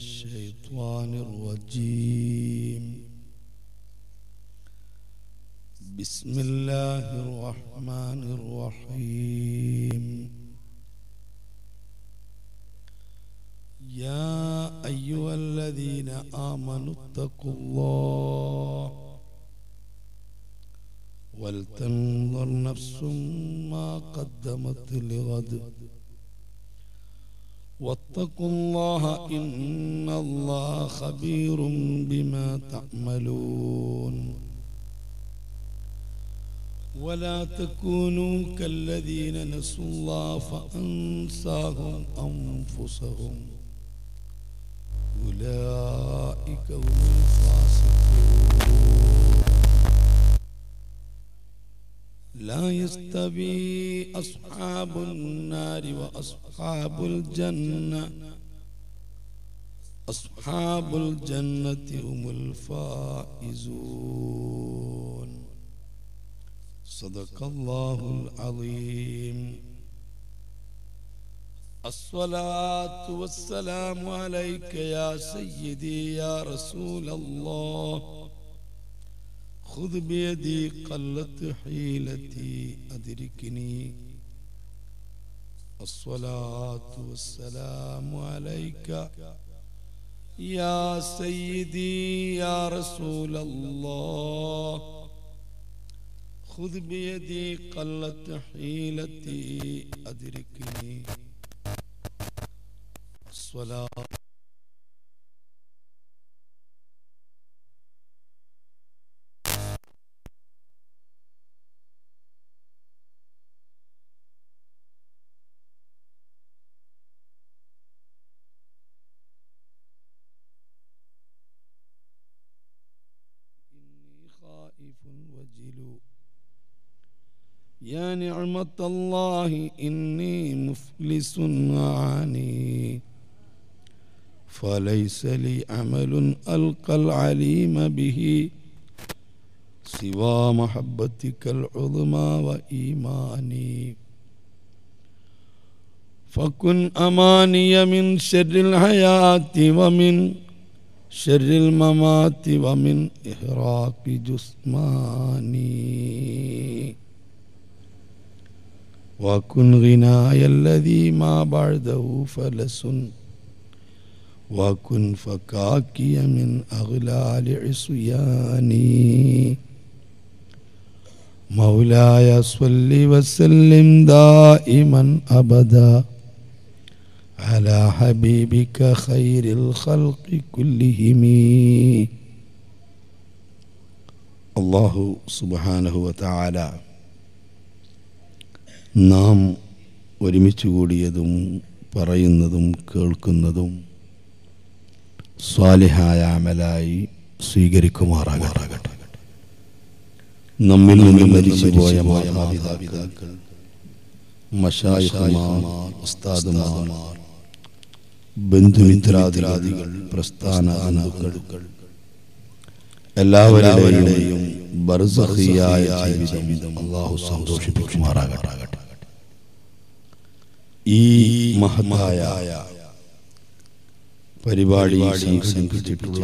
الشيطان الرجيم. بسم الله الرحمن الرحيم. يا أيها الذين آمنوا اتقوا الله ولتنظر نفس ما قدمت لغد. واتقوا الله إن الله خبير بما تعملون. ولا تكونوا كالذين نسوا الله فأنساهم أنفسهم. أولئك هم الفاسقون. لا يستوي أصحاب النار وأصحاب الجنة. أصحاب الجنة هم الفائزون. صدق الله العظيم. الصلاة والسلام عليك يا سيدي يا رسول الله. خذ بيدي قلت حيلتي أدركني. الصلاة والسلام عليك يا سيدي يا رسول الله. خذ بيدي قلت حيلتي أدركني. الصلاة يا نعمة الله إني مفلس وعاني فليس لي عمل ألقى العليم به سوى محبتك العظمى وإيماني. فكن أماني من شر الحياة ومن شر الممات ومن إحراق جسماني. وكن غناي الذي ما بعده فلس وكن فكاكي من أغلال عصياني. مولاي صل وسلم دائما أبدا. على حبيبك خير الخلق كلهم الله سبحانه وتعالى നാം ഒരുമിച്ച് കൂടിയതും പറയുന്നതും കേൾക്കുന്നതും സ്വാലിഹായ അമലായി സ്വീകരിക്കുമാറാകട്ടെ നമ്മിൽ നിന്ന് മരിച്ചുപോയ മാതാപിതാക്കൾ മഷായിഹുമാർ ഉസ്താദുമാർ ബന്ധുമിത്രാദികൾ പ്രസ്ഥാന ബന്ധുക്കൾ എല്ലാവരുടെയും ബർസഹിയായ ജീവിതം അള്ളാഹു സന്തോഷിപ്പിക്കുമാറാകട്ടെ. ഈ മഹത്തായ പരിപാടി സംഘടിപ്പിച്ചിട്ടുള്ള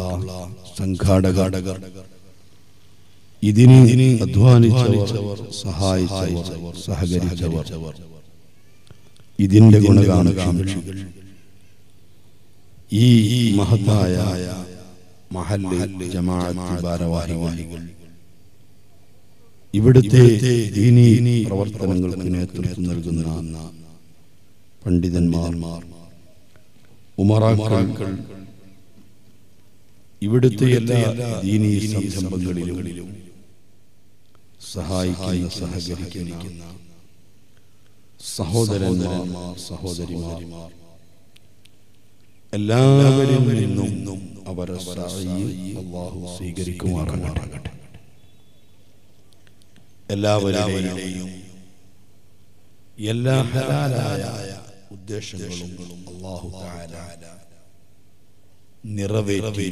സംഘാടകർ ഇതിന് അധ്വാനിച്ചവർ സഹായിച്ചവർ സഹകരിച്ചവർ ഇതിന്റെ ഗുണകാംക്ഷികൾ ഈ മഹത്തായ മഹല്ല് ജമാഅത്ത് ഭാരവാഹികൾ. ഇവിടുത്തെ ദീനീ പ്രവർത്തനങ്ങൾക്ക് നേതൃത്വം നൽകുന്ന പണ്ഡിതന്മാർ ഉമറാക്കൾ. ഇവിടുത്തെ എല്ലാ ദീനീ സംരംഭങ്ങളിലും സഹായിക്കുന്ന സഹകരിക്കുന്ന സഹോദരന്മാർ സഹോദരിമാർ. എല്ലാവരിൽ നിന്നും അവരെ അള്ളാഹു സ്വീകരിക്കുമാറാകട്ടെ. എല്ലാവരുടെയും എല്ലാ ഹലാലായ ഉദ്ദേശങ്ങളും അള്ളാഹു നിറവേറ്റി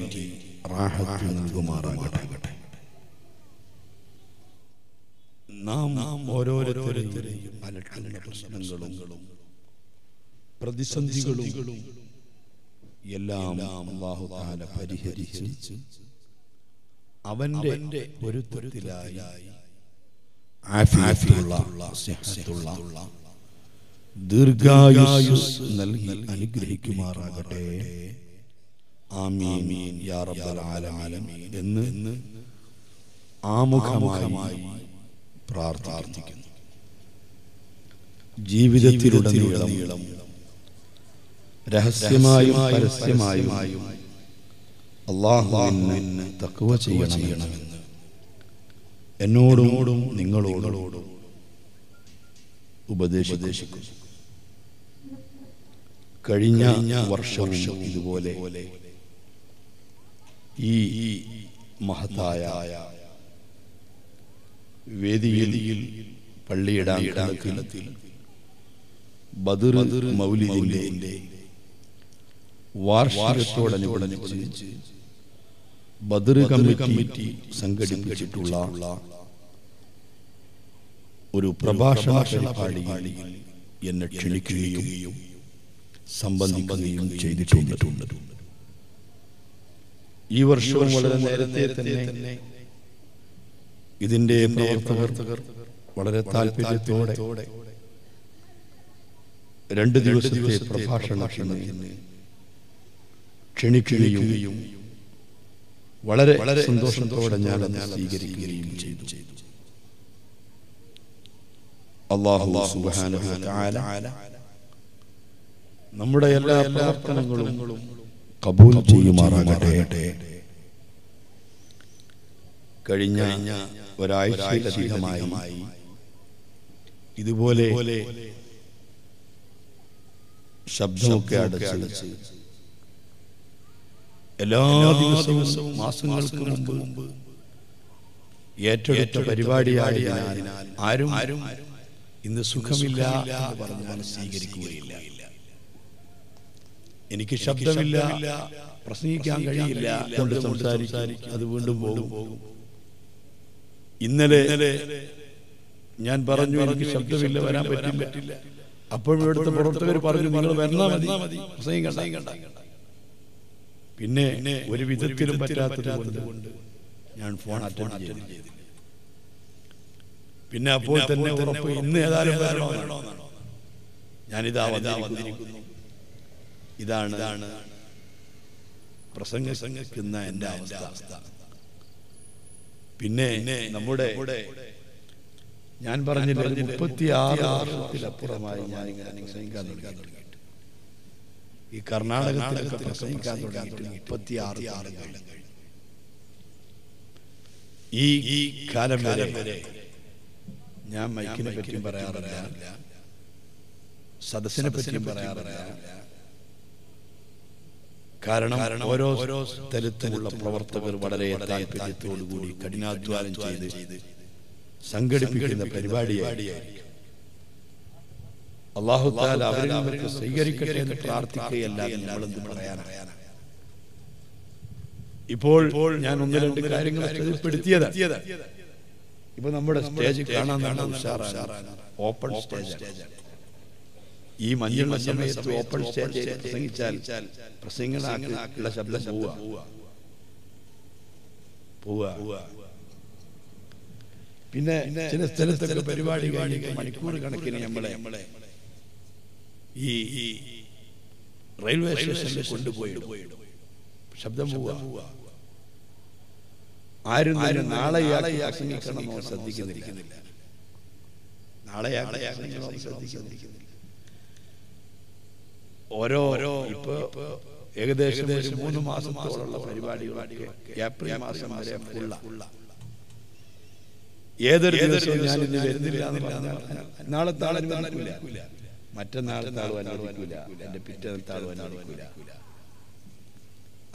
റാഹത്ത് നൽകുമാറാകട്ടെ. നാം ഓരോരുത്തരെയും അലട്ടുന്ന പ്രശ്നങ്ങളും പ്രതിസന്ധികളും എല്ലാം അള്ളാഹു താല പരിഹരിച്ച്. അവന്റെ സിഹത്തുള്ള ദീർഘായുസ് നൽകി അനുഗ്രഹിക്കുമാറാകട്ടെ. ആമീൻ. യാ റബ്ബൽ ആലമീൻ എന്ന് ആമുഖമായി പ്രാർത്ഥിക്കുന്നു. ജീവിതത്തിലുടനീളം രഹസ്യമായും പരസ്യമായും അള്ളാഹുവിന് തക്കുവ ചെയ്യണമെന്ന് എന്നോടും നിങ്ങളോടും ഉപദേശിക്കും. കഴിഞ്ഞ വർഷവും ഇതുപോലെ ഈ മഹത്തായ വേദിയിൽ പള്ളിയിടാൻ ബദർ മൗലിദിന്റെ വാർഷികത്തോടനുബന്ധിച്ച് ബദർ കമ്മിറ്റി സംഘടിപ്പിച്ചിട്ടുള്ള ഒരു പ്രഭാഷണ പരിപാടിയിൽ എന്നെ ക്ഷണിക്കുകയും സംബന്ധിക്കുകയും ചെയ്തിട്ടുണ്ട്. ഈ വർഷവും വളരെ നേരത്തെ തന്നെ ഇതിന്റെ പ്രവർത്തകർ വളരെ താല്പര്യത്തോടെ രണ്ട് ദിവസത്തെ പ്രഭാഷണത്തിന് ക്ഷണിക്കുകയും വളരെ വളരെ സന്തോഷത്തോടെ ഞാൻ അത് സ്വീകരിക്കുകയും ചെയ്തു. നമ്മുടെ എല്ലാ പ്രവർത്തനങ്ങളും കബൂൽ ചെയ്യുമാറാകട്ടെ. കഴിഞ്ഞ ഒരാഴ്ചയിലധികമായി ഇതുപോലെ ശബ്ദമൊക്കെ അടച്ച് എല്ലാ ദിവസവും മാസങ്ങൾക്ക് മുമ്പ് ഏറ്റെടുത്ത പരിപാടിയായതിനാൽ ആരും ആരും ഇന്ന് സുഖമില്ല എന്ന് പറഞ്ഞാൽ സ്വീകരിക്കുകയില്ല. എനിക്ക് ശബ്ദമില്ല പ്രസംഗിക്കാൻ കഴിയില്ല കൊണ്ട് സംസാരിക്കാൻ അത് വീണ്ടും പോകും. ഇന്നലെ ഞാൻ പറഞ്ഞു എനിക്ക് ശബ്ദമില്ല വരാൻ പറ്റില്ല. അപ്പോഴും ഇവിടുത്തെ പ്രവർത്തകർ പറഞ്ഞു നിങ്ങൾ വരണ മതി പ്രസംഗിക്കണ്ട. പിന്നെ ഒരു വിധത്തിലും പറ്റാത്തത് കൊണ്ട് ഞാൻ ഫോൺ അറ്റൻഡ് ചെയ്തില്ല. പിന്നെ അപ്പോൾ തന്നെ ഉറപ്പ് ഇന്ന് ഏതായാലും വരണമെന്നാണ്. ഞാനിതാ വന്നിരിക്കുന്നു. ഇതാണ് പ്രസംഗിക്കുന്ന എന്റെ അവസ്ഥ. പിന്നെ നമ്മുടെ ഞാൻ പറഞ്ഞില്ല മുപ്പത്തി ആറ് വർഷത്തിലപ്പുറമായി ഞാൻ ഇങ്ങനെ പ്രസംഗിക്കാൻ തുടങ്ങി. ഈ കർണാടകത്തിലൊക്കെ പ്രസംഗിക്കാൻ തുടങ്ങിയിട്ട് മുപ്പത്തി ആറ് ഈ ഈ കാലം വരെ ഞാൻ മൈക്കിനെ പറ്റിയും പറയാറില്ല. സദസ്സിനെ പറ്റിയും പറയാറില്ല. കാരണം ഓരോ ഓരോ തരത്തിലുള്ള പ്രവർത്തകർ വളരെ താല്പര്യത്തോടുകൂടി കഠിനാധ്വാനം ചെയ്ത് സംഘടിപ്പിക്കുന്ന പരിപാടിയായിരിക്കും. അള്ളാഹു താല അവരിൽ നിന്നൊക്കെ സ്വീകരിക്കട്ടെ എന്ന് പ്രാർത്ഥിക്കുകയല്ലാതെ നമ്മളെന്ത് പറയാനറിയാനാണ് ഇപ്പോൾ ഞാൻ ഒന്ന് രണ്ട് കാര്യങ്ങൾ ശ്രദ്ധപ്പെടുത്തിയത് ഇപ്പൊ നമ്മുടെ സ്റ്റേജ് കാണാൻ ഓപ്പൺ സ്റ്റേജ് ഈ മഞ്ഞുള്ള സമയത്ത് ഓപ്പൺ സ്റ്റേജ് പ്രസംഗിച്ചാൽ പ്രസംഗങ്ങളാക്കിയുള്ള ശബ്ദം പോവുക. പിന്നെ ചില സ്ഥലത്തൊക്കെ പരിപാടി മണിക്കൂർ കണക്കിന് നമ്മളെ നമ്മളെ ഈ ഈ റെയിൽവേ സ്റ്റേഷനിൽ കൊണ്ടുപോയിടും. ശബ്ദം പോവുക. ആരും ആരും നാളെ പ്രസംഗിക്കണമോ ശ്രദ്ധിക്കുന്നില്ല. നാളെ ശ്രദ്ധിക്കുന്നില്ല. ഓരോ ഓരോ ഇപ്പൊ ഏകദേശം ഒരു മൂന്ന് മാസത്തോളമുള്ള പരിപാടികളൊക്കെ ഏപ്രിൽ മാസം വരെ ഫുള്ള ഏതൊരു ദിവസവും ഞാൻ ഇന്ന് വരുന്നില്ല നാളെ താളെ അനുവദിക്കില്ല മറ്റന്നാളെ താളും അനുവദിക്കില്ല എന്റെ പിറ്റന്നാളും അനുവദിക്കില്ല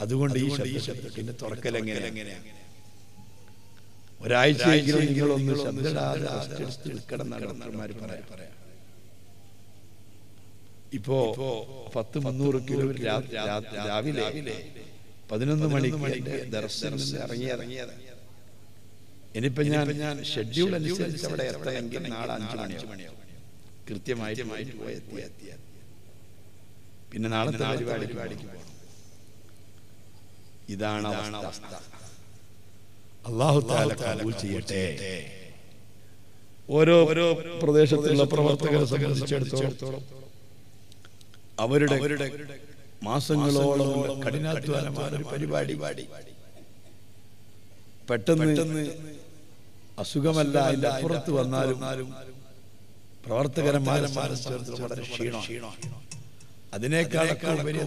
അതുകൊണ്ട് ഈ ശബ്ദത്തിന്റെ തുറക്കൽ എങ്ങനെയാണ് ഒരാഴ്ചയെങ്കിലും നിങ്ങളൊന്ന് ശബ്ദമിടാതെ റെസ്റ്റ് നിൽക്കണം എന്നാണ് ഡോക്ടർമാർ പറയാം ഇപ്പോ പത്ത് മുന്നൂറ് കിലോ രാവിലെ പതിനൊന്ന് മണിക്ക് ദർശനം ഇറങ്ങി ഇറങ്ങിയത്. ഇനിയിപ്പോ ഞാൻ ഷെഡ്യൂൾ അനുസരിച്ച് അവിടെ എത്തണമെങ്കിൽ നാളെ അഞ്ചു മണിയാവും. കൃത്യമായിട്ട് പോയി എത്തിയ പിന്നെ നാളത്തെ പരിപാടിക്ക് പോകണം ഇതാണ് അവസ്ഥ. അള്ളാഹു കബൂൽ ചെയ്യട്ടെ. ഓരോ ഓരോ പ്രദേശത്തുള്ള പ്രവർത്തകരെ സംബന്ധിച്ചിടത്തോളം അവരുടെ മാസങ്ങളോളം കഠിനാധ്വാനമായ പരിപാടി. പരിപാടി. പെട്ടെന്ന് അസുഖമല്ല അതിന്റെ അപ്പുറത്ത് വന്നാലും പ്രവർത്തകന്മാരെ സംബന്ധിച്ചിടത്തോളം വളരെ ക്ഷീണം അതിനേക്കാളൊക്കെ ഉപരി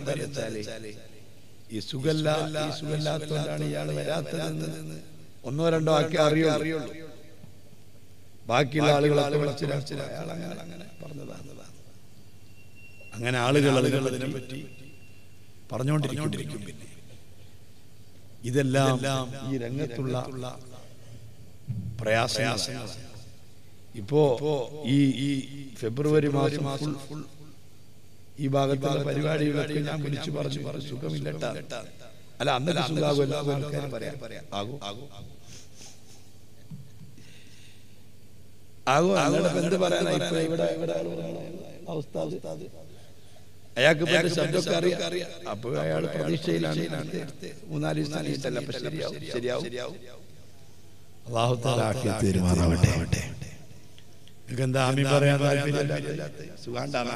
ഈ സുഖല്ല ഈ സുഖമില്ലാത്തതുകൊണ്ടാണ് ഇയാൾ വരാത്തതെന്ന് ഒന്നോ രണ്ടോ ആക്കി അറിയോ അറിയുള്ളൂ. ബാക്കിയുള്ള ആളുകളൊക്കെ വിളിച്ച് അയാൾ അങ്ങനെ അങ്ങനെ പറഞ്ഞതാണ് അങ്ങനെ ആളുകൾ ആളുകൾ അതിനെ പറ്റി പറഞ്ഞുകൊണ്ടിരിക്കും പിന്നെ. ഇതെല്ലാം ഈ രംഗത്തുള്ള പ്രയാസങ്ങൾ ഇപ്പോ ഈ ഈ ഫെബ്രുവരി മാസം ഫുൾ ഫുൾ ഈ ഭാഗത്തുള്ള പരിപാടികളൊക്കെ ഞാൻ വിളിച്ചു പറഞ്ഞു. പറഞ്ഞു. സുഖമില്ലട്ട. അല്ല അന്നല്ല സുഖാകുമല്ലോ ആൾക്കാർ പറയാം. ആകും. ആകും ആകോ. അല്ലാതെ എന്ത് പറയാനാ? ഇപ്പൊ ഇവിടെ ഇവിടെ അവസ്ഥ അവസ്ഥ അയാൾക്ക് പറ്റിയ ശബ്ദമൊക്കെ അറിയാം. അപ്പൊ അയാൾ പ്രതീക്ഷയിലാണ്. മൂന്നാൽ ദിവസം ശരിയാവും? ശരിയാവും. ശരിയാവും. അള്ളാഹു താലാക്കി തീരുമാനാവട്ടെ നിങ്ങൾക്ക് എന്താ പറയാൻ താല്പര്യം സുഖാണ്ടാണ്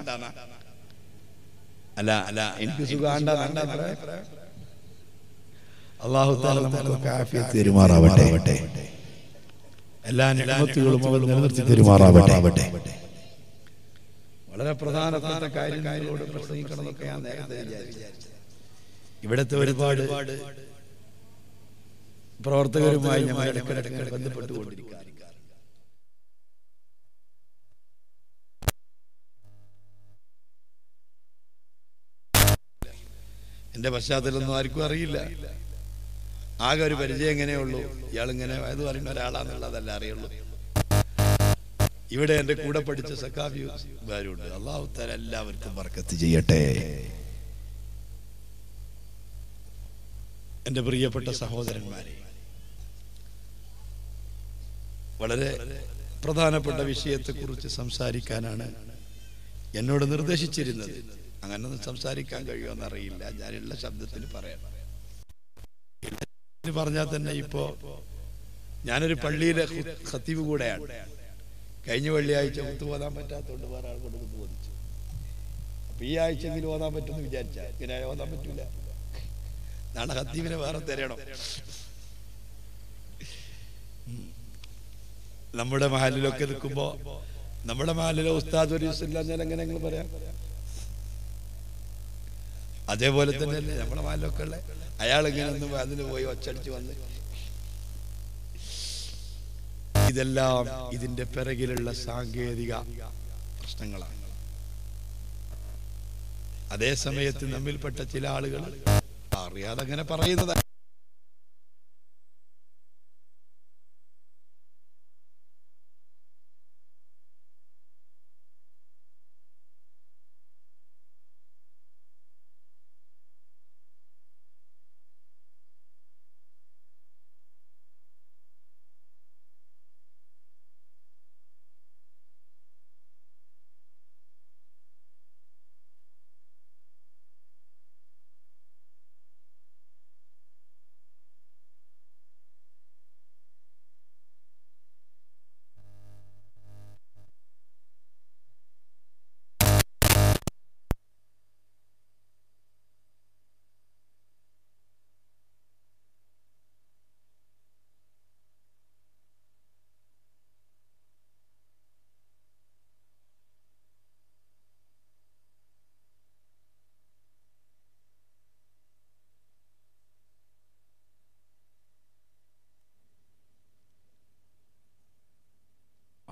അല്ല അല്ല എനിക്ക് സുഖാണ്ടാണ് അള്ളാഹു തെരുമാറാവട്ടെ. എല്ലാ നിലമത്തുകളും അവൾ നിലനിർത്തി തെരുമാറാവട്ടെ. വളരെ പ്രധാനപ്പെട്ട കാര്യങ്ങളോട് പ്രസംഗിക്കണമെന്നൊക്കെ ഞാൻ നേരത്തെ വിചാരിച്ചു. ഇവിടുത്തെ ഒരുപാട് പ്രവർത്തകരുമായി ഞങ്ങൾ ഇടയ്ക്കിടയ്ക്ക് ബന്ധപ്പെട്ടുകൊണ്ടിരിക്കുക എന്റെ പശ്ചാത്തലൊന്നും ആർക്കും അറിയില്ല. ആകെ ഒരു പരിചയം എങ്ങനെയുള്ളൂ ഇയാളിങ്ങനെ ഇത് പറയുന്ന ഒരാളാന്നുള്ളതല്ല അറിയുള്ളൂ. ഇവിടെ എന്റെ കൂടെ പഠിച്ച സക്കാഫി ഉണ്ട് താല എല്ലാവർക്കും വർക്കത്ത് ചെയ്യട്ടെ. എന്റെ പ്രിയപ്പെട്ട സഹോദരന്മാരെ വളരെ പ്രധാനപ്പെട്ട വിഷയത്തെക്കുറിച്ച് സംസാരിക്കാനാണ് എന്നോട് നിർദ്ദേശിച്ചിരുന്നത്. അങ്ങനൊന്നും സംസാരിക്കാൻ കഴിയുമെന്ന് അറിയില്ല ഞാനുള്ള ശബ്ദത്തിൽ പറയാം. പറഞ്ഞാൽ തന്നെ ഇപ്പോ ഞാനൊരു പള്ളിയിലെ ഖത്തീബ് കൂടെയാണ്. കഴിഞ്ഞ വെള്ളിയാഴ്ച കുത്തു ഓതാൻ പറ്റാത്തതുകൊണ്ട് വേറെ ആൾ കൊണ്ട് കുത്തു ഓദിച്ചു അപ്പൊ ഈ ആഴ്ച എങ്കിലും ഓതാൻ പറ്റുമെന്ന് വിചാരിച്ച? ഇങ്ങനെ ഓതാൻ പറ്റൂല. നാളെ ഖത്തീബിനെ വേറെ തരണം. നമ്മുടെ മഹലിലൊക്കെ നിൽക്കുമ്പോ നമ്മുടെ മഹലിലെ ഉസ്താദ് ഒരു ഇല്ല ഞാൻ എങ്ങനെ പറയാം? അതേപോലെ തന്നെയല്ലേ നമ്മുടെ വാലൊക്കെ ഉള്ള. അയാൾ ഇങ്ങനെ ഒന്ന് അതിന് പോയി ഒച്ചടിച്ച് വന്ന്. ഇതെല്ലാം ഇതിന്റെ പിറകിലുള്ള സാങ്കേതിക പ്രശ്നങ്ങളാണ്. അതേ സമയത്ത് നമ്മിൽപ്പെട്ട ചില ആളുകൾ അറിയാതെ അങ്ങനെ പറയുന്നതാണ്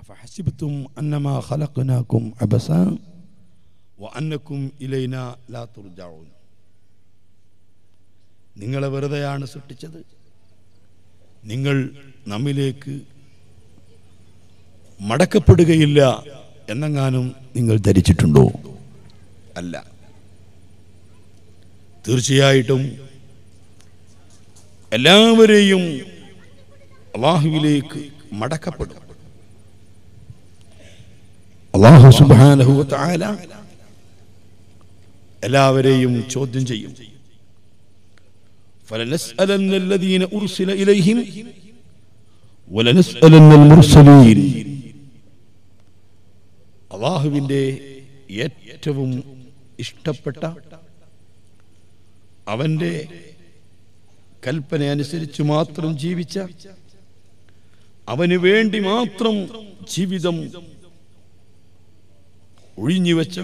അഫഹസിബ്തും അന്നമാ ഖലഖനാകും അബസ വഅന്നകും ഇലൈനാ ലാ തുർജഊൻ നിങ്ങളെ വെറുതെയാണ് സൃഷ്ടിച്ചത്. നിങ്ങൾ നമ്മിലേക്ക് മടക്കപ്പെടുകയില്ല എന്നെങ്ങാനും നിങ്ങൾ ധരിച്ചിട്ടുണ്ടോ? അല്ല. തീർച്ചയായിട്ടും എല്ലാവരെയും അള്ളാഹുവിലേക്ക് മടക്കപ്പെടും. അള്ളാഹു സുബാനഹുല എല്ലാവരെയും ചോദ്യം ചെയ്യും. അള്ളാഹുവിന്റെ ഏറ്റവും ഇഷ്ടപ്പെട്ട അവന്റെ കൽപ്പന അനുസരിച്ച് മാത്രം ജീവിച്ച അവന് വേണ്ടി മാത്രം ജീവിതം ഒഴിഞ്ഞുവെച്ച?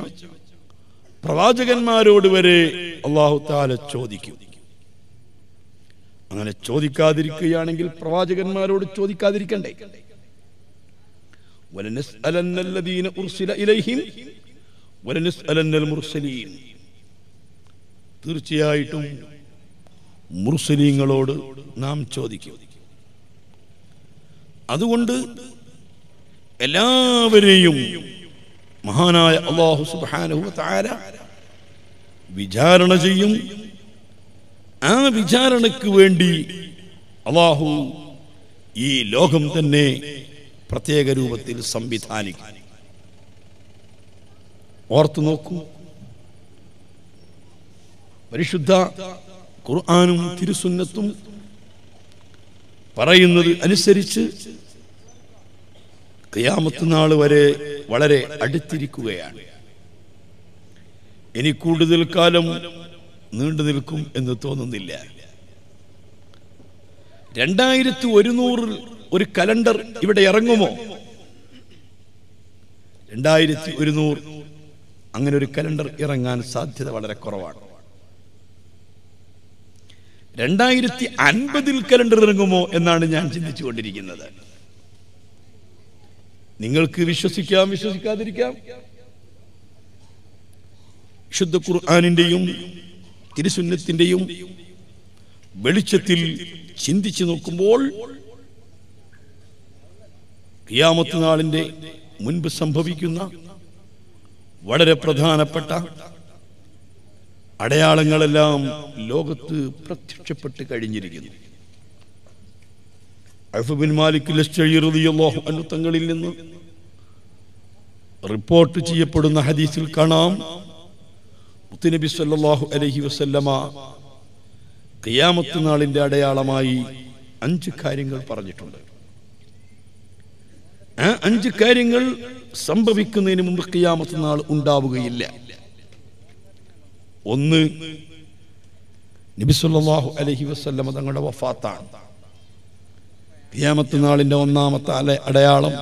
പ്രവാചകന്മാരോട് വരെ അള്ളാഹു താല ചോദിക്കും. അങ്ങനെ ചോദിക്കാതിരിക്കുകയാണെങ്കിൽ പ്രവാചകന്മാരോട് ചോദിക്കാതിരിക്കണ്ടേ? തീർച്ചയായിട്ടും മുർസലീങ്ങളോട് നാം ചോദിക്കും. അതുകൊണ്ട് എല്ലാവരെയും മഹാനായ അള്ളാഹു സുബ്ഹാനഹു തആല വിചാരണ ചെയ്യും. ആ വിചാരണയ്ക്ക് വേണ്ടി അള്ളാഹു ഈ ലോകം തന്നെ പ്രത്യേക രൂപത്തിൽ സംവിധാനിക്കും. ഓർത്തു നോക്കൂ. പരിശുദ്ധ ഖുർആാനും തിരുസുന്നത്തും പറയുന്നത് അനുസരിച്ച് ഖിയാമത്ത് നാൾ വരെ വളരെ അടുത്തിരിക്കുകയാണ്. ഇനി കൂടുതൽ കാലം നീണ്ടു നിൽക്കും എന്ന് തോന്നുന്നില്ല. രണ്ടായിരത്തി ഒരുന്നൂറിൽ ഒരു കലണ്ടർ ഇവിടെ ഇറങ്ങുമോ? രണ്ടായിരത്തി ഒരുന്നൂറ് അങ്ങനെ ഒരു കലണ്ടർ ഇറങ്ങാൻ സാധ്യത വളരെ കുറവാണ്. രണ്ടായിരത്തി അൻപതിൽ കലണ്ടർ ഇറങ്ങുമോ എന്നാണ് ഞാൻ ചിന്തിച്ചുകൊണ്ടിരിക്കുന്നത്. നിങ്ങൾക്ക് വിശ്വസിക്കാം വിശ്വസിക്കാതിരിക്കാം. ശുദ്ധ ഖുർആാനിന്റെയും തിരുസുന്നത്തിന്റെയും വെളിച്ചത്തിൽ ചിന്തിച്ചു നോക്കുമ്പോൾ കിയാമത്ത് നാളിന്റെ മുൻപ് സംഭവിക്കുന്ന വളരെ പ്രധാനപ്പെട്ട അടയാളങ്ങളെല്ലാം ലോകത്ത് പ്രത്യക്ഷപ്പെട്ട് കഴിഞ്ഞിരിക്കുന്നു. അഫബിൻ മാലിക് തങ്ങളിൽ നിന്ന് റിപ്പോർട്ട് ചെയ്യപ്പെടുന്ന ഹദീസിൽ കാണാം. മുത്തുനബി സല്ലല്ലാഹു അലൈഹി വസല്ലമ ഖിയാമത്ത് നാളിന്റെ അടയാളമായി അഞ്ച് കാര്യങ്ങൾ പറഞ്ഞിട്ടുണ്ട്. ആ അഞ്ച് കാര്യങ്ങൾ സംഭവിക്കുന്നതിന് മുമ്പ് ഖിയാമത്ത് നാൾ ഉണ്ടാവുകയില്ല. ഒന്ന് നബി സല്ലല്ലാഹു അലൈഹി വസല്ലമ തങ്ങളുടെ വഫാത്താണ്. ഖിയാമത്ത് നാളിന്റെ ഒന്നാമത്തെ അല അടയാളം.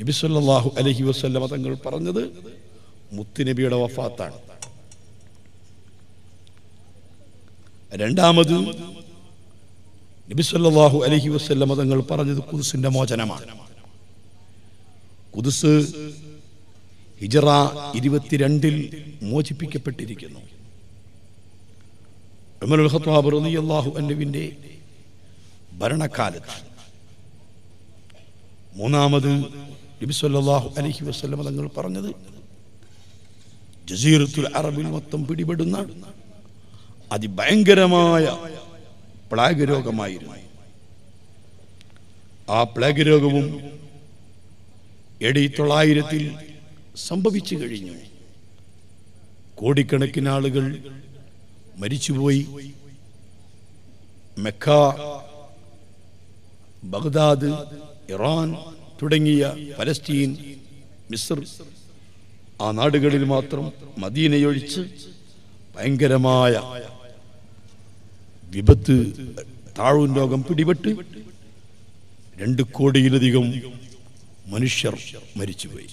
നബി സല്ലല്ലാഹു അലൈഹി വസല്ലമ തങ്ങൾ പറഞ്ഞത് മുത്തുനബിയുടെ വഫാത്താണ്. രണ്ടാമത് നബി സല്ലല്ലാഹു അലൈഹി വസല്ലമ തങ്ങൾ പറഞ്ഞത് കുദ്സിന്റെ മോചനമാണ്. കുദ്സ് ഹിജറ ഇരുപത്തിരണ്ടിൽ മോചിപ്പിക്കപ്പെട്ടിരിക്കുന്നു. ഉമറുൽ ഖത്താബ് റളിയല്ലാഹു അൻഹുവിന്റെ ഭരണകാലത്ത്. മൂന്നാമത് നബിസ്വല്ലാഹു അലഹി വസ്ലമ തങ്ങൾ പറഞ്ഞത് ജസീറത്തുൽ അറബിൽ മൊത്തം പിടിപെടുന്ന അതിഭയങ്കരമായ പ്ലാഗ് രോഗമായിരുന്നു ആ പ്ലാഗ് രോഗവും എടി തൊള്ളായിരത്തിൽ സംഭവിച്ചു കഴിഞ്ഞു. കോടിക്കണക്കിന് ആളുകൾ മരിച്ചുപോയി. മെക്ക ബഗ്ദാദ് ഇറാൻ തുടങ്ങിയ പലസ്തീൻ മിസ്ർ ആ നാടുകളിൽ മാത്രം മദീനയൊഴിച്ച് ഭയങ്കരമായ വിപത്ത് താഴ്വൻ രോഗം പിടിപെട്ട് രണ്ട് കോടിയിലധികം മനുഷ്യർ മരിച്ചുപോയി.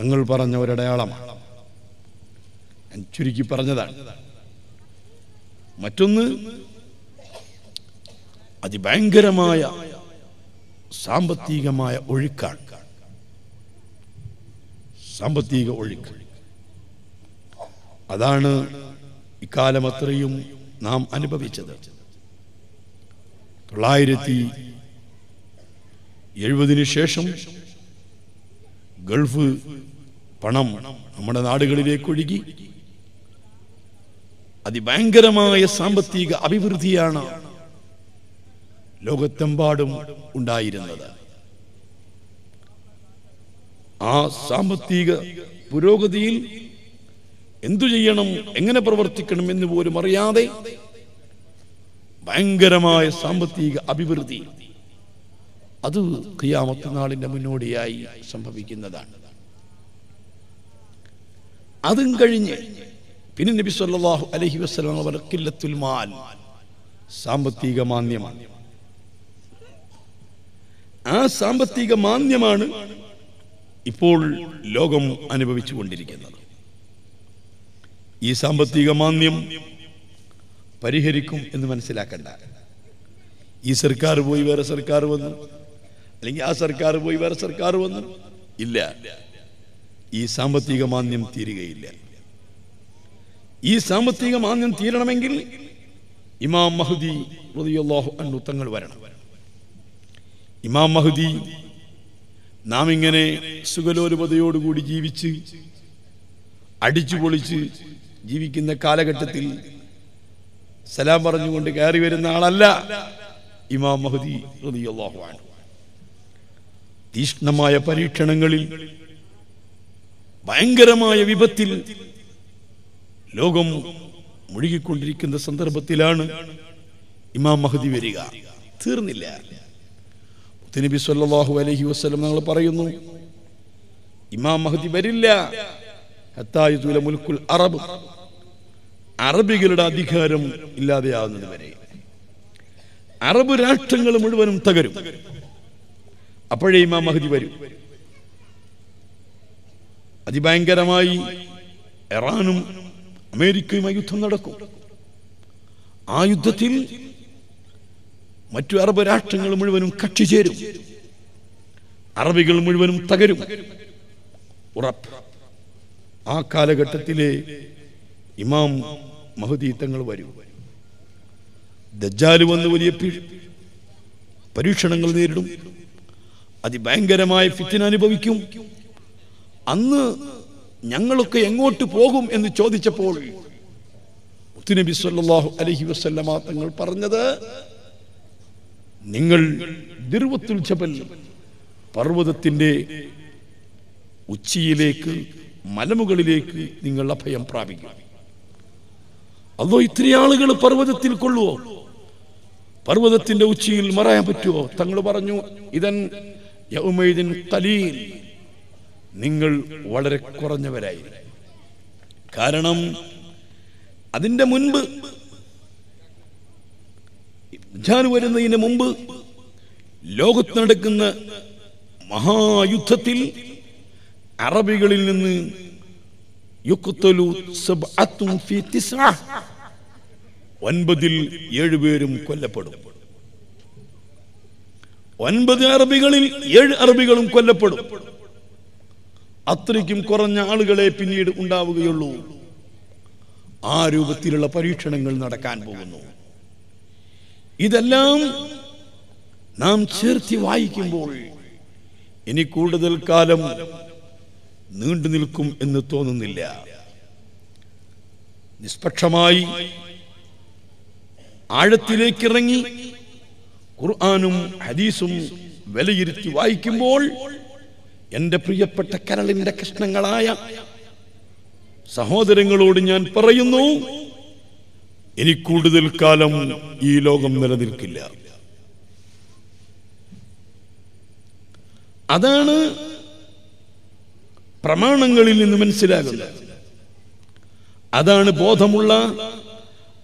തങ്ങൾ പറഞ്ഞ ഒരടയാളമാണ് ഞാൻ ചുരുക്കി പറഞ്ഞതാണ്. മറ്റൊന്ന് അതിഭയങ്കരമായ സാമ്പത്തികമായ ഒഴുക്കാണ്. സാമ്പത്തിക ഒഴുക്ക്. അതാണ് ഇക്കാലം അത്രയും നാം അനുഭവിച്ചത്. തൊള്ളായിരത്തി എഴുപതിനു ശേഷം ഗൾഫ് പണം നമ്മുടെ നാടുകളിലേക്ക് ഒഴുകി. അതിഭയങ്കരമായ സാമ്പത്തിക അഭിവൃദ്ധിയാണ് ലോകത്തെമ്പാടും ഉണ്ടായിരുന്നത്. ആ സാമ്പത്തിക പുരോഗതിയിൽ എന്തു ചെയ്യണം എങ്ങനെ പ്രവർത്തിക്കണം എന്ന് പോലും അറിയാതെ ഭയങ്കരമായ സാമ്പത്തിക അഭിവൃദ്ധി അത് ക്രിയാമത്തനാളിന്റെ നാളിന്റെ മുന്നോടിയായി സംഭവിക്കുന്നതാണ്. അതും കഴിഞ്ഞ് പിന്നെ നബി സല്ലല്ലാഹു അലൈഹി മാൽ സാമ്പത്തിക മാന്യമാണ് ആ സാമ്പത്തിക മാന്യമാണ് ഇപ്പോൾ ലോകം അനുഭവിച്ചു കൊണ്ടിരിക്കുന്നത് ഈ സാമ്പത്തിക മാന്യം പരിഹരിക്കും എന്ന് മനസ്സിലാക്കണ്ട. ഈ സർക്കാർ പോയി വേറെ സർക്കാർ വന്നു. അല്ലെങ്കിൽ ആ സർക്കാർ പോയി വേറെ സർക്കാർ വന്നു. ഇല്ല. ഈ സാമ്പത്തിക മാന്യം തീരുകയില്ല. ഈ സാമ്പത്തിക മാന്യം തീരണമെങ്കിൽ ഇമാം മഹദി റളിയല്ലാഹു അൻഹു തങ്ങൾ വരണം. ഇമാം മഹദി നാം ഇങ്ങനെ സുഖലോലുപതയോടുകൂടി ജീവിച്ച് അടിച്ചു പൊളിച്ച് ജീവിക്കുന്ന കാലഘട്ടത്തിൽ സലാം പറഞ്ഞുകൊണ്ട് കയറി വരുന്ന ആളല്ല ഇമാം മഹദി റളിയല്ലാഹു അൻഹു. തീഷ്ണമായ പരീക്ഷണങ്ങളിൽ ഭയങ്കരമായ വിപത്തിൽ ലോകം മുഴുകിക്കൊണ്ടിരിക്കുന്ന സന്ദർഭത്തിലാണ് ഇമാം മഹദി വരിക. തീർന്നില്ല. നബി സല്ലല്ലാഹു അലഹി വസ്ലം ഞങ്ങൾ പറയുന്നു ഇമാം മഹദി വരില്ല. മുൽക്കുൽ അറബ്. അറബികളുടെ അധികാരം ഇല്ലാതെയാവുന്നത് വരെ. അറബ് രാഷ്ട്രങ്ങൾ മുഴുവനും തകരും. അപ്പോഴേ ഇമാം മഹദി വരും. അതിഭയങ്കരമായി ഇറാനും അമേരിക്കയുമായി യുദ്ധം നടക്കും. ആ യുദ്ധത്തിൽ മറ്റു അറബ് രാഷ്ട്രങ്ങൾ മുഴുവനും കക്ഷി ചേരും. അറബികൾ മുഴുവനും തകരും. ഉറപ്പ്. ആ കാലഘട്ടത്തിലെ ഇമാം മഹദി തങ്ങൾ വരും. ദജ്ജാൽ വന്ന് വലിയ പരീക്ഷണങ്ങൾ നേരിടും. അതിഭയങ്കരമായ ഫിറ്റിന് അനുഭവിക്കും. അന്ന് ഞങ്ങളൊക്കെ എങ്ങോട്ട് പോകും എന്ന് ചോദിച്ചപ്പോൾ അലൈഹി വസല്ലമ തങ്ങൾ പറഞ്ഞത് നിങ്ങൾ ദിർവത്തുൽ ജബൽ പർവതത്തിന്റെ ഉച്ചിയിലേക്ക് മലമുകളിലേക്ക് നിങ്ങൾ അഭയം പ്രാപിക്കും. അതോ ഇത്രയും ആളുകൾ പർവതത്തിൽ കൊള്ളുവോ? പർവതത്തിന്റെ ഉച്ചിയിൽ മറയാൻ പറ്റുമോ തങ്ങൾ പറഞ്ഞു ഇതൻ യൗമൈദിൻ ഖലീൽ. നിങ്ങൾ വളരെ കുറഞ്ഞവരായി. കാരണം അതിന്റെ മുൻപ് ദജ്ജാൽ വരുന്നതിന് മുമ്പ് ലോകത്ത് നടക്കുന്ന മഹായുദ്ധത്തിൽ അറബികളിൽ നിന്ന്. ഒൻപതിൽ ഏഴുപേരും കൊല്ലപ്പെടും. ഒൻപത് അറബികളിൽ ഏഴ് അറബികളും കൊല്ലപ്പെടും. അത്രയ്ക്കും കുറഞ്ഞ ആളുകളെ പിന്നീട് ഉണ്ടാവുകയുള്ളൂ. ആ രൂപത്തിലുള്ള പരീക്ഷണങ്ങൾ നടക്കാൻ പോകുന്നു. ഇതെല്ലാം നാം ചേർത്തി വായിക്കുമ്പോൾ ഇനി കൂടുതൽ കാലം നീണ്ടു നിൽക്കും എന്ന് തോന്നുന്നില്ല. നിഷ്പക്ഷമായി ആഴത്തിലേക്ക് ഇറങ്ങി ഖുർആാനും ഹദീസും വിലയിരുത്തി വായിക്കുമ്പോൾ എന്റെ പ്രിയപ്പെട്ട കരളിന്റെ കൃഷ്ണങ്ങളായ സഹോദരങ്ങളോട് ഞാൻ പറയുന്നു ഇനി കൂടുതൽ കാലം ഈ ലോകം നിലനിൽക്കില്ല. അതാണ് പ്രമാണങ്ങളിൽ നിന്ന് മനസ്സിലാകുന്നത്. അതാണ് ബോധമുള്ള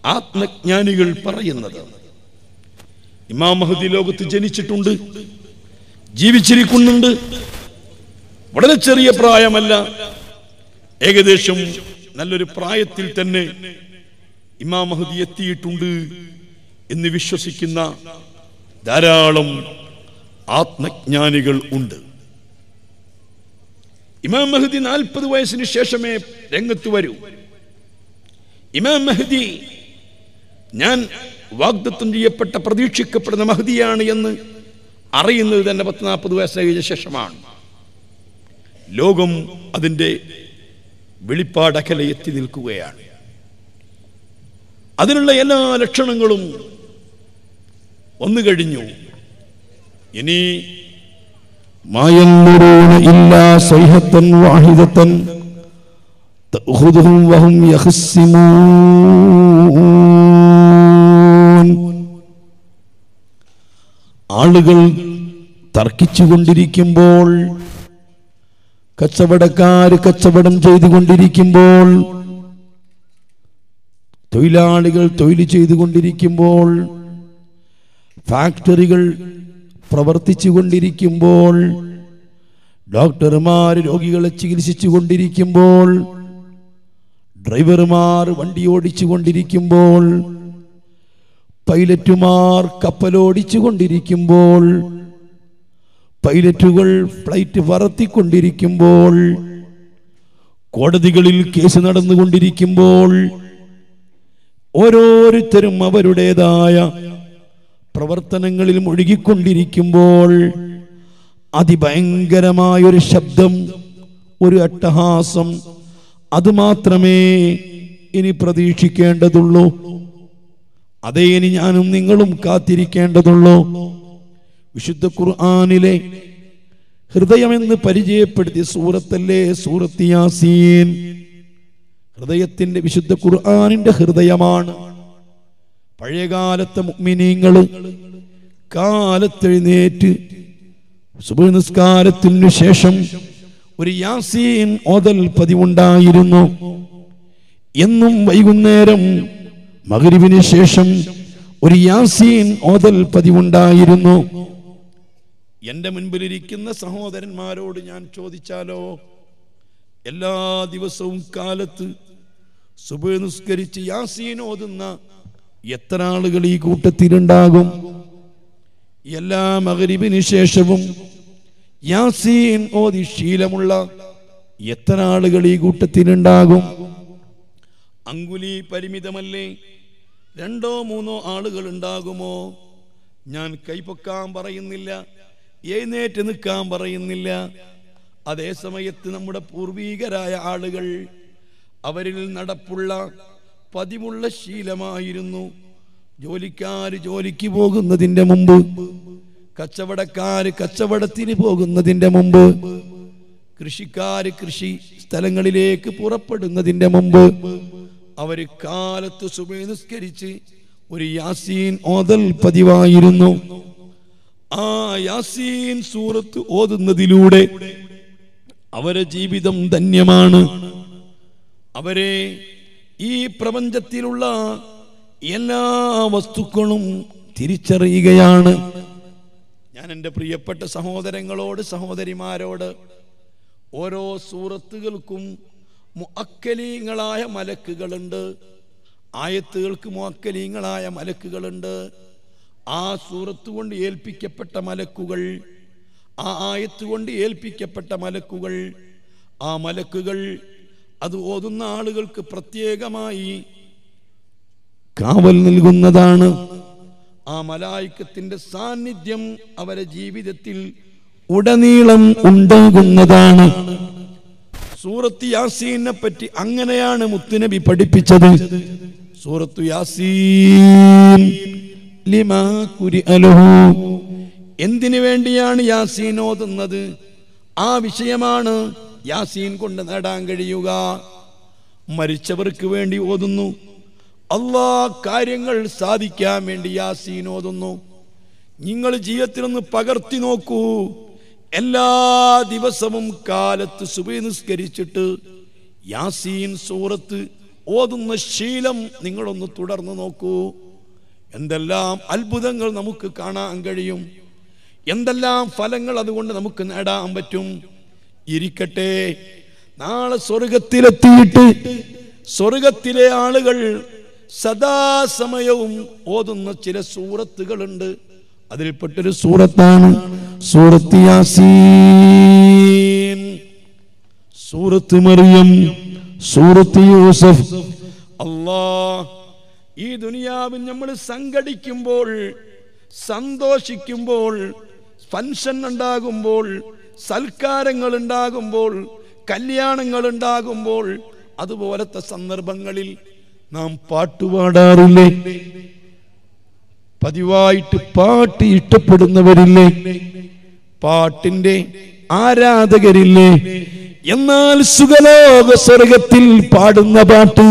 ആത്മജ്ഞാനികൾ പറയുന്നത്. ഇമാം മഹദി ലോകത്ത് ജനിച്ചിട്ടുണ്ട് ജീവിച്ചിരിക്കുന്നുണ്ട്. വളരെ ചെറിയ പ്രായമല്ല. ഏകദേശം നല്ലൊരു പ്രായത്തിൽ തന്നെ ഇമാം മഹദി എത്തിയിട്ടുണ്ട് എന്ന് വിശ്വസിക്കുന്ന ധാരാളം ആത്മജ്ഞാനികൾ ഉണ്ട്. ഇമാം മഹദി നാൽപ്പത് വയസ്സിന് ശേഷമേ രംഗത്ത് വരൂ. ഇമാം മഹദി ഞാൻ വാഗ്ദത്വം ചെയ്യപ്പെട്ട പ്രതീക്ഷിക്കപ്പെടുന്ന മഹദിയാണ് എന്ന് അറിയുന്നത് തന്നെ പത്ത് നാൽപ്പത് വയസ്സ് കഴിഞ്ഞ ശേഷമാണ്. ലോകം അതിന്റെ വെളിപ്പാടകലെ എത്തി നിൽക്കുകയാണ്. അതിനുള്ള എല്ലാ ലക്ഷണങ്ങളും വന്നു കഴിഞ്ഞു. ഇനി ആളുകൾ തർക്കിച്ചുകൊണ്ടിരിക്കുമ്പോൾ കച്ചവടക്കാർ കച്ചവടം ചെയ്തുകൊണ്ടിരിക്കുമ്പോൾ തൊഴിലാളികൾ തൊഴിൽ ചെയ്തുകൊണ്ടിരിക്കുമ്പോൾ ഫാക്ടറികൾ പ്രവർത്തിച്ചു കൊണ്ടിരിക്കുമ്പോൾ ഡോക്ടർമാർ രോഗികളെ ചികിത്സിച്ചു കൊണ്ടിരിക്കുമ്പോൾ ഡ്രൈവർമാർ വണ്ടി ഓടിച്ചു കൊണ്ടിരിക്കുമ്പോൾ പൈലറ്റുമാർ കപ്പലോടിച്ചു കൊണ്ടിരിക്കുമ്പോൾ പൈലറ്റുകൾ ഫ്ലൈറ്റ് പറത്തിക്കൊണ്ടിരിക്കുമ്പോൾ കോടതികളിൽ കേസ് നടന്നുകൊണ്ടിരിക്കുമ്പോൾ ഓരോരുത്തരും അവരുടേതായ പ്രവർത്തനങ്ങളിൽ മുഴുകിക്കൊണ്ടിരിക്കുമ്പോൾ അതിഭയങ്കരമായൊരു ശബ്ദം ഒരു അട്ടഹാസം അതുമാത്രമേ ഇനി പ്രതീക്ഷിക്കേണ്ടതുള്ളൂ. അതേ ഇനി ഞാനും നിങ്ങളും കാത്തിരിക്കേണ്ടതുള്ളൂ. വിശുദ്ധ ഖുർആാനിലെ ഹൃദയമെന്ന് പരിചയപ്പെടുത്തിയ സൂറത്തല്ലേ സൂറത്ത് യാസീൻ? ഹൃദയത്തിന്റെ വിശുദ്ധ ഖുർആാനിന്റെ ഹൃദയമാണ്. പഴയകാലത്തെ മുഗ്മിനീങ്ങൾ കാലത്തെഴുന്നേറ്റ് സുബഹ് നിസ്കാരത്തിനു ശേഷം ഒരു യാസീൻ ഓതൽ പതിവുണ്ടായിരുന്നു. എന്നും വൈകുന്നേരം മകരിവിന് ശേഷം ഒരു യാസീൻ ഓതൽ പതിവുണ്ടായിരുന്നു. എന്റെ മുൻപിലിരിക്കുന്ന സഹോദരന്മാരോട് ഞാൻ ചോദിച്ചാലോ? എല്ലാ ദിവസവും കാലത്ത് സുബഹ് നിസ്കരിച്ച് യാസീൻ ഓതുന്ന എത്ര ആളുകൾ ഈ കൂട്ടത്തിലുണ്ടാകും? എല്ലാ മകരിബിന് ശേഷവും യാസീൻ ഓതി ശീലമുള്ള എത്ര ആളുകൾ ഈ കൂട്ടത്തിലുണ്ടാകും? അങ്കുലി പരിമിതമല്ലേ? രണ്ടോ മൂന്നോ ആളുകൾ ഉണ്ടാകുമോ? ഞാൻ കൈപ്പൊക്കാൻ പറയുന്നില്ല എഴുന്നേറ്റ് നിൽക്കാൻ പറയുന്നില്ല. അതേ സമയത്ത് നമ്മുടെ പൂർവീകരായ ആളുകൾ അവരിൽ നടപ്പുള്ള പതിവുള്ള ശീലമായിരുന്നു. ജോലിക്കാര് ജോലിക്ക് പോകുന്നതിന്റെ മുമ്പ് കച്ചവടക്കാര് കച്ചവടത്തിന് പോകുന്നതിന്റെ മുമ്പ് കൃഷിക്കാര് കൃഷി സ്ഥലങ്ങളിലേക്ക് പുറപ്പെടുന്നതിന്റെ മുമ്പ് അവർ കാലത്ത് സുബഹി നിസ്കരിച്ച് ഒരു യാസീൻ ഓതൽ പതിവായിരുന്നു. ആ യാസീൻ സൂറത്ത് ഓതുന്നതിലൂടെ അവരെ ജീവിതം ധന്യമാണ്. അവരെ ഈ പ്രപഞ്ചത്തിലുള്ള എല്ലാ വസ്തുക്കളും തിരിച്ചറിയുകയാണ്. ഞാൻ എന്റെ പ്രിയപ്പെട്ട സഹോദരങ്ങളോട് സഹോദരിമാരോട് ഓരോ സൂറത്തുകൾക്കും മുഅക്കലീങ്ങളായ മലക്കുകളുണ്ട്. ആയത്തുകൾക്ക് മുഅക്കലീങ്ങളായ മലക്കുകളുണ്ട്. ആ സൂറത്ത് കൊണ്ട് ഏൽപ്പിക്കപ്പെട്ട മലക്കുകൾ ആ ആയത്ത് കൊണ്ട് ഏൽപ്പിക്കപ്പെട്ട മലക്കുകൾ. ആ മലക്കുകൾ അത് ഓതുന്ന ആളുകൾക്ക് പ്രത്യേകമായി കാവൽ നൽകുന്നതാണ്. ആ മലായിക്കത്തിന്റെ സാന്നിധ്യം അവരെ ജീവിതത്തിൽ ഉടനീളം ഉണ്ടാകുന്നതാണ്. സൂറത്ത് യാസീനെ പറ്റി അങ്ങനെയാണ് മുത്തുനബി പഠിപ്പിച്ചത്. സൂറത്തു യാസീൻ ലിമാ കുരിഅലഹു എന്തിനു വേണ്ടിയാണ് യാസീൻ ഓതുന്നത്? ആ വിഷയമാണ് യാസീൻ കൊണ്ട് നേടാൻ കഴിയുക. മരിച്ചവർക്ക് വേണ്ടി ഓതുന്നു. അള്ളാ കാര്യങ്ങൾ സാധിക്കാൻ വേണ്ടി യാസീൻ ഓതുന്നു. നിങ്ങൾ ജീവിതത്തിൽ ഒന്ന് പകർത്തി നോക്കൂ. എല്ലാ ദിവസവും കാലത്ത് സുബൈ നിസ്കരിച്ചിട്ട് യാസീൻ സൂറത്ത് ഓതുന്ന ശീലം നിങ്ങളൊന്ന് തുടർന്ന് നോക്കൂ. എന്തെല്ലാം അത്ഭുതങ്ങൾ നമുക്ക് കാണാൻ കഴിയും. എന്തെല്ലാം ഫലങ്ങൾ അതുകൊണ്ട് നമുക്ക് നേടാൻ പറ്റും? ഇരിക്കട്ടെ. നാളെ സ്വർഗത്തിലെത്തിയിട്ട് സ്വർഗത്തിലെ ആളുകൾ സദാസമയവും ഓതുന്ന ചില സൂറത്തുകളുണ്ട്. അതിൽപ്പെട്ടൊരു സൂറത്താണ് സൂറത്ത് യാസീൻ. സൂറത്ത് മറിയം സൂറത്ത് യൂസഫ്. അല്ലാ ഈ ദുനിയാവിൽ നമ്മൾ സംഘടിക്കുമ്പോൾ സന്തോഷിക്കുമ്പോൾ ഫൻഷൻ ഉണ്ടാകുമ്പോൾ സൽക്കാരങ്ങൾ ഉണ്ടാകുമ്പോൾ കല്യാണങ്ങൾ ഉണ്ടാകുമ്പോൾ അതുപോലത്തെ സന്ദർഭങ്ങളിൽ നാം പാട്ടുപാടാറില്ലേ പതിവായിട്ട് പാട്ട് ഇഷ്ടപ്പെടുന്നവരില്ലേ? പാട്ടിന്റെ ആരാധകരില്ലേ? എന്നാൽ സുഖലോക സ്വർഗത്തിൽ പാടുന്ന പാട്ട്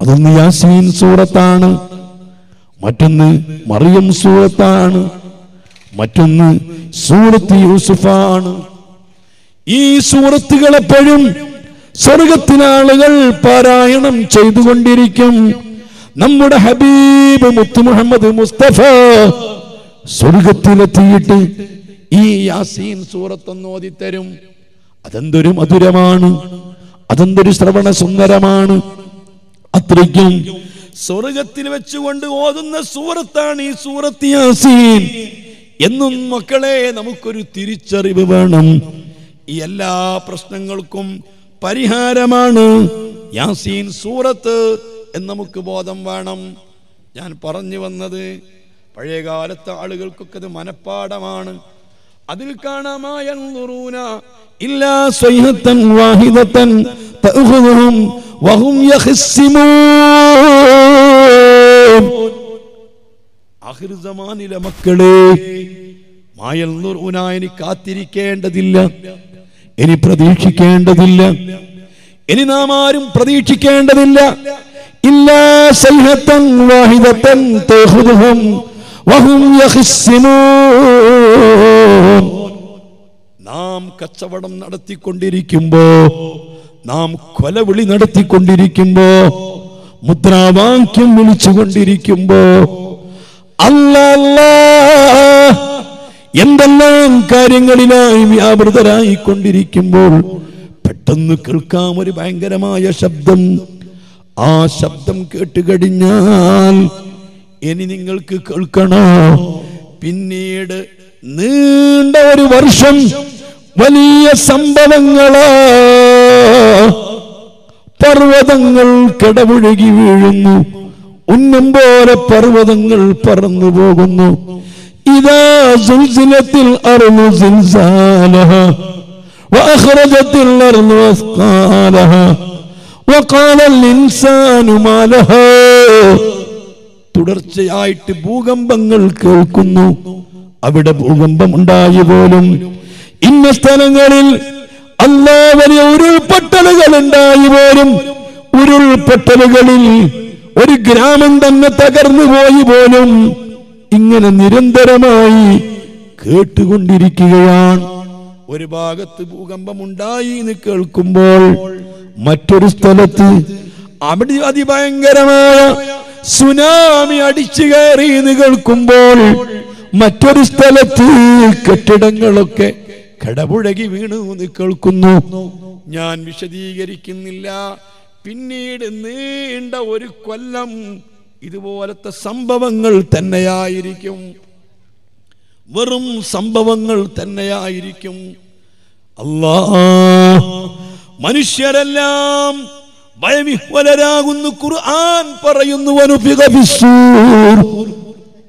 അതൊന്ന് യാസീൻ സൂറത്താണ് മറ്റൊന്ന് മറിയം സൂറത്താണ്. മറ്റൊന്ന് സൂറത്ത് യൂസുഫാണ്. ഈ സൂറത്തുകൾ എപ്പോഴും സ്വർഗത്തിനാളുകൾ പാരായണം ചെയ്തുകൊണ്ടിരിക്കും. നമ്മുടെ ഹബീബ് മുത്തു മുഹമ്മദ് മുസ്തഫ സ്വർഗത്തിലെത്തിയിട്ട് ഈ യാസീൻ സൂറത്തൊന്ന് ഓതിത്തരും. അതെന്തൊരു മധുരമാണ്. അതെന്തൊരു ശ്രവണ സുന്ദരമാണ്. അത്രയ്ക്കും സ്വർഗത്തിൽ വെച്ചുകൊണ്ട് ഓതുന്ന സൂറത്താണ് ഈ സൂറത്ത് യാസീൻ. എന്നും മക്കളെ നമുക്കൊരു തിരിച്ചറിവ് വേണം. ഈ എല്ലാ പ്രശ്നങ്ങൾക്കും പരിഹാരമാണ്. യാസീൻ സൂറത്ത് എന്ന് നമുക്ക് ബോധം വേണം. ഞാൻ പറഞ്ഞു വന്നത് പഴയകാലത്തെ ആളുകൾക്കൊക്കെ അത് മനഃപ്പാടമാണ് അതിൽ കാണാമായ വഹും യഖ്സിമൂൻ മക്കളെ മായൽ നുറൂന കാത്തിരിക്കേണ്ടതില്ല. ഇനി പ്രതീക്ഷിക്കേണ്ടതില്ല. ഇനി നാം ആരും പ്രതീക്ഷിക്കേണ്ടതില്ല. ഇല്ലാ വഹും നാം കച്ചവടം നടത്തിക്കൊണ്ടിരിക്കുമ്പോ നാം കൊലവിളി നടത്തിക്കൊണ്ടിരിക്കുമ്പോ മുദ്രാവാക്യം വിളിച്ചുകൊണ്ടിരിക്കുമ്പോ എന്തെല്ലാം കാര്യങ്ങളിലായി വ്യാപൃതരായി കൊണ്ടിരിക്കുമ്പോൾ പെട്ടെന്ന് കേൾക്കാം ഒരു ഭയങ്കരമായ ശബ്ദം. ആ ശബ്ദം കേട്ട് കഴിഞ്ഞാൽ ഇനി നിങ്ങൾക്ക് കേൾക്കണോ? പിന്നീട് നീണ്ട ഒരു വർഷം വലിയ സംഭവങ്ങളോ പർവതങ്ങൾ കിടപുഴകി വീഴുന്നു. ഉന്നം പോലെ പർവ്വതങ്ങൾ പറന്നു പോകുന്നു ഇതാ സുൽസിലത്തിൽ അറിഞ്ഞു സിൽസാലഹ وأخرجت الأرض أثقالها وقال الإنسان ما لها തുടർച്ചയായിട്ട് ഭൂകമ്പങ്ങൾ കേൾക്കുന്നു അവിടെ ഭൂകമ്പം ഉണ്ടായ പോലും ഇന്ന സ്ഥലങ്ങളിൽ അല്ലാ വലിയ ഉരുൾപൊട്ടലുകൾ ഉണ്ടായി പോലും ഉരുൾപൊട്ടലുകളിൽ ഒരു ഗ്രാമം തന്നെ തകർന്നു പോയി പോലും ഇങ്ങനെ നിരന്തരമായി കേട്ടുകൊണ്ടിരിക്കുകയാണ്. ഒരു ഭാഗത്ത് ഭൂകമ്പം ഉണ്ടായി എന്ന് കേൾക്കുമ്പോൾ മറ്റൊരു സ്ഥലത്ത് അവിടെ അതിഭയങ്കരമായ സുനാമി അടിച്ചു കയറി എന്ന് കേൾക്കുമ്പോൾ മറ്റൊരു സ്ഥലത്ത് കെട്ടിടങ്ങളൊക്കെ കടപുഴകി വീണു എന്ന് കേൾക്കുന്നു. ഞാൻ വിശദീകരിക്കുന്നില്ല. പിന്നീട് നീണ്ട ഒരു കൊല്ലം ഇതുപോലത്തെ സംഭവങ്ങൾ തന്നെയായിരിക്കും. വെറും സംഭവങ്ങൾ തന്നെയായിരിക്കും. അല്ലാ മനുഷ്യരെല്ലാം ഭയവിഹ്വലരാകുന്നു. ഖുർആൻ പറയുന്നു.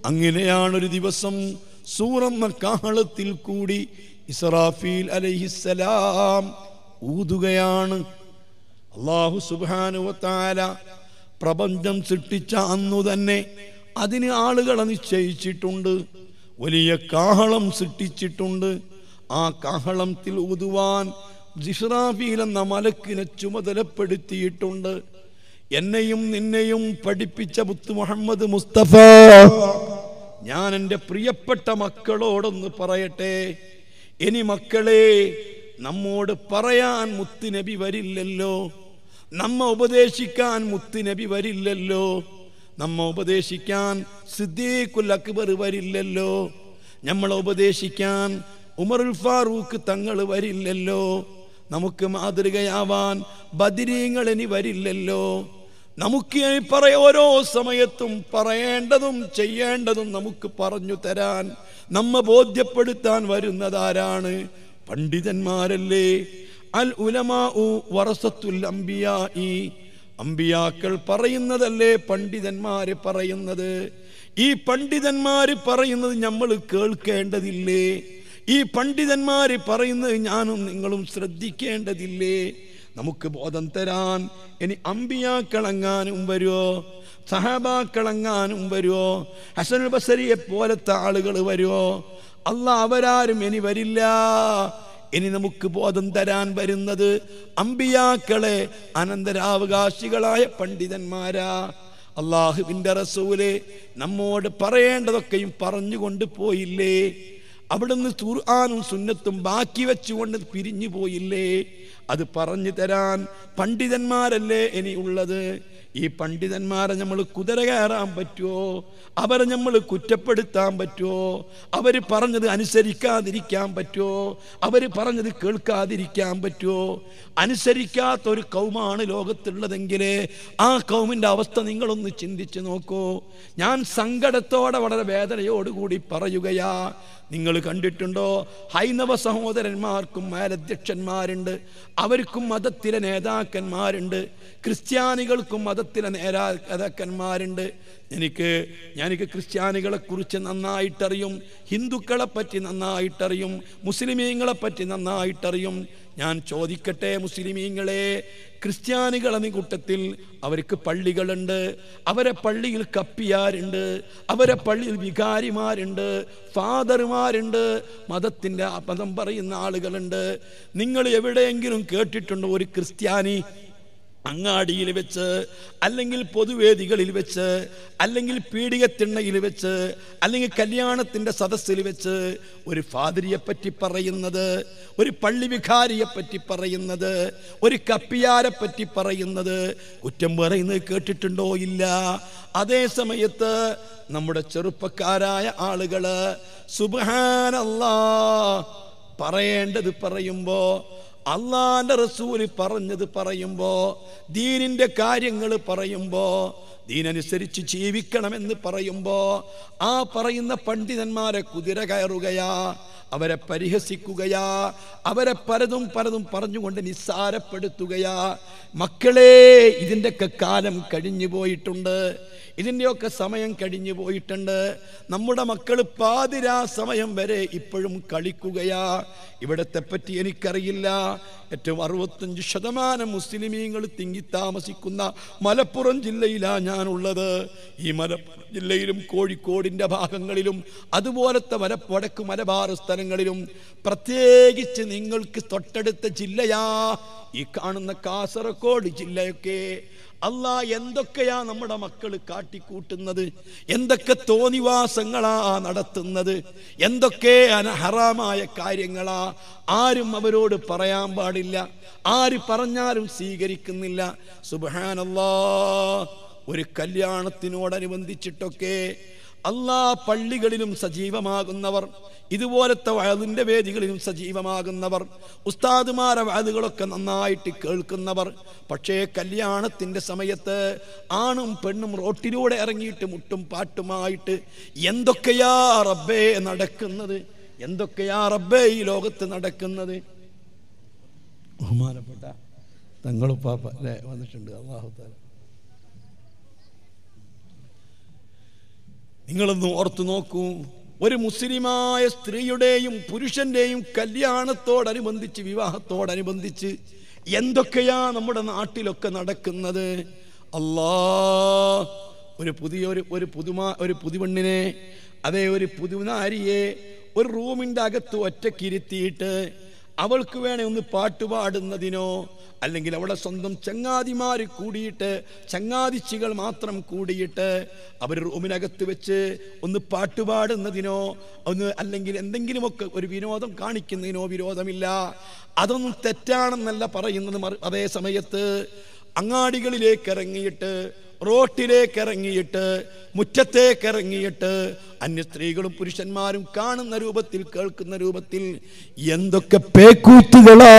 അങ്ങനെയാണ് ഒരു ദിവസം സൂറന്ന കാഹളത്തിൽ കൂടി ഇസ്രാഫീൽ അലൈഹിസ്സലാം ഊതുകയാണ്. അള്ളാഹു സുബാനുവത്താല പ്രപഞ്ചം സൃഷ്ടിച്ച അന്നു തന്നെ അതിന് ആളുകളെ നിശ്ചയിച്ചിട്ടുണ്ട്. വലിയ കാഹളം സൃഷ്ടിച്ചിട്ടുണ്ട്. ആ കാഹളത്തിൽ ഊതുവാൻ ജിഷ്റാഫീൽ എന്ന മലക്കിനെ ചുമതലപ്പെടുത്തിയിട്ടുണ്ട്. എന്നെയും നിന്നെയും പഠിപ്പിച്ച മുത്ത് മുഹമ്മദ് മുസ്തഫ ഞാൻ എന്റെ പ്രിയപ്പെട്ട മക്കളോടൊന്ന് പറയട്ടെ. ഇനി മക്കളെ നമ്മോട് പറയാൻ മുത്തിനബി വരില്ലല്ലോ. നമ്മ ഉപദേശിക്കാൻ മുത്തുനബി വരില്ലല്ലോ. നമ്മ ഉപദേശിക്കാൻ സിദ്ദീഖുൽ അക്ബർ വരില്ലല്ലോ. നമ്മളെ ഉപദേശിക്കാൻ ഉമറുൽ ഫാറൂഖ് തങ്ങൾ വരില്ലല്ലോ. നമുക്ക് മാതൃകയാവാൻ ബദിരീങ്ങൾ ഇനി വരില്ലല്ലോ. നമുക്ക് പറയ ഓരോ സമയത്തും പറയേണ്ടതും ചെയ്യേണ്ടതും നമുക്ക് പറഞ്ഞു തരാൻ നമ്മ ബോധ്യപ്പെടുത്താൻ വരുന്നതാരാണ്? പണ്ഡിതന്മാരല്ലേ. അൽ വറസത്തുൽ അമ്പിയാക്കൾ പറയുന്നതല്ലേ പണ്ഡിതന്മാര് പറയുന്നത്? ഈ പണ്ഡിതന്മാര് പറയുന്നത് നമ്മൾ കേൾക്കേണ്ടതില്ലേ? ഈ പണ്ഡിതന്മാര് പറയുന്നത് ഞാനും നിങ്ങളും ശ്രദ്ധിക്കേണ്ടതില്ലേ? നമുക്ക് ബോധം തരാൻ ഇനി അമ്പിയാക്കളങ്ങാനും വരുമോ സഹബാക്കളങ്ങാനും വരുമോ ഹസനുൽ ബസരിയെ പോലത്തെ ആളുകൾ വരുമോ അല്ല അവരാരും ഇനി വരില്ല. ഇനി നമുക്ക് ബോധം തരാൻ വരുന്നത് അമ്പിയാക്കളെ അനന്തരാവകാശികളായ പണ്ഡിതന്മാരാ. അള്ളാഹുവിന്റെ റസൂലെ നമ്മോട് പറയേണ്ടതൊക്കെയും പറഞ്ഞുകൊണ്ട് പോയില്ലേ? അവിടുന്ന് ഖുർആാനും സുന്നത്തും ബാക്കി വെച്ചുകൊണ്ട് പിരിഞ്ഞു പോയില്ലേ? അത് പറഞ്ഞു തരാൻ പണ്ഡിതന്മാരല്ലേ ഇനി ഉള്ളത്? ഈ പണ്ഡിതന്മാരെ നമ്മൾ കുതിര കയറാൻ പറ്റുമോ അവരെ നമ്മൾ കുറ്റപ്പെടുത്താൻ പറ്റുമോ അവർ പറഞ്ഞത് അനുസരിക്കാതിരിക്കാൻ പറ്റുമോ അവർ പറഞ്ഞത് കേൾക്കാതിരിക്കാൻ പറ്റുമോ അനുസരിക്കാത്ത ഒരു കൗമാണ് ലോകത്തുള്ളതെങ്കിൽ ആ കൗമിന്റെ അവസ്ഥ നിങ്ങളൊന്ന് ചിന്തിച്ച് നോക്കൂ. ഞാൻ സങ്കടത്തോടെ വളരെ വേദനയോടുകൂടി പറയുകയാ. നിങ്ങൾ കണ്ടിട്ടുണ്ടോ? ഹൈന്ദവ സഹോദരന്മാർക്കും മേലധ്യക്ഷന്മാരുണ്ട്. അവർക്കും മതത്തിലെ നേതാക്കന്മാരുണ്ട്. ക്രിസ്ത്യാനികൾക്കും മതത്തിലെ നേതാ നേതാക്കന്മാരുണ്ട്. എനിക്ക് എനിക്ക് ക്രിസ്ത്യാനികളെ കുറിച്ച് നന്നായിട്ടറിയും. ഹിന്ദുക്കളെ പറ്റി നന്നായിട്ടറിയും. മുസ്ലിമീങ്ങളെ പറ്റി നന്നായിട്ടറിയും. ഞാൻ ചോദിക്കട്ടെ മുസ്ലിമീങ്ങളെ ക്രിസ്ത്യാനികളെ കൂട്ടത്തിൽ അവർക്ക് പള്ളികളുണ്ട് അവരെ പള്ളിയിൽ കപ്പിയാരുണ്ട് അവരെ പള്ളിയിൽ വികാരിമാരുണ്ട് ഫാദർമാരുണ്ട് മതത്തിന്റെ അപദം പറയുന്ന ആളുകളുണ്ട്. നിങ്ങൾ എവിടെയെങ്കിലും കേട്ടിട്ടുണ്ടോ ഒരു ക്രിസ്ത്യാനി അങ്ങാടിയിൽ വെച്ച് അല്ലെങ്കിൽ പൊതുവേദികളിൽ വെച്ച് അല്ലെങ്കിൽ പീഡികത്തിണ്ണയിൽ വെച്ച് അല്ലെങ്കിൽ കല്യാണത്തിന്റെ സദസ്സിൽ വെച്ച് ഒരു ഫാദരിയെ പറ്റി പറയുന്നത് ഒരു പള്ളി വികാരിയെ പറ്റി പറയുന്നത് ഒരു കപ്പിയാരെ പറ്റി പറയുന്നത് കുറ്റം പറയുന്നത് കേട്ടിട്ടുണ്ടോ ഇല്ല? അതേ സമയത്ത് നമ്മുടെ ചെറുപ്പക്കാരായ ആളുകൾ സുബാനല്ലാ പറയേണ്ടത് പറയുമ്പോ അള്ളാന്റെ റസൂൽ പറഞ്ഞത് പറയുമ്പോ ദീനിന്റെ കാര്യങ്ങൾ പറയുമ്പോ ദീനനുസരിച്ച് ജീവിക്കണമെന്ന് പറയുമ്പോ ആ പറയുന്ന പണ്ഡിതന്മാരെ കുതിര കയറുകയാ അവരെ പരിഹസിക്കുകയാ അവരെ പലതും പലതും പറഞ്ഞുകൊണ്ട് നിസ്സാരപ്പെടുത്തുകയാ. മക്കളെ ഇതിന്റെയൊക്കെ കാലം കഴിഞ്ഞു പോയിട്ടുണ്ട് ഇതിന്റെയൊക്കെ സമയം കഴിഞ്ഞു പോയിട്ടുണ്ട്. നമ്മുടെ മക്കൾ പാതിരാ സമയം വരെ ഇപ്പോഴും കളിക്കുകയാ. ഇവിടത്തെ പറ്റി എനിക്കറിയില്ല. ഏറ്റവും അറുപത്തഞ്ച് ശതമാനം മുസ്ലിമീങ്ങൾ തിങ്ങി താമസിക്കുന്ന മലപ്പുറം ജില്ലയിലാണ് ഞാനുള്ളത്. ഈ മലപ്പുറം ജില്ലയിലും കോഴിക്കോടിന്റെ ഭാഗങ്ങളിലും അതുപോലത്തെ മല വടക്ക് മലബാർ സ്ഥലങ്ങളിലും പ്രത്യേകിച്ച് നിങ്ങൾക്ക് തൊട്ടടുത്ത ജില്ലയാ ഈ കാണുന്ന കാസർഗോഡ് ജില്ലയൊക്കെ. അല്ലാ എന്തൊക്കെയാ നമ്മുടെ മക്കൾ കാട്ടിക്കൂട്ടുന്നത്? എന്തൊക്കെ തോന്നിവാസങ്ങളാ നടത്തുന്നത്? എന്തൊക്കെ അനഹറാമായ കാര്യങ്ങളാ? ആരും അവരോട് പറയാൻ പാടില്ല. ആര് പറഞ്ഞാലും സ്വീകരിക്കുന്നില്ല. സുബാനല്ലാ ഒരു കല്യാണത്തിനോടനുബന്ധിച്ചിട്ടൊക്കെ അല്ലാ പള്ളികളിലും സജീവമാകുന്നവർ ഇതുപോലത്തെ വയതിന്റെ വേദികളിലും സജീവമാകുന്നവർ ഉസ്താദുമാരെ വയതുകളൊക്കെ നന്നായിട്ട് കേൾക്കുന്നവർ. പക്ഷേ കല്യാണത്തിന്റെ സമയത്ത് ആണും പെണ്ണും റോട്ടിലൂടെ ഇറങ്ങിയിട്ട് മുട്ടും പാട്ടുമായിട്ട് എന്തൊക്കെയാ റബ്ബേ നടക്കുന്നത്? എന്തൊക്കെയാ റബ്ബേ ഈ ലോകത്ത് നടക്കുന്നത്? ബഹുമാനപ്പെട്ട തങ്ങളുപ്പാപ്പ അല്ലേ വന്നിട്ടുണ്ട്. അള്ളാഹുത്താല നിങ്ങളൊന്ന് ഓർത്തു നോക്കൂ. ഒരു മുസ്ലിമായ സ്ത്രീയുടെയും പുരുഷന്റെയും കല്യാണത്തോടനുബന്ധിച്ച് വിവാഹത്തോടനുബന്ധിച്ച് എന്തൊക്കെയാ നമ്മുടെ നാട്ടിലൊക്കെ നടക്കുന്നത്? അല്ലാ ഒരു പുതിയ ഒരു ഒരു പുതുമാ ഒരു പുതുവെണ്ണിനെ അതേ ഒരു പുതുനാരിയെ ഒരു റൂമിന്റെ അകത്ത് ഒറ്റക്കിരുത്തിയിട്ട് അവൾക്ക് വേണേ ഒന്ന് പാട്ടുപാടുന്നതിനോ അല്ലെങ്കിൽ അവിടെ സ്വന്തം ചങ്ങാതിമാർ കൂടിയിട്ട് ചങ്ങാതിച്ചികൾ മാത്രം കൂടിയിട്ട് അവർ റൂമിനകത്ത് വെച്ച് ഒന്ന് പാട്ടുപാടുന്നതിനോ ഒന്ന് അല്ലെങ്കിൽ എന്തെങ്കിലുമൊക്കെ ഒരു വിനോദം കാണിക്കുന്നതിനോ വിരോധമില്ല. അതൊന്നും തെറ്റാണെന്നല്ല പറയുന്നത് അതേ സമയത്ത് അങ്ങാടികളിലേക്ക് ഇറങ്ങിയിട്ട് റോട്ടിലേക്ക് ഇറങ്ങിയിട്ട് മുറ്റത്തേക്ക് ഇറങ്ങിയിട്ട് അന്യ സ്ത്രീകളും പുരുഷന്മാരും കാണുന്ന രൂപത്തിൽ കേൾക്കുന്ന രൂപത്തിൽ എന്തൊക്കെ പേക്കൂത്തുകളാ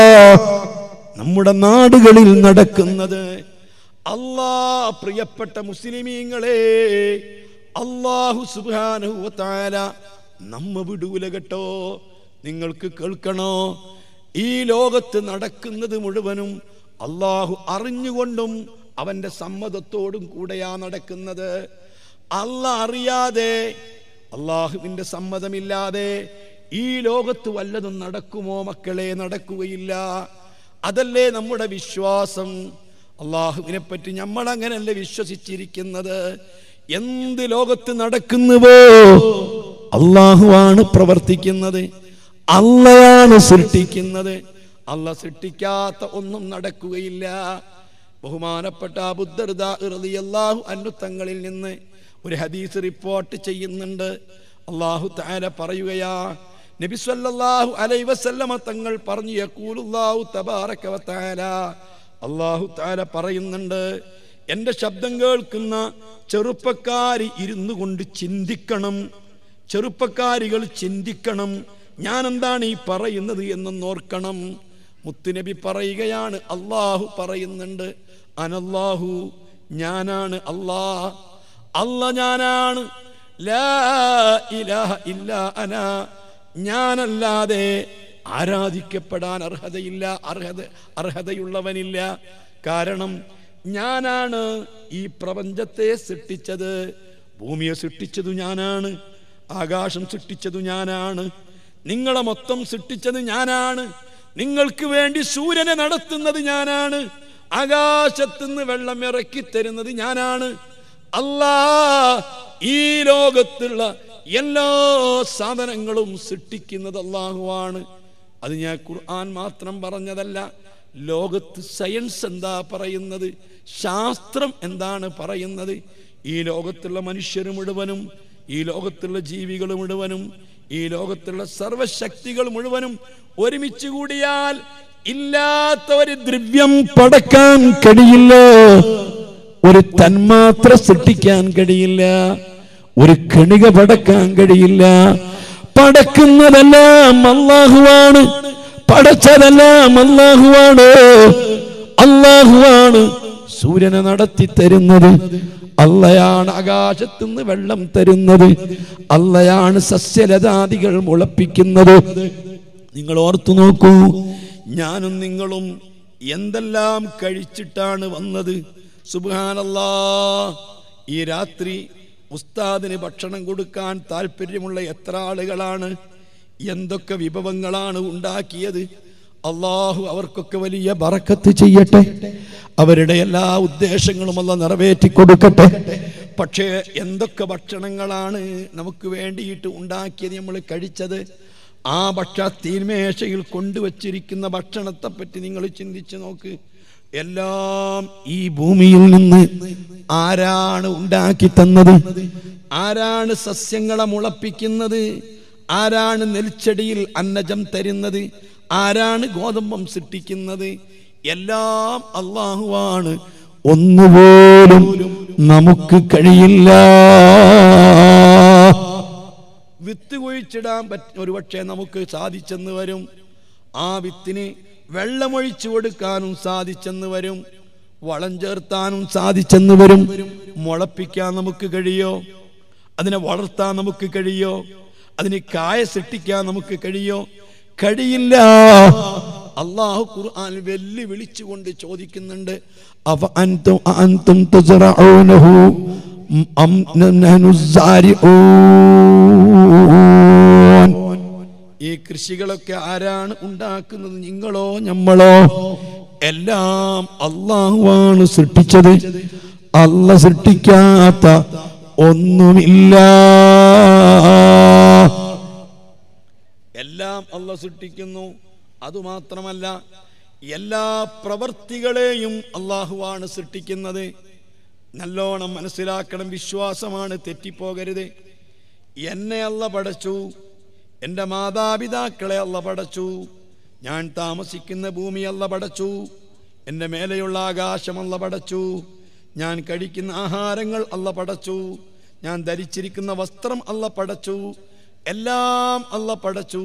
നമ്മുടെ നാടുകളിൽ നടക്കുന്നത്. അല്ലാ പ്രിയപ്പെട്ട മുസ്ലിമീങ്ങളെ അള്ളാഹു സുബാനുവത്താല നമ്മ വിടൂല കേട്ടോ. നിങ്ങൾക്ക് കേൾക്കണോ? ഈ ലോകത്ത് നടക്കുന്നത് മുഴുവനും അള്ളാഹു അറിഞ്ഞുകൊണ്ടും അവന്റെ സമ്മതത്തോടും കൂടെയാ നടക്കുന്നത്. അല്ല അറിയാതെ അള്ളാഹുവിന്റെ സമ്മതമില്ലാതെ ഈ ലോകത്ത് വല്ലതും നടക്കുമോ മക്കളെ? നടക്കുകയില്ല. അതല്ലേ നമ്മുടെ വിശ്വാസം? അള്ളാഹുവിനെ പറ്റി നമ്മൾ അങ്ങനല്ലേ വിശ്വസിച്ചിരിക്കുന്നത്? എന്ത് ലോകത്ത് നടക്കുന്നുവോ? അള്ളാഹുവാണ് പ്രവർത്തിക്കുന്നത്. അള്ളയാണ് സൃഷ്ടിക്കുന്നത്. അള്ള സൃഷ്ടിക്കാത്ത ഒന്നും നടക്കുകയില്ല. ബഹുമാനപ്പെട്ട ബുദ്ധർദാഹു അന്നുത്തങ്ങളിൽ നിന്ന് ഒരു ഹദീസ് റിപ്പോർട്ട് ചെയ്യുന്നുണ്ട്. അള്ളാഹു താര പറയുകയാ നബി സല്ലല്ലാഹു അലൈഹി വസല്ലമ തങ്ങൾ പറഞ്ഞു യക്കൂലുല്ലാഹു തബാറക വ തആല അള്ളാഹു താര പറയുന്നുണ്ട് എന്റെ ശബ്ദം കേൾക്കുന്ന ചെറുപ്പക്കാരി ഇരുന്നു കൊണ്ട് ചിന്തിക്കണം. ചെറുപ്പക്കാരികൾ ചിന്തിക്കണം. ഞാൻ എന്താണ് ഈ പറയുന്നത് എന്നൊന്നോർക്കണം. മുത്തുനബി പറയുകയാണ് അള്ളാഹു പറയുന്നുണ്ട് അനല്ലാഹു ഞാനാണ് അല്ലാ അല്ല ഞാനാണ്. അന. ഞാനല്ലാതെ ആരാധിക്കപ്പെടാൻ അർഹതയില്ല അർഹത അർഹതയുള്ളവനില്ല. കാരണം ഞാനാണ് ഈ പ്രപഞ്ചത്തെ സൃഷ്ടിച്ചത്. ഭൂമിയെ സൃഷ്ടിച്ചതു ഞാനാണ്. ആകാശം സൃഷ്ടിച്ചതു ഞാനാണ്. നിങ്ങളെ മൊത്തം സൃഷ്ടിച്ചത് ഞാനാണ്. നിങ്ങൾക്ക് വേണ്ടി സൂര്യനെ നടത്തുന്നത് ഞാനാണ്. ആകാശത്തുനിന്ന് വെള്ളം ഇറക്കി തരുന്നത് ഞാനാണ്. അല്ലാ ഈ ലോകത്തുള്ള എല്ലാ സാധനങ്ങളും സൃഷ്ടിക്കുന്നത് അള്ളാഹുവാണ് അത് ഞാൻ ഖുർആൻ മാത്രം പറഞ്ഞതല്ല. ലോകത്ത് സയൻസ് എന്താ പറയുന്നത്? ശാസ്ത്രം എന്താണ് പറയുന്നത്? ഈ ലോകത്തുള്ള മനുഷ്യർ മുഴുവനും ഈ ലോകത്തുള്ള ജീവികൾ മുഴുവനും ഈ ലോകത്തുള്ള സർവശക്തികൾ മുഴുവനും ഒരുമിച്ച് കൂടിയാൽ ഇല്ലാത്ത ഒരു ദ്രവ്യം പടക്കാൻ കഴിയില്ല. ഒരു തന്മാത്ര സൃഷ്ടിക്കാൻ കഴിയില്ല. ഒരു കണിക പടക്കാൻ കഴിയില്ല. പടക്കുന്നതെല്ലാം അള്ളാഹുവാണ് പടച്ചതെല്ലാം അള്ളാഹുവാണ് അള്ളാഹുവാണ് സൂര്യനെ നടത്തി തരുന്നത്. അള്ളയാണ് ആകാശത്തുനിന്ന് വെള്ളം തരുന്നത്. അള്ളയാണ് സസ്യലതാദികൾ മുളപ്പിക്കുന്നത്. നിങ്ങൾ ഓർത്തു നോക്കൂ ഞാനും നിങ്ങളും എന്തെല്ലാം കഴിച്ചിട്ടാണ് വന്നത്? സുബാനല്ലാ ഈ രാത്രി ഉസ്താദിന് ഭക്ഷണം കൊടുക്കാൻ താല്പര്യമുള്ള എത്ര ആളുകളാണ്? എന്തൊക്കെ വിഭവങ്ങളാണ് ഉണ്ടാക്കിയത്? അള്ളാഹു അവർക്കൊക്കെ വലിയ ബറക്കത്ത് ചെയ്യട്ടെ. അവരുടെ എല്ലാ ഉദ്ദേശങ്ങളും അല്ല നിറവേറ്റി കൊടുക്കട്ടെ. പക്ഷേ എന്തൊക്കെ ഭക്ഷണങ്ങളാണ് നമുക്ക് വേണ്ടിയിട്ട് ഉണ്ടാക്കിയത് നമ്മൾ കഴിച്ചത്? ആ ഭക്ഷ തീന്മേശയിൽ കൊണ്ടുവച്ചിരിക്കുന്ന ഭക്ഷണത്തെ പറ്റി നിങ്ങൾ ചിന്തിച്ച് നോക്ക്. എല്ലാം ഈ ഭൂമിയിൽ നിന്ന് ആരാണ് ഉണ്ടാക്കി തന്നത്? ആരാണ് സസ്യങ്ങളെ മുളപ്പിക്കുന്നത്? ആരാണ് നെൽച്ചെടിയിൽ അന്നജം തരുന്നത്? ആരാണ് ഗോതമ്പം സൃഷ്ടിക്കുന്നത്? എല്ലാം അള്ളാഹുവാണ്. ഒന്നുപോലും നമുക്ക് കഴിയില്ല. വിത്ത് കുഴിച്ചിടാൻ പറ്റ ഒരുപക്ഷെ നമുക്ക് സാധിച്ചെന്ന് വരും. ആ വിത്തിന് വെള്ളമൊഴിച്ചു കൊടുക്കാനും സാധിച്ചെന്ന് വരും. വളം ചേർത്താനും സാധിച്ചെന്ന് വരും. മുളപ്പിക്കാൻ നമുക്ക് കഴിയോ? അതിനെ വളർത്താൻ നമുക്ക് കഴിയോ? അതിന് കായ സൃഷ്ടിക്കാൻ നമുക്ക് കഴിയോ? കഴിയില്ല. അള്ളാഹു ഖുർആൻ വെല്ലു വിളിച്ചുകൊണ്ട് ചോദിക്കുന്നുണ്ട് അവ അൻതും അം ഈ കൃഷികളൊക്കെ ആരാണ് ഉണ്ടാക്കുന്നത്? നിങ്ങളോ ഞമ്മളോ? എല്ലാം അള്ളാഹുവാണ് സൃഷ്ടിച്ചത്. അല്ല സൃഷ്ടിക്കാത്ത ഒന്നുമില്ല. എല്ലാം അല്ല സൃഷ്ടിക്കുന്നു. അതുമാത്രമല്ല എല്ലാ പ്രവർത്തികളെയും അള്ളാഹുവാണ് സൃഷ്ടിക്കുന്നത്. നല്ലോണം മനസ്സിലാക്കണം വിശ്വാസമാണ് തെറ്റിപ്പോകരുത്. എന്നെ അല്ല പടച്ചു എന്റെ മാതാപിതാക്കളെ അല്ല പടച്ചു ഞാൻ താമസിക്കുന്ന ഭൂമി അല്ല പടച്ചു എന്റെ മേലെയുള്ള ആകാശം അല്ല പടച്ചു ഞാൻ കഴിക്കുന്ന ആഹാരങ്ങൾ അല്ല പടച്ചു ഞാൻ ധരിച്ചിരിക്കുന്ന വസ്ത്രം അല്ല പടച്ചു എല്ലാം അല്ല പടച്ചു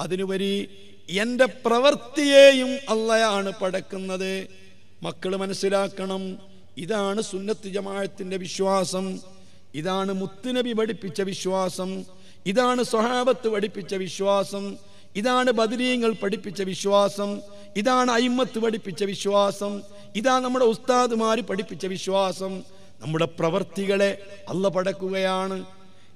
അതിനുപരി എന്റെ പ്രവൃത്തിയെയും അള്ളയാണ് പടക്കുന്നത്. മക്കൾ മനസ്സിലാക്കണം ഇതാണ് സുന്നത്ത് ജമാഅത്തിന്റെ വിശ്വാസം. ഇതാണ് മുത്തുനബി പഠിപ്പിച്ച വിശ്വാസം. ഇതാണ് സ്വഹാബത്ത് പഠിപ്പിച്ച വിശ്വാസം. ഇതാണ് ബദരീങ്ങൾ പഠിപ്പിച്ച വിശ്വാസം. ഇതാണ് അയിമത്ത് പഠിപ്പിച്ച വിശ്വാസം. ഇതാ നമ്മുടെ ഉസ്താദുമാർ പഠിപ്പിച്ച വിശ്വാസം. നമ്മുടെ പ്രവർത്തികളെ അല്ല പടക്കുകയാണ്.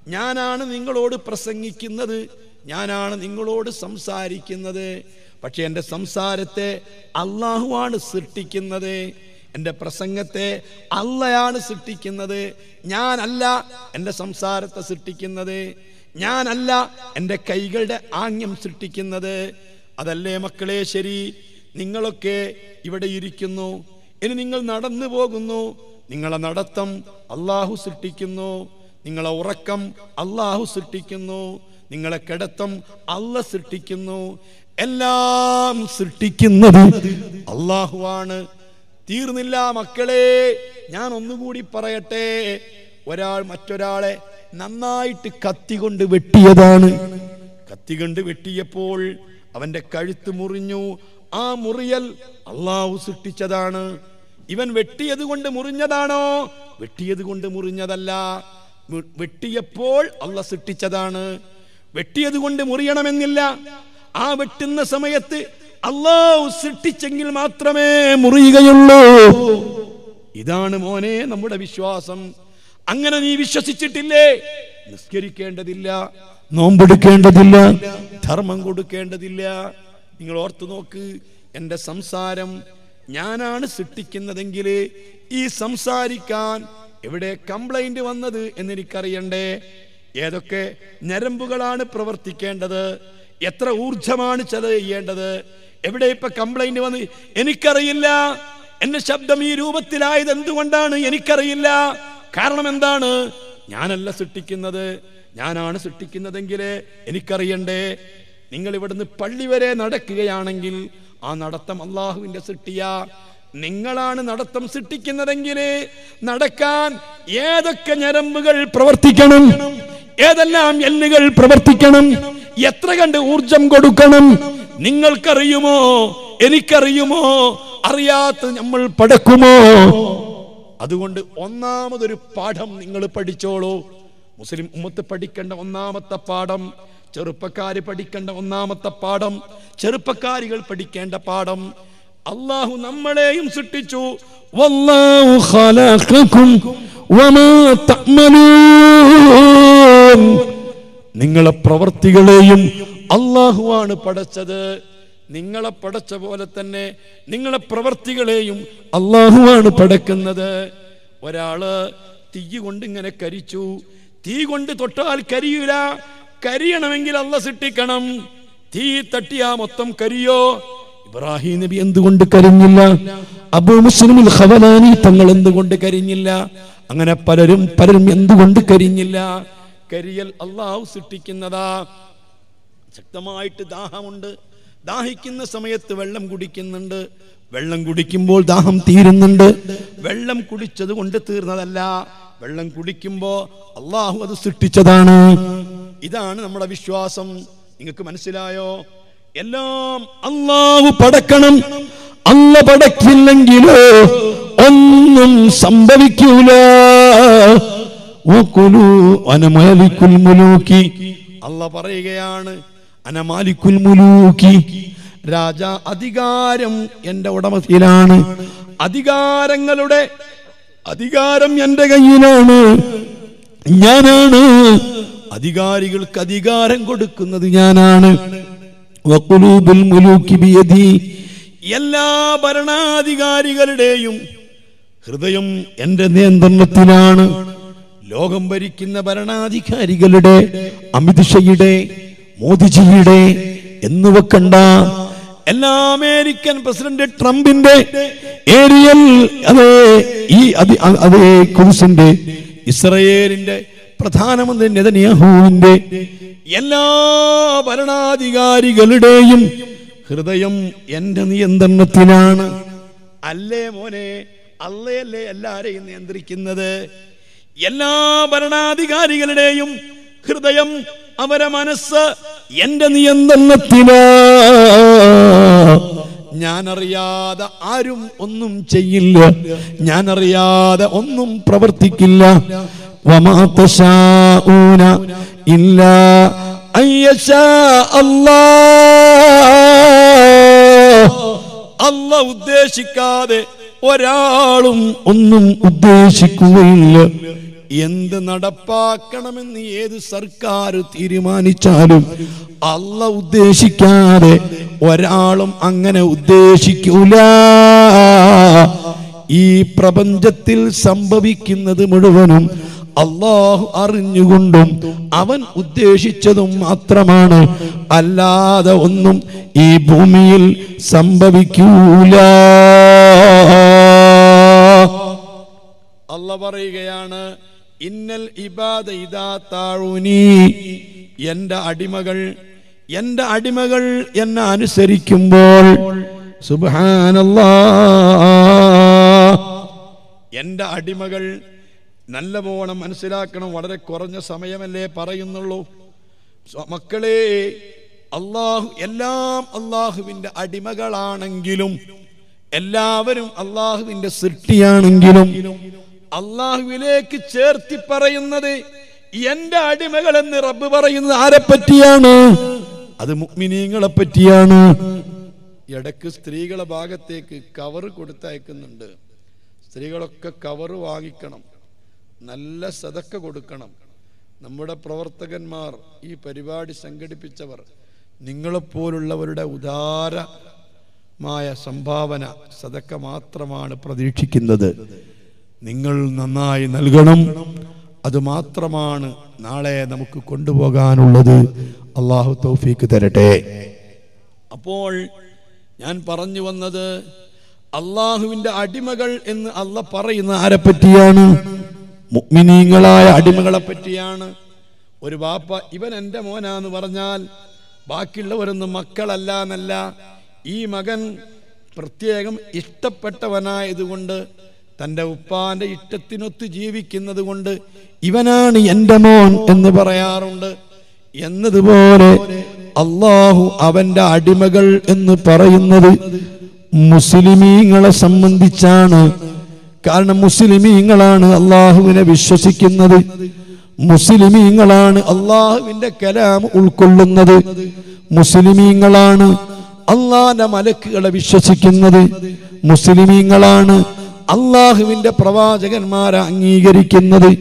ഞാനാണ് നിങ്ങളോട് പ്രസംഗിക്കുന്നത്. ഞാനാണ് നിങ്ങളോട് സംസാരിക്കുന്നത്. പക്ഷെ എന്റെ സംസാരത്തെ അള്ളാഹുവാണ് സൃഷ്ടിക്കുന്നത്. എന്റെ പ്രസംഗത്തെ അള്ളയാണ് സൃഷ്ടിക്കുന്നത്. ഞാനല്ല എന്റെ സംസാരത്തെ സൃഷ്ടിക്കുന്നത്. ഞാനല്ല എന്റെ കൈകളുടെ ആംഗ്യം സൃഷ്ടിക്കുന്നത്. അതല്ലേ മക്കളെ ശരി? നിങ്ങളൊക്കെ ഇവിടെ ഇരിക്കുന്നു. ഇനി നിങ്ങൾ നടന്നു പോകുന്നു. നിങ്ങളെ നടത്തം അള്ളാഹു സൃഷ്ടിക്കുന്നു. നിങ്ങളെ ഉറക്കം അള്ളാഹു സൃഷ്ടിക്കുന്നു. നിങ്ങളെ കിടത്തം അല്ല സൃഷ്ടിക്കുന്നു. എല്ലാം സൃഷ്ടിക്കുന്നത് അള്ളാഹുവാണ്. തീർന്നില്ല മക്കളെ ഞാൻ ഒന്നുകൂടി പറയട്ടെ. ഒരാൾ മറ്റൊരാളെ നന്നായിട്ട് കത്തി കൊണ്ട് വെട്ടിയതാണ്. കത്തി കൊണ്ട് വെട്ടിയപ്പോൾ അവന്റെ കഴുത്ത് മുറിഞ്ഞു. ആ മുറിയൽ അള്ളാഹു സൃഷ്ടിച്ചതാണ്. ഇവൻ വെട്ടിയത് കൊണ്ട് മുറിഞ്ഞതാണോ? വെട്ടിയത് കൊണ്ട് മുറിഞ്ഞതല്ല. വെട്ടിയപ്പോൾ അള്ള സൃഷ്ടിച്ചതാണ്. വെട്ടിയത് കൊണ്ട് മുറിയണമെന്നില്ല. ആ വെട്ടുന്ന സമയത്ത് അള്ളാഹു സൃഷ്ടിച്ചെങ്കിൽ മാത്രമേ മുറിയുകയുള്ളൂ. ഇതാണ് മോനെ നമ്മുടെ വിശ്വാസം. അങ്ങനെ നീ വിശ്വസിച്ചിട്ടില്ലേ? നിസ്കരിക്കേണ്ടതില്ല നോമ്പെടുക്കേണ്ടതില്ല ധർമ്മം കൊടുക്കേണ്ടതില്ല. നിങ്ങൾ ഓർത്തു നോക്ക് എന്റെ സംസാരം ഞാനാണ് സൃഷ്ടിക്കുന്നതെങ്കിൽ ഈ സംസാരിക്കാൻ എവിടെ കംപ്ലൈന്റ് വന്നത് എന്നെനിക്കറിയണ്ടേ? ഏതൊക്കെ ഞരമ്പുകളാണ് പ്രവർത്തിക്കേണ്ടത്? എത്ര ഊർജമാണ് ചെലവ് ചെയ്യേണ്ടത് എവിടെ ഇപ്പൊ കംപ്ലൈന്റ് വന്ന് എനിക്കറിയില്ല എന്റെ ശബ്ദം ഈ രൂപത്തിലായത് എന്തുകൊണ്ടാണ് എനിക്കറിയില്ല? കാരണം എന്താണ്? ഞാനല്ല സൃഷ്ടിക്കുന്നത്. ഞാനാണ് സൃഷ്ടിക്കുന്നതെങ്കിൽ എനിക്കറിയണ്ടേ? നിങ്ങൾ ഇവിടുന്ന് പള്ളി വരെ നടക്കുകയാണെങ്കിൽ ആ നടത്തം അള്ളാഹുവിന്റെ സൃഷ്ടിയ. നിങ്ങളാണ് നടത്തം സൃഷ്ടിക്കുന്നതെങ്കിൽ നടക്കാൻ ഏതൊക്കെ ഞരമ്പുകൾ പ്രവർത്തിക്കണം? ഏതെല്ലാം എല്ലുകൾ പ്രവർത്തിക്കണം? എത്ര കണ്ട് ഊർജം കൊടുക്കണം? നിങ്ങൾക്കറിയുമോ? എനിക്കറിയുമോ? അറിയാത്ത നമ്മൾ പടക്കുമോ? അതുകൊണ്ട് ഒന്നാമതൊരു പാഠം നിങ്ങൾ പഠിച്ചോളൂ. മുസ്ലിം ഉമ്മത്ത് പഠിക്കേണ്ട ഒന്നാമത്തെ പാഠം ചെറുപ്പക്കാര് പഠിക്കേണ്ട ഒന്നാമത്തെ പാഠം ചെറുപ്പക്കാരികൾ പഠിക്കേണ്ട പാഠം. അള്ളാഹു നമ്മളെയും സൃഷ്ടിച്ചു. വല്ലാഹു ഖലഖക്കും വമാ തഅമലൂൻ. നിങ്ങളെ പ്രവർത്തികളെയും അള്ളാഹുവാണ് പടച്ചത്. നിങ്ങളെ പടച്ച പോലെ തന്നെ നിങ്ങളെ പ്രവർത്തികളെയും അള്ളാഹുവാണ് പടക്കുന്നത്. ഒരാൾ തീ കൊണ്ട് ഇങ്ങനെ കരിച്ചു. തീ കൊണ്ട് തൊട്ടാൽ കരിയൂല. കരിയണമെങ്കിൽ അല്ല സിട്ടിക്കണം തീ തട്ടിയാ മൊത്തം കരിയോ? ഇബ്രാഹിം നബി എന്തുകൊണ്ട് കരിഞ്ഞില്ല? അബൂ മുസ്ലിമിൽ ഖവലാനി തങ്ങൾ എന്തുകൊണ്ട് കരിഞ്ഞില്ല? അങ്ങനെ പലരും പലരും എന്തുകൊണ്ട് കരിഞ്ഞില്ല? കരിയൽ അള്ളാഹു സൃഷ്ടിക്കുന്നതാ. ശക്തമായിട്ട് ദാഹമുണ്ട്. ദാഹിക്കുന്ന സമയത്ത് വെള്ളം കുടിക്കുന്നുണ്ട്. വെള്ളം കുടിക്കുമ്പോൾ ദാഹം തീരുന്നുണ്ട്. വെള്ളം കുടിച്ചത് കൊണ്ട് തീർന്നതല്ല. വെള്ളം കുടിക്കുമ്പോ അള്ളാഹു അത് സൃഷ്ടിച്ചതാണ്. ഇതാണ് നമ്മുടെ വിശ്വാസം. നിങ്ങൾക്ക് മനസ്സിലായോ? എല്ലാം അള്ളാഹു പടക്കണം. അല്ല പടക്കില്ലെങ്കിലോ ഒന്നും സംഭവിക്കൂല. അല്ല പറയുകയാണ് രാജ അധികാരം എന്റെ ഉടമസ്ഥയിലാണ് അധികാരങ്ങളുടെ അധികാരം എന്റെ കയ്യിലാണ്. ഞാനാണ്. അധികാരികൾക്ക് അധികാരം കൊടുക്കുന്നത് ഞാനാണ്. എല്ലാ ഭരണാധികാരികളുടെയും ഹൃദയം എന്റെ നിയന്ത്രണത്തിലാണ്. ലോകം ഭരിക്കുന്ന ഭരണാധികാരികളുടെ അമിത്ഷയുടെ മോദിജിയുടെ എന്നിവ കണ്ട എല്ലാ അമേരിക്കൻ പ്രസിഡന്റ് ട്രംപിന്റെ ഏരിയൽ അതേ ഈ അതേ കുരിശിന്റെ ഇസ്രയേലിന്റെ പ്രധാനമന്ത്രി നെതന്യാഹുവിന്റെ എല്ലാ ഭരണാധികാരികളുടെയും ഹൃദയം എന്റെ നിയന്ത്രണത്തിലാണ്. അല്ലേ മോനെ? അല്ലയല്ലേ എല്ലാരെയും നിയന്ത്രിക്കുന്നത്? എല്ലാ ഭരണാധികാരികളുടെയും ഹൃദയം അവരെ മനസ്സ് എന്റെ നിയന്ത്രണത്തിലാ. ഞാനറിയാതെ ആരും ഒന്നും ചെയ്യില്ല. ഞാനറിയാതെ ഒന്നും പ്രവർത്തിക്കില്ല. വമാതശാഊന ഇല്ലാ അല്ല. ഉദ്ദേശിക്കാതെ ഒരാളും ഒന്നും ഉദ്ദേശിക്കുകയില്ല. എന്ത് നടപ്പാക്കണമെന്ന് ഏത് സർക്കാർ തീരുമാനിച്ചാലും അല്ല ഉദ്ദേശിക്കാതെ ഒരാളും അങ്ങനെ ഉദ്ദേശിക്കൂല. ഈ പ്രപഞ്ചത്തിൽ സംഭവിക്കുന്നത് മുഴുവനും അള്ളാഹു അറിഞ്ഞുകൊണ്ടും അവൻ ഉദ്ദേശിച്ചതും മാത്രമാണ്. അല്ലാതെ ഒന്നും ഈ ഭൂമിയിൽ സംഭവിക്കൂല. അല്ല പറയുകയാണ് ഇന്നൽ ഇബാദ ഇതാ താഴൂനി എന്റെ അടിമകൾ എന്റെ അടിമകൾ എന്നെ അനുസരിക്കുമ്പോൾ സുബാനല്ലാ എന്റെ അടിമകൾ നല്ലപോണം മനസ്സിലാക്കണം വളരെ കുറഞ്ഞ സമയമല്ലേ പറയുന്നുള്ളൂ. മക്കളെ അള്ളാഹു എല്ലാം അള്ളാഹുവിന്റെ അടിമകളാണെങ്കിലും എല്ലാവരും അള്ളാഹുവിന്റെ സൃഷ്ടിയാണെങ്കിലും അള്ളാഹുവിലേക്ക് ചേർത്തി പറയുന്നത് എന്റെ അടിമകൾ എന്ന് റബ്ബ് പറയുന്നത് ആരെ പറ്റിയാണ്? അത് മുഗ്മിനീങ്ങളെ പറ്റിയാണ്. ഇടയ്ക്ക് സ്ത്രീകളെ ഭാഗത്തേക്ക് കവർ കൊടുത്തയക്കുന്നുണ്ട്. സ്ത്രീകളൊക്കെ കവർ വാങ്ങിക്കണം. നല്ല സതക്ക കൊടുക്കണം. നമ്മുടെ പ്രവർത്തകന്മാർ ഈ പരിപാടി സംഘടിപ്പിച്ചവർ നിങ്ങളെപ്പോലുള്ളവരുടെ ഉദാരമായ സംഭാവന സതക്ക മാത്രമാണ് പ്രതീക്ഷിക്കുന്നത്. നിങ്ങൾ നന്നായി നൽകണം. അത് മാത്രമാണ് നാളെ നമുക്ക് കൊണ്ടുപോകാനുള്ളത്. അള്ളാഹു തൗഫീക്ക് തരട്ടെ. അപ്പോൾ ഞാൻ പറഞ്ഞു വന്നത് അള്ളാഹുവിന്റെ അടിമകൾ എന്ന് അല്ല പറയുന്ന ആരെ പറ്റിയാണ്? മുഗ്മിനീങ്ങളായ അടിമകളെ പറ്റിയാണ്. ഒരു വാപ്പ ഇവൻ എന്റെ മോനാന്ന് പറഞ്ഞാൽ ബാക്കിയുള്ളവരൊന്നും മക്കളല്ല എന്നല്ല. ഈ മകൻ പ്രത്യേകം ഇഷ്ടപ്പെട്ടവനായതുകൊണ്ട് തന്റെ ഉപ്പാന്റെ ഇഷ്ടത്തിനൊത്ത് ജീവിക്കുന്നത് കൊണ്ട് ഇവനാണ് എന്റെ മോൻ എന്ന് പറയാറുണ്ട്. എന്നതുപോലെ അള്ളാഹു അവന്റെ അടിമകൾ എന്ന് പറയുന്നത് മുസ്ലിമീങ്ങളെ സംബന്ധിച്ചാണ്. കാരണം മുസ്ലിമീങ്ങളാണ് അള്ളാഹുവിനെ വിശ്വസിക്കുന്നത്. മുസ്ലിമീങ്ങളാണ് അള്ളാഹുവിന്റെ കലാം ഉൾക്കൊള്ളുന്നത്. മുസ്ലിമീങ്ങളാണ് അള്ളാന്റെ മലക്കുകളെ വിശ്വസിക്കുന്നത്. മുസ്ലിമീങ്ങളാണ് അള്ളാഹുവിന്റെ പ്രവാചകന്മാരെ അംഗീകരിക്കുന്നത്.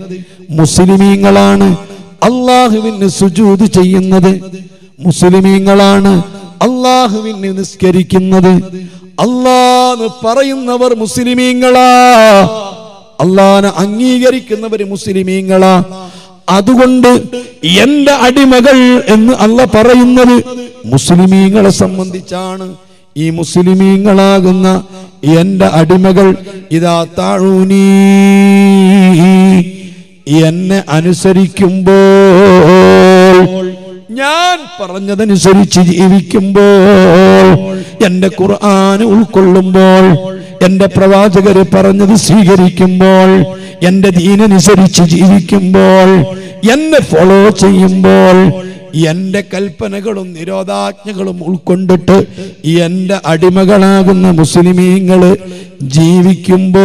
മുസ്ലിമീങ്ങളാണ് അള്ളാഹുവിന് സുജൂത് ചെയ്യുന്നത്. മുസ്ലിമീങ്ങളാണ് അള്ളാഹുവിന് നിസ്കരിക്കുന്നത്. അള്ളാന്ന് പറയുന്നവർ മുസ്ലിമീങ്ങളാ. അള്ളാനെ അംഗീകരിക്കുന്നവർ മുസ്ലിമീങ്ങളാ. അതുകൊണ്ട് എന്റെ അടിമകൾ എന്ന് അല്ല പറയുന്നത് മുസ്ലിമീങ്ങളെ സംബന്ധിച്ചാണ് ഈ മുസ്ലിമീങ്ങളാകുന്ന എന്റെ അടിമകൾ ഇതാ താഴൂനീ. എന്നെ അനുസരിക്കുമ്പോൾ ഞാൻ പറഞ്ഞതനുസരിച്ച് ജീവിക്കുമ്പോൾ എന്റെ ഖുർആൻ ഉൾക്കൊള്ളുമ്പോൾ എന്റെ പ്രവാചകര് പറഞ്ഞത് സ്വീകരിക്കുമ്പോൾ എന്റെ ദീനനുസരിച്ച് ജീവിക്കുമ്പോൾ എന്നെ ഫോളോ ചെയ്യുമ്പോൾ എന്റെ കൽപ്പനകളും നിരോധാജ്ഞകളും ഉൾക്കൊണ്ടിട്ട് എന്റെ അടിമകളാകുന്ന മുസ്ലിമീങ്ങൾ ജീവിക്കുമ്പോൾ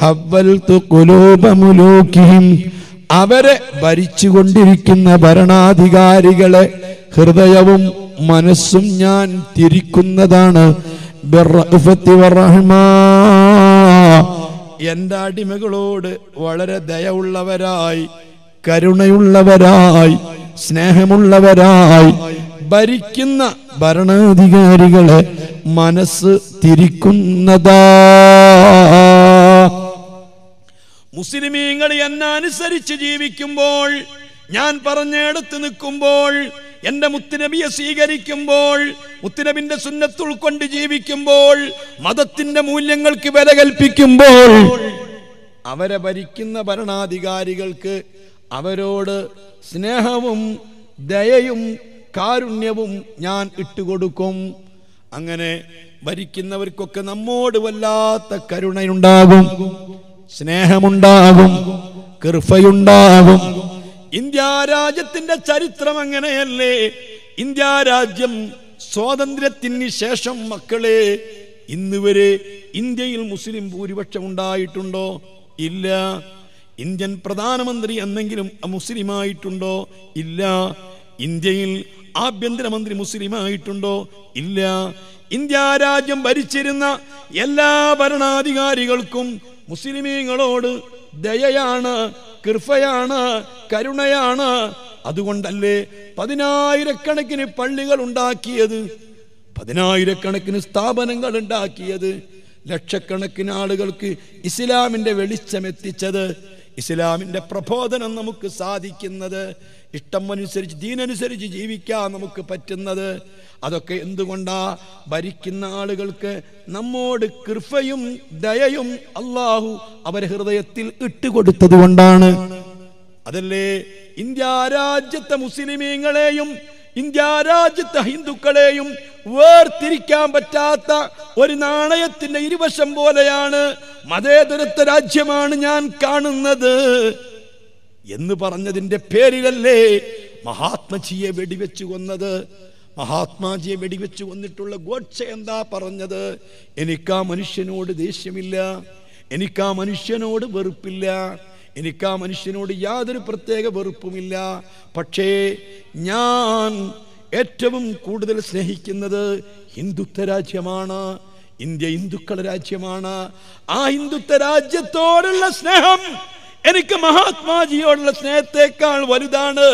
ഹവ്വൽതു ഖുലൂബ മുലൂക്കിഹിം അവരെ ഭരിച്ചുകൊണ്ടിരിക്കുന്ന ഭരണാധികാരികളെ ഹൃദയവും മനസ്സും ഞാൻ തിരിക്കുന്നതാണ്. എന്റെ അടിമകളോട് വളരെ ദയവുള്ളവരായി കരുണയുള്ളവരായി സ്നേഹമുള്ളവരായി ഭരിക്കുന്ന ഭരണാധികാരികളെ മനസ്സ് തിരിക്കുന്നതാ. മുസ്ലിമീങ്ങൾ എന്നെ അനുസരിച്ച് ജീവിക്കുമ്പോൾ ഞാൻ പറഞ്ഞെടുത്ത് നിൽക്കുമ്പോൾ എന്റെ മുത്തുനബിയെ സ്വീകരിക്കുമ്പോൾ മുത്തുനബിന്റെ സുന്നത്ത് ഉൾക്കൊണ്ട് ജീവിക്കുമ്പോൾ മതത്തിന്റെ മൂല്യങ്ങൾക്ക് വില കൽപ്പിക്കുമ്പോൾ അവരെ ഭരിക്കുന്ന ഭരണാധികാരികൾക്ക് അവരോട് സ്നേഹവും ദയയും കാരുണ്യവും ഞാൻ ഇട്ടുകൊടുക്കും. അങ്ങനെ ഭരിക്കുന്നവർക്കൊക്കെ നമ്മോട് വല്ലാത്ത കരുണയുണ്ടാകും സ്നേഹമുണ്ടാകും കൃപയുണ്ടാകും. ഇന്ത്യ രാജ്യത്തിന്റെ ചരിത്രം അങ്ങനെയല്ലേ? ഇന്ത്യ രാജ്യം സ്വാതന്ത്ര്യത്തിന് ശേഷം മക്കളെ ഇന്നുവരെ ഇന്ത്യയിൽ മുസ്ലിം ഭൂരിപക്ഷം ഉണ്ടായിട്ടുണ്ടോ? ഇല്ല. ഇന്ത്യൻ പ്രധാനമന്ത്രി എന്നെങ്കിലും മുസ്ലിമായിട്ടുണ്ടോ? ഇല്ല. ഇന്ത്യയിൽ ആഭ്യന്തരമന്ത്രി മുസ്ലിമായിട്ടുണ്ടോ? ഇല്ല. ഇന്ത്യ രാജ്യം ഭരിച്ചിരുന്ന എല്ലാ ഭരണാധികാരികൾക്കും മുസ്ലിമീങ്ങളോട് ദയയാണ് കൃപയാണ് കരുണയാണ്. അതുകൊണ്ടല്ലേ പതിനായിരക്കണക്കിന് പള്ളികൾ ഉണ്ടാക്കിയത് പതിനായിരക്കണക്കിന് സ്ഥാപനങ്ങൾ ഉണ്ടാക്കിയത് ലക്ഷക്കണക്കിന് ആളുകൾക്ക് ഇസ്ലാമിന്റെ വെളിച്ചം എത്തിച്ചത് ഇസ്ലാമിന്റെ പ്രബോധനം നമുക്ക് സാധിക്കുന്നത് ഇഷ്ടം അനുസരിച്ച് ദീനനുസരിച്ച് ജീവിക്കാൻ നമുക്ക് പറ്റുന്നത്. അതൊക്കെ എന്തുകൊണ്ടാ? ഭരിക്കുന്ന ആളുകൾക്ക് നമ്മോട് കൃപയും ദയയും അള്ളാഹു അവരെ ഹൃദയത്തിൽ ഇട്ടുകൊടുത്തത് കൊണ്ടാണ് അതല്ലേ? ഇന്ത്യ രാജ്യത്തെ മുസ്ലിമീങ്ങളെയും ഇന്ത്യ രാജ്യത്തെ ഹിന്ദുക്കളെയും വേർതിരിക്കാൻ പറ്റാത്ത ഒരു നാണയത്തിന്റെ ഇരുവശം പോലെയാണ് മതേതരത്വ രാജ്യമാണ് ഞാൻ കാണുന്നത് എന്ന് പറഞ്ഞതിന്റെ പേരിലല്ലേ മഹാത്മജിയെ വെടിവെച്ചു കൊന്നത്? മഹാത്മാജിയെ വെടിവെച്ചു കൊന്നിട്ടുള്ള ഗോഡ്സെ എന്താ പറഞ്ഞത്? എനിക്ക് ആ മനുഷ്യനോട് ദേഷ്യമില്ല. എനിക്ക് ആ മനുഷ്യനോട് വെറുപ്പില്ല. എനിക്ക് ആ മനുഷ്യനോട് യാതൊരു പ്രത്യേക വെറുപ്പുമില്ല. പക്ഷേ ഞാൻ ഏറ്റവും കൂടുതൽ സ്നേഹിക്കുന്നത് ഹിന്ദുത്വ രാജ്യമാണ്. ഇന്ത്യ ഹിന്ദുക്കളുടെ രാജ്യമാണ്. ആ ഹിന്ദുത്വ രാജ്യത്തോടുള്ള സ്നേഹം എനിക്ക് മഹാത്മാജിയോടുള്ള സ്നേഹത്തെക്കാൾ വലുതാണ്.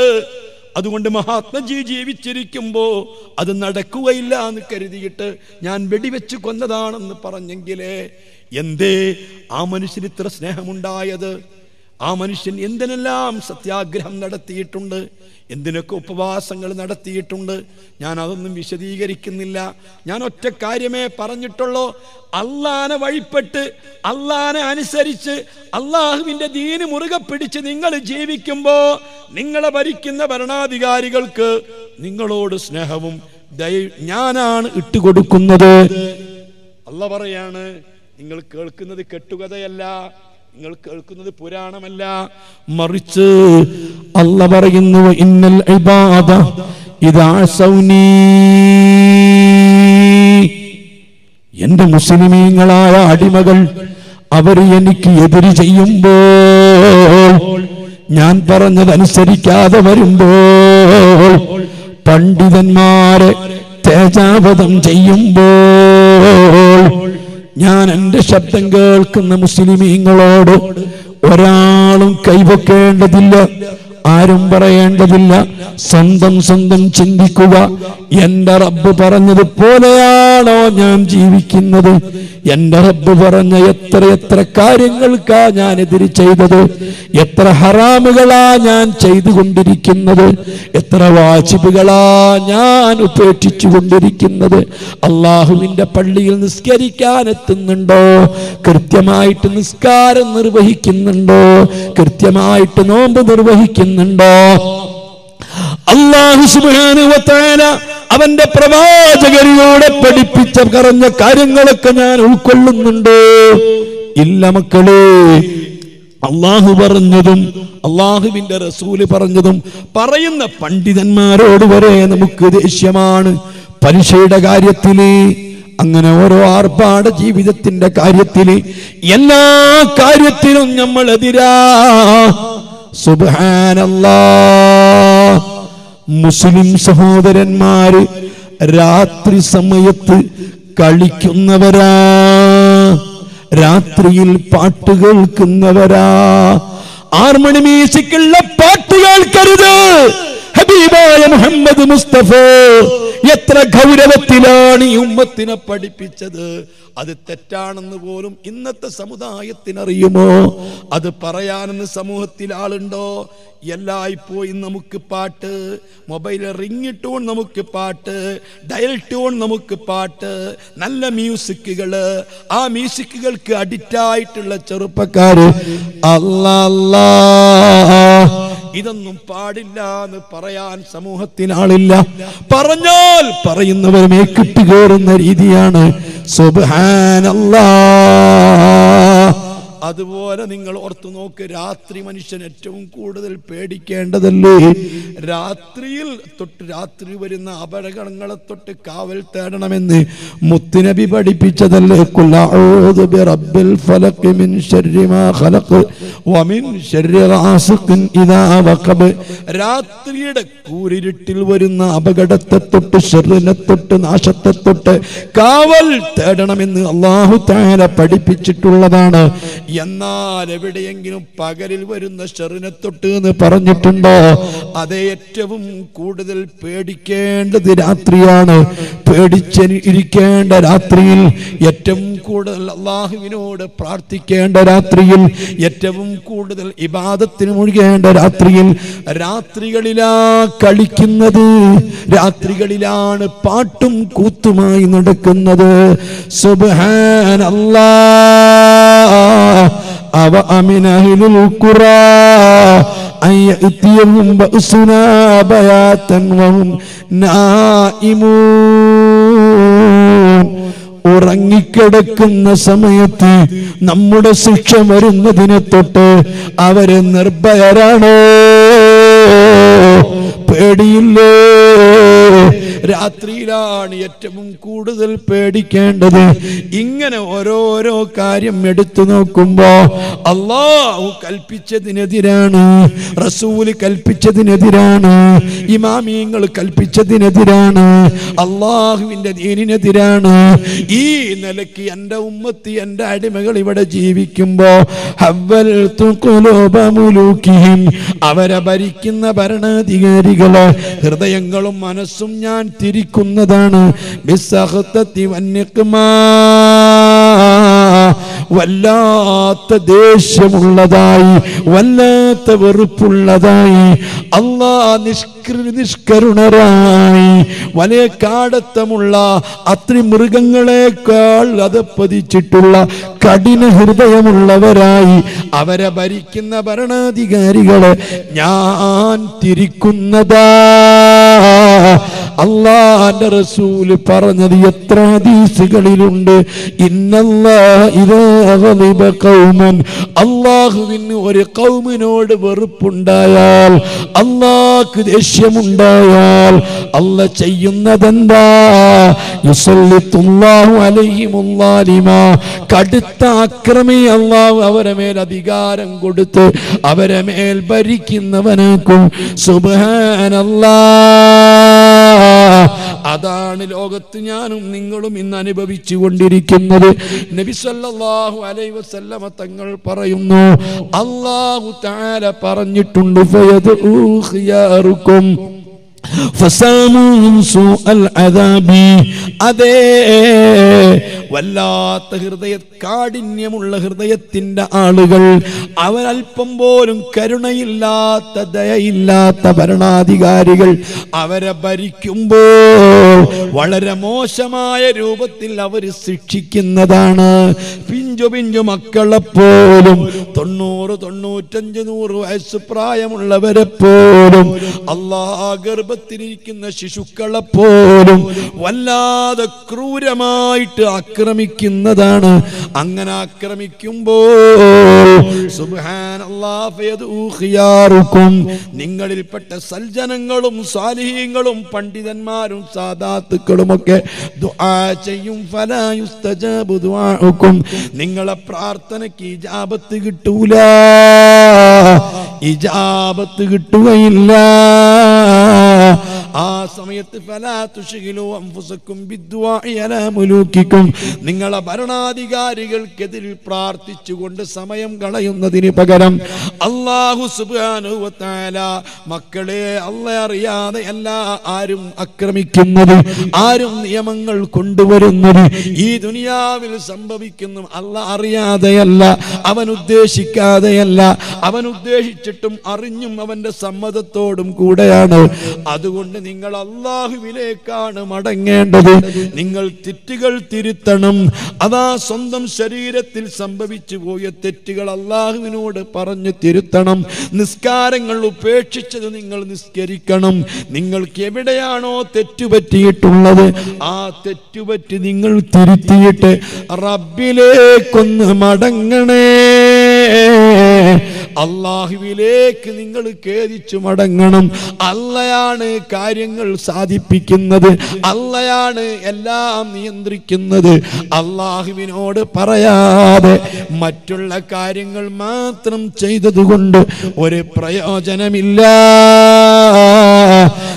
അതുകൊണ്ട് മഹാത്മജി ജീവിച്ചിരിക്കുമ്പോൾ അത് നടക്കുകയില്ല എന്ന് കരുതിയിട്ട് ഞാൻ വെടിവെച്ച് കൊന്നതാണെന്ന് പറഞ്ഞെങ്കിലേ എന്തേ ആ മനുഷ്യന് ഇത്ര സ്നേഹമുണ്ടായത്? ആ മനുഷ്യൻ എന്തിനെല്ലാം സത്യാഗ്രഹം നടത്തിയിട്ടുണ്ട്? എന്തിനൊക്കെ ഉപവാസങ്ങൾ നടത്തിയിട്ടുണ്ട്? ഞാൻ അതൊന്നും വിശദീകരിക്കുന്നില്ല. ഞാൻ ഒറ്റ കാര്യമേ പറഞ്ഞിട്ടുള്ളൂ. അള്ളാനെ വഴിപ്പെട്ട് അള്ളാനെ അനുസരിച്ച് അള്ളാഹുവിന്റെ ദീന് മുറുകെ പിടിച്ച് നിങ്ങൾ ജീവിക്കുമ്പോൾ നിങ്ങളെ ഭരിക്കുന്ന ഭരണാധികാരികൾക്ക് നിങ്ങളോട് സ്നേഹവും ദയ ഞാനാണ് ഇട്ടുകൊടുക്കുന്നത്. അല്ല പറയാണ് നിങ്ങൾ കേൾക്കുന്നത് കെട്ടുകഥയല്ല. നിങ്ങൾ കേൾക്കുന്നത് പുരാണമല്ല. മറിച്ച് അല്ല പറയുന്നു ഇന്നൽ ഇബാദ ഇതാ സൗനീ. എന്റെ മുസ്ലിമീങ്ങളായ അടിമകൾ അവർ എനിക്ക് എതിര് ചെയ്യുമ്പോൾ ഞാൻ പറഞ്ഞതനുസരിക്കാതെ വരുമ്പോൾ പണ്ഡിതന്മാരെ തേജാവധം ചെയ്യുമ്പോൾ ഞാൻ എന്റെ ശബ്ദം കേൾക്കുന്ന മുസ്ലിമീങ്ങളോട് ഒരാളും കൈവക്കേണ്ടതില്ല. ആരും പറയേണ്ടതില്ല. സ്വന്തം സ്വന്തം ചിന്തിക്കുക. എന്റെ റബ്ബ് പറഞ്ഞത് പോലെയാണോ ഞാൻ ജീവിക്കുന്നത്? എന്റെ റബ്ബ് പറഞ്ഞ എത്ര എത്ര കാര്യങ്ങൾക്കാ ഞാൻ എതിര് ചെയ്തത്? എത്ര ഹറാമുകളാ ഞാൻ ചെയ്തുകൊണ്ടിരിക്കുന്നത്? എത്ര വാജിബുകളാ ഞാൻ ഉപേക്ഷിച്ചു കൊണ്ടിരിക്കുന്നത് അള്ളാഹുവിന്റെ പള്ളിയിൽ നിസ്കരിക്കാൻ എത്തുന്നുണ്ടോ? കൃത്യമായിട്ട് നിസ്കാരം നിർവഹിക്കുന്നുണ്ടോ? കൃത്യമായിട്ട് നോമ്പ് തആല അവന്റെ പ്രവാചകരിലൂടെ പഠിപ്പിച്ച പറഞ്ഞ കാര്യങ്ങളൊക്കെ ഞാൻ ഉൾക്കൊള്ളുന്നുണ്ട്. ഇല്ല മക്കളെ അള്ളാഹു പറഞ്ഞതും അള്ളാഹുവിന്റെ റസൂൽ പറഞ്ഞതും പറയുന്ന പണ്ഡിതന്മാരോട് വരെ നമുക്ക് ദേഷ്യമാണ്. പലിശയുടെ കാര്യത്തിൽ അങ്ങനെ ഓരോ ആർപ്പാട ജീവിതത്തിന്റെ കാര്യത്തിൽ എല്ലാ കാര്യത്തിലും നമ്മൾ എതിരാ മുസ്ലിം സഹോദരന്മാര് രാത്രി സമയത്ത് കളിക്കുന്നവരാ രാത്രിയിൽ പാട്ട് കേൾക്കുന്നവരാ. ആർമണി മ്യൂസിക്കുള്ള പാട്ട് കേൾക്കരുത്. ഹബീബായ മുഹമ്മദ് മുസ്തഫ. എത്ര ഗൗരവത്തിലാണ് ഈ ഉമ്മത്തിനെ പഠിപ്പിച്ചത്. അത് തെറ്റാണെന്ന് പോലും ഇന്നത്തെ സമുദായത്തിനറിയുമോ? അത് പറയാനെന്ന് സമൂഹത്തിൽ ആളുണ്ടോ? എല്ലായ്പ്പോഴും നമുക്ക് പാട്ട് മൊബൈൽ റിങ് ടൂൺ നമുക്ക് പാട്ട് ഡയൽ ടൂൺ നമുക്ക് പാട്ട് നല്ല മ്യൂസിക്കുകൾ ആ മ്യൂസിക്കുകൾക്ക് അഡിക്റ്റായിട്ടുള്ള ചെറുപ്പക്കാർ അല്ലാ. ഇതൊന്നും പാടില്ല എന്ന് പറയാൻ സമൂഹത്തിനാളില്ല പറഞ്ഞാൽ പറയുന്നവർ മേക്കിട്ട് കയറുന്ന രീതിയാണ്. സുബ്ഹാനല്ലാ അതുപോലെ നിങ്ങൾ ഓർത്തു നോക്ക് രാത്രി മനുഷ്യൻ ഏറ്റവും കൂടുതൽ പേടിക്കേണ്ടതല്ലേ? രാത്രിയിൽ തൊട്ട് രാത്രി വരുന്ന അപകടങ്ങളെ തൊട്ട് കാവൽ തേടണമെന്ന് മുത്തുനബി പഠിപ്പിച്ചതല്ലേ? രാത്രിയുടെ കൂരിരുട്ടിൽ വരുന്ന അപകടത്തെ തൊട്ട് ഷെറിനെ തൊട്ട് നാശത്തെ തൊട്ട് കാവൽ തേടണമെന്ന് അള്ളാഹു താര പഠിപ്പിച്ചിട്ടുള്ളതാണ്. എന്നാൽ എവിടെയെങ്കിലും പകലിൽ വരുന്ന ഷെറിനെ തൊട്ട് എന്ന് പറഞ്ഞിട്ടുണ്ടോ? അത് ഏറ്റവും കൂടുതൽ പേടിക്കേണ്ടത് രാത്രിയാണ്. പേടിച്ച് ഇരിക്കേണ്ട രാത്രിയിൽ ഏറ്റവും കൂടുതൽ അള്ളാഹുവിനോട് പ്രാർത്ഥിക്കേണ്ട രാത്രിയിൽ ഏറ്റവും കൂടുതൽ ഇബാദത്തിന് മുഴുകേണ്ട രാത്രിയിൽ രാത്രികളിലാ കളിക്കുന്നത്. രാത്രികളിലാണ് പാട്ടും കൂത്തുമായി നടക്കുന്നത്. സുബ്ഹാനല്ലാ. അവ അമിനഹിലുൽ ഖുറാ. ബയാതൻ ഉറങ്ങിക്കിടക്കുന്ന സമയത്ത് നമ്മുടെ ശിക്ഷ വരുന്നതിനെ തൊട്ട് അവർ നിർഭയരാണോ? പേടിയില്ലേ? രാത്രിയിലാണ് ഏറ്റവും കൂടുതൽ പേടിക്കേണ്ടത് ഇങ്ങനെ ഓരോരോ കാര്യം എടുത്തു നോക്കുമ്പോ അള്ളാഹു കൽപ്പിച്ചതിനെതിരാണ് റസൂൽ കൽപ്പിച്ചതിനെതിരാണ് ഇമാമിയങ്ങൾ കൽപ്പിച്ചതിനെതിരാണ് അള്ളാഹുവിന്റെ ദീനിനെതിരാണ് ഈ നിലയ്ക്ക് എന്റെ ഉമ്മത്തി എന്റെ അടിമകൾ ഇവിടെ ജീവിക്കുമ്പോ. അവരെ ഭരിക്കുന്ന ഭരണാധികാരികളെ ഹൃദയങ്ങളും മനസ്സും ഞാൻ തിരിക്കുന്നതാണ്. വല്ലാത്ത ദേഷ്യമുള്ളതായി വല്ലാത്ത വെറുപ്പുള്ളതായി അള്ളാ നിഷ്കൃ നിഷ്കരുണരായി. വലിയ കാടത്തമുള്ള അത്രി മൃഗങ്ങളെക്കാൾ അതപ്പതിച്ചിട്ടുള്ള കഠിന ഹൃദയമുള്ളവരായി അവരെ ഭരിക്കുന്ന ഭരണാധികാരികളെ ഞാൻ തിരിക്കുന്നതാ. അള്ളാന്റെ റസൂൽ പറഞ്ഞത് എത്ര ഹദീസുകളിലുണ്ട്. അള്ളാഹുവിന് ഒരു കൗമിനോട് വെറുപ്പുണ്ടായാൽ അള്ളാഹ് ദേഷ്യമുണ്ടായാൽ അല്ല ചെയ്യുന്നതെന്താ? കടുത്ത അക്രമി അള്ളാഹു അവരെ മേൽ അധികാരം കൊടുത്ത് അവരെ മേൽ ഭരിക്കുന്നവനാക്കും. സുബാനല്ലാ അതാണ് ലോകത്ത് ഞാനും നിങ്ങളും ഇന്ന് അനുഭവിച്ചു കൊണ്ടിരിക്കുന്നത് നബി സല്ലല്ലാഹു അലൈഹി വസല്ലമ തങ്ങൾ പറയുന്നു അള്ളാഹു താര പറഞ്ഞിട്ടുണ്ട് അതേ വല്ലാത്ത ഹൃദയ കാഠിന്യമുള്ള ഹൃദയത്തിന്റെ ആളുകൾ അവരൽപ്പം പോലും കരുണയില്ലാത്ത ദയയില്ലാത്ത ഭരണാധികാരികൾ അവരെ ഭരിക്കുമ്പോൾ വളരെ മോശമായ രൂപത്തിൽ അവർ ശിക്ഷിക്കുന്നതാണ്. പിഞ്ചു പിഞ്ചു മക്കളെ പോലും തൊണ്ണൂറ് തൊണ്ണൂറ്റഞ്ച് നൂറ് വയസ്സ് പ്രായമുള്ളവരെ പോലും അള്ളാ ഗർഭത്തിലിരിക്കുന്ന ശിശുക്കളെ പോലും വല്ലാതെ ക്രൂരമായിട്ട് ആക്രമിക്കുന്നതാണ്. അങ്ങനെ ആക്രമിക്കുമ്പോൾ നിങ്ങളിൽപ്പെട്ട സൽജനങ്ങളും സാലിഹീങ്ങളും പണ്ഡിതന്മാരും സാദാത്തുക്കളും ഒക്കെ ദുആ ചെയ്യും. നിങ്ങളെ പ്രാർത്ഥനയ്ക്ക് ഇജാബത്ത് കിട്ടൂല. ഇജാബത്ത് കിട്ടുകയില്ല. ആ സമയത്ത് നിങ്ങളെ ഭരണാധികാരികൾക്കെതിരിൽ പ്രാർത്ഥിച്ചുകൊണ്ട് സമയം കളയുന്നതിന് പകരം അള്ളാഹു തആല മക്കളെ അല്ല അറിയാതെ അല്ല ആരും ആക്രമിക്കുന്നത് ആരും നിയമങ്ങൾ കൊണ്ടുവരുന്നത് ഈ ദുനിയാവിൽ സംഭവിക്കുന്നു. അല്ല അറിയാതെയല്ല അവൻ ഉദ്ദേശിക്കാതെയല്ല അവൻ ഉദ്ദേശിച്ചിട്ടും അറിഞ്ഞും അവന്റെ സമ്മതത്തോടും കൂടെയാണ്. അതുകൊണ്ട് നിങ്ങൾ അള്ളാഹുവിലേക്കാണ് മടങ്ങേണ്ടത്. നിങ്ങൾ തെറ്റുകൾ തിരുത്തണം. അതാ സ്വന്തം ശരീരത്തിൽ സംഭവിച്ചു പോയ തെറ്റുകൾ അള്ളാഹുവിനോട് പറഞ്ഞു തിരുത്തണം. നിസ്കാരങ്ങൾ ഉപേക്ഷിച്ചത് നിങ്ങൾ നിസ്കരിക്കണം. നിങ്ങൾക്ക് എവിടെയാണോ തെറ്റുപറ്റിയിട്ടുള്ളത് ആ തെറ്റുപറ്റി നിങ്ങൾ തിരുത്തിയിട്ട് റബ്ബിലേക്കൊന്ന് മടങ്ങണേ. അള്ളാഹുവിലേക്ക് നിങ്ങൾ ഖേദിച്ചു മടങ്ങണം. അല്ലയാണ് കാര്യങ്ങൾ സാധിപ്പിക്കുന്നത്. അല്ലയാണ് എല്ലാം നിയന്ത്രിക്കുന്നത്. അള്ളാഹുവിനോട് പറയാതെ മറ്റുള്ള കാര്യങ്ങൾ മാത്രം ചെയ്തതുകൊണ്ട് ഒരു പ്രയോജനമില്ല.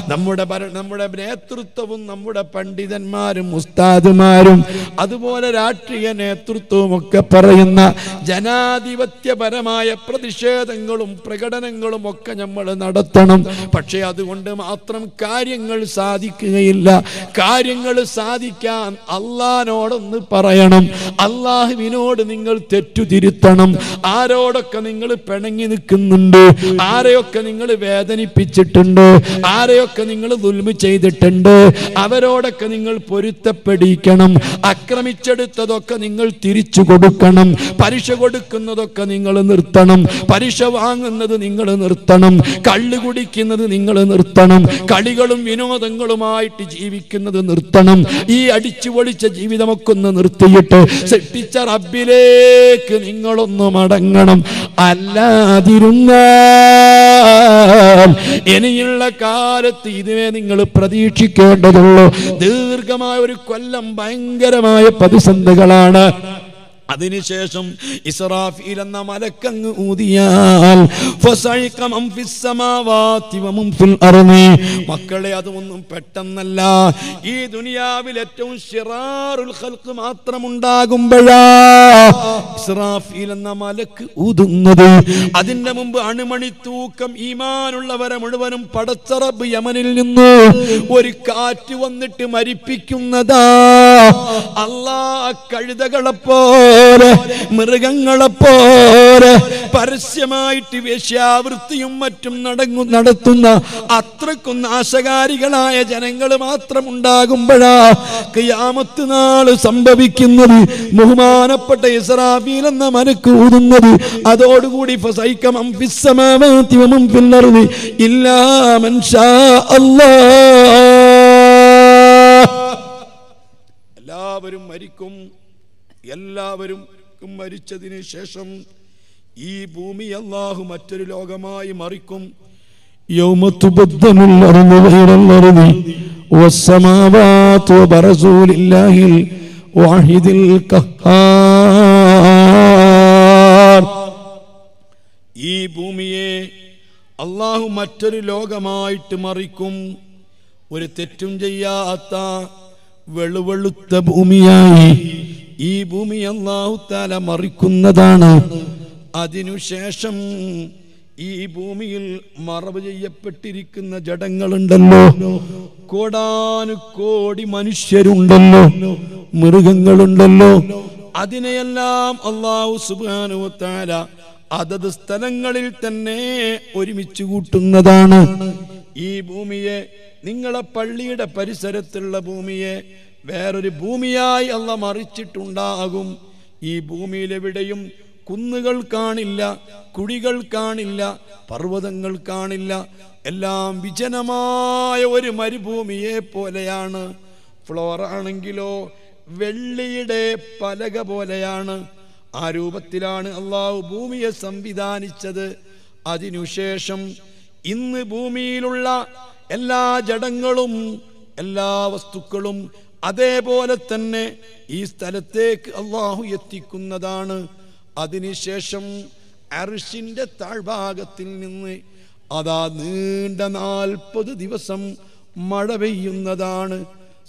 നമ്മുടെ നമ്മുടെ നേതൃത്വവും നമ്മുടെ പണ്ഡിതന്മാരും ഉസ്താദുമാരും അതുപോലെ രാഷ്ട്രീയ നേതൃത്വവും ഒക്കെ പറയുന്ന ജനാധിപത്യപരമായ പ്രതിഷേധങ്ങളും പ്രകടനങ്ങളും ഒക്കെ നമ്മൾ നടത്തണം. പക്ഷെ അതുകൊണ്ട് മാത്രം കാര്യങ്ങൾ സാധിക്കുകയില്ല. കാര്യങ്ങൾ സാധിക്കാൻ അള്ളഹാനോടൊന്ന് പറയണം. അള്ളാഹുവിനോട് നിങ്ങൾ തെറ്റുതിരുത്തണം ആരോടൊക്കെ നിങ്ങൾ പിണങ്ങി നിൽക്കുന്നുണ്ട്? ആരെയൊക്കെ നിങ്ങൾ വേദനിപ്പിച്ചിട്ടുണ്ട്? ആരെയൊക്കെ നിങ്ങൾ ദുൽമ ചെയ്തിട്ടുണ്ട്. അവരോടൊക്കെ നിങ്ങൾ പൊരുത്തപ്പെടിക്കണം. അക്രമിച്ചെടുത്തതൊക്കെ നിങ്ങൾ തിരിച്ചു കൊടുക്കണം. പലിശ കൊടുക്കുന്നതൊക്കെ നിങ്ങൾ നിർത്തണം. പലിശ വാങ്ങുന്നത് നിങ്ങൾ നിർത്തണം. കള്ളു കുടിക്കുന്നത് നിങ്ങൾ നിർത്തണം. കളികളും വിനോദങ്ങളുമായിട്ട് ജീവിക്കുന്നത് നിർത്തണം. ഈ അടിച്ചു പൊളിച്ച ജീവിതമൊക്കെ ഒന്ന് നിർത്തിയിട്ട് സൃഷ്ടിച്ച റബ്ബിലേക്ക് നിങ്ങളൊന്ന് മടങ്ങണം. അല്ലാതിരുന്നാൽ ഇനിയുള്ള കാലത്ത് ഇതിനെ നിങ്ങൾ പ്രതീക്ഷിക്കേണ്ടതുള്ളൂ. ദീർഘമായ ഒരു കൊല്ലം ഭയങ്കരമായ പ്രതിസന്ധികളാണ്. അതിനുശേഷം ഇസ്രാഫീൽ എന്ന മലക്കങ്ങ് ഊതിയാൽ മക്കളെ അതൊന്നും പെട്ടെന്നല്ല. ഈ ദുനിയാവിൽ ഏറ്റവും ഷിറാറുൽ ഖൽക്ക് മാത്രമുണ്ടാകുമ്പോഴാ ഇസ്രാഫീൽ എന്ന മലക്ക് ഊതുന്നത്. അതിന്റെ മുമ്പ് അണുമണി തൂക്കം ഈമാനുള്ളവരെ മുഴുവനും പടച്ചറബ് യമനിൽ നിന്ന്. ഒരു കാറ്റ് വന്നിട്ട് മരിപ്പിക്കുന്നതാ. അല്ലാ കഴുതകളെ പോലെ മൃഗങ്ങളെ പോലെ പരസ്യമായിട്ട് വേശ്യാവൃത്തിയും മറ്റും നടങ്ങു നടത്തുന്ന അത്രക്കും നാശകാരികളായ ജനങ്ങൾ മാത്രം ഉണ്ടാകുമ്പോഴാ കയാമത്ത് നാൾ സംഭവിക്കുന്നത്. ബഹുമാനപ്പെട്ട ഇസ്രാഫീൽ എന്ന മനക്ക് ഊതുന്നത്. അതോടുകൂടി അർളി ഇല്ലാ എല്ലാവരും മരിക്കും. എല്ലാവരും മരിച്ചതിന് ശേഷം ഈ ഭൂമി അള്ളാഹു മറ്റൊരു ലോകമായി മറിക്കും. ഈ ഭൂമിയെ അള്ളാഹു മറ്റൊരു ലോകമായിട്ട് മറിക്കും. ഒരു തെറ്റും ചെയ്യാത്ത വെളുവെളുത്ത ഭൂമിയായി ഈ ഭൂമി അള്ളാഹു താല മറിക്കുന്നതാണ്. അതിനുശേഷം ഈ ഭൂമിയിൽ മറവ് ചെയ്യപ്പെട്ടിരിക്കുന്ന ജഡങ്ങളുണ്ടല്ലോ. കോടാനു കോടി മനുഷ്യരുണ്ടല്ലോ. മൃഗങ്ങളുണ്ടല്ലോ. അതിനെയെല്ലാം അള്ളാഹു സുബാനുവത്താല അതത് സ്ഥലങ്ങളിൽ തന്നെ ഒരുമിച്ച് കൂട്ടുന്നതാണ്. ഈ ഭൂമിയെ നിങ്ങളെ പള്ളിയുടെ പരിസരത്തുള്ള ഭൂമിയെ വേറൊരു ഭൂമിയായി അല്ല മറിച്ചിട്ടുണ്ടാകും. ഈ ഭൂമിയിലെവിടെയും കുന്നുകൾ കാണില്ല കുഴികൾ കാണില്ല പർവതങ്ങൾ കാണില്ല. എല്ലാം വിജനമായ ഒരു മരുഭൂമിയെ പോലെയാണ്. ഫ്ലോർ ആണെങ്കിലോ വെള്ളിയുടെ പലക പോലെയാണ്. ആ രൂപത്തിലാണ് അള്ളാഹു ഭൂമിയെ സംവിധാനിച്ചത്. അതിനുശേഷം ഇന്ന് ഭൂമിയിലുള്ള എല്ലാ ജടങ്ങളും എല്ലാ വസ്തുക്കളും അതേപോലെ തന്നെ ഈ സ്ഥലത്തേക്ക് അള്ളാഹു എത്തിക്കുന്നതാണ്. അതിനുശേഷം അർഷിന്റെ താഴ്ഭാഗത്തിൽ നിന്ന് അതാ നീണ്ട നാൽപ്പത് ദിവസം മഴ പെയ്യുന്നതാണ്.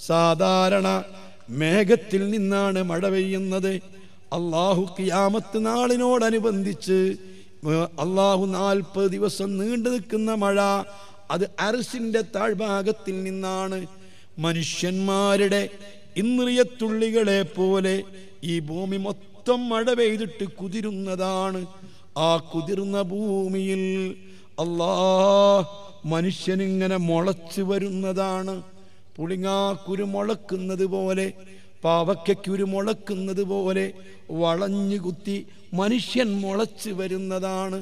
സാധാരണ മേഘത്തിൽ നിന്നാണ് മഴ പെയ്യുന്നത്. അള്ളാഹു കിയാമത്ത് നാളിനോടനുബന്ധിച്ച് അള്ളാഹു നാൽപ്പത് ദിവസം നീണ്ടു നിൽക്കുന്ന മഴ അത് അർസിന്റെ താഴ്ഭാഗത്തിൽ നിന്നാണ്. മനുഷ്യന്മാരുടെ ഇന്ദ്രിയത്തുള്ളികളെ പോലെ ഈ ഭൂമി മൊത്തം മഴ പെയ്തിട്ട് കുതിരുന്നതാണ്. ആ കുതിർന്ന ഭൂമിയിൽ അല്ലാ മനുഷ്യനിങ്ങനെ മുളച്ചു വരുന്നതാണ്. പുളിങ്ങാക്കുരു മുളക്കുന്നത് പോലെ പാവയ്ക്കുരു മുളക്കുന്നത് പോലെ വളഞ്ഞു കുത്തി മനുഷ്യൻ മുളച്ചു വരുന്നതാണ്.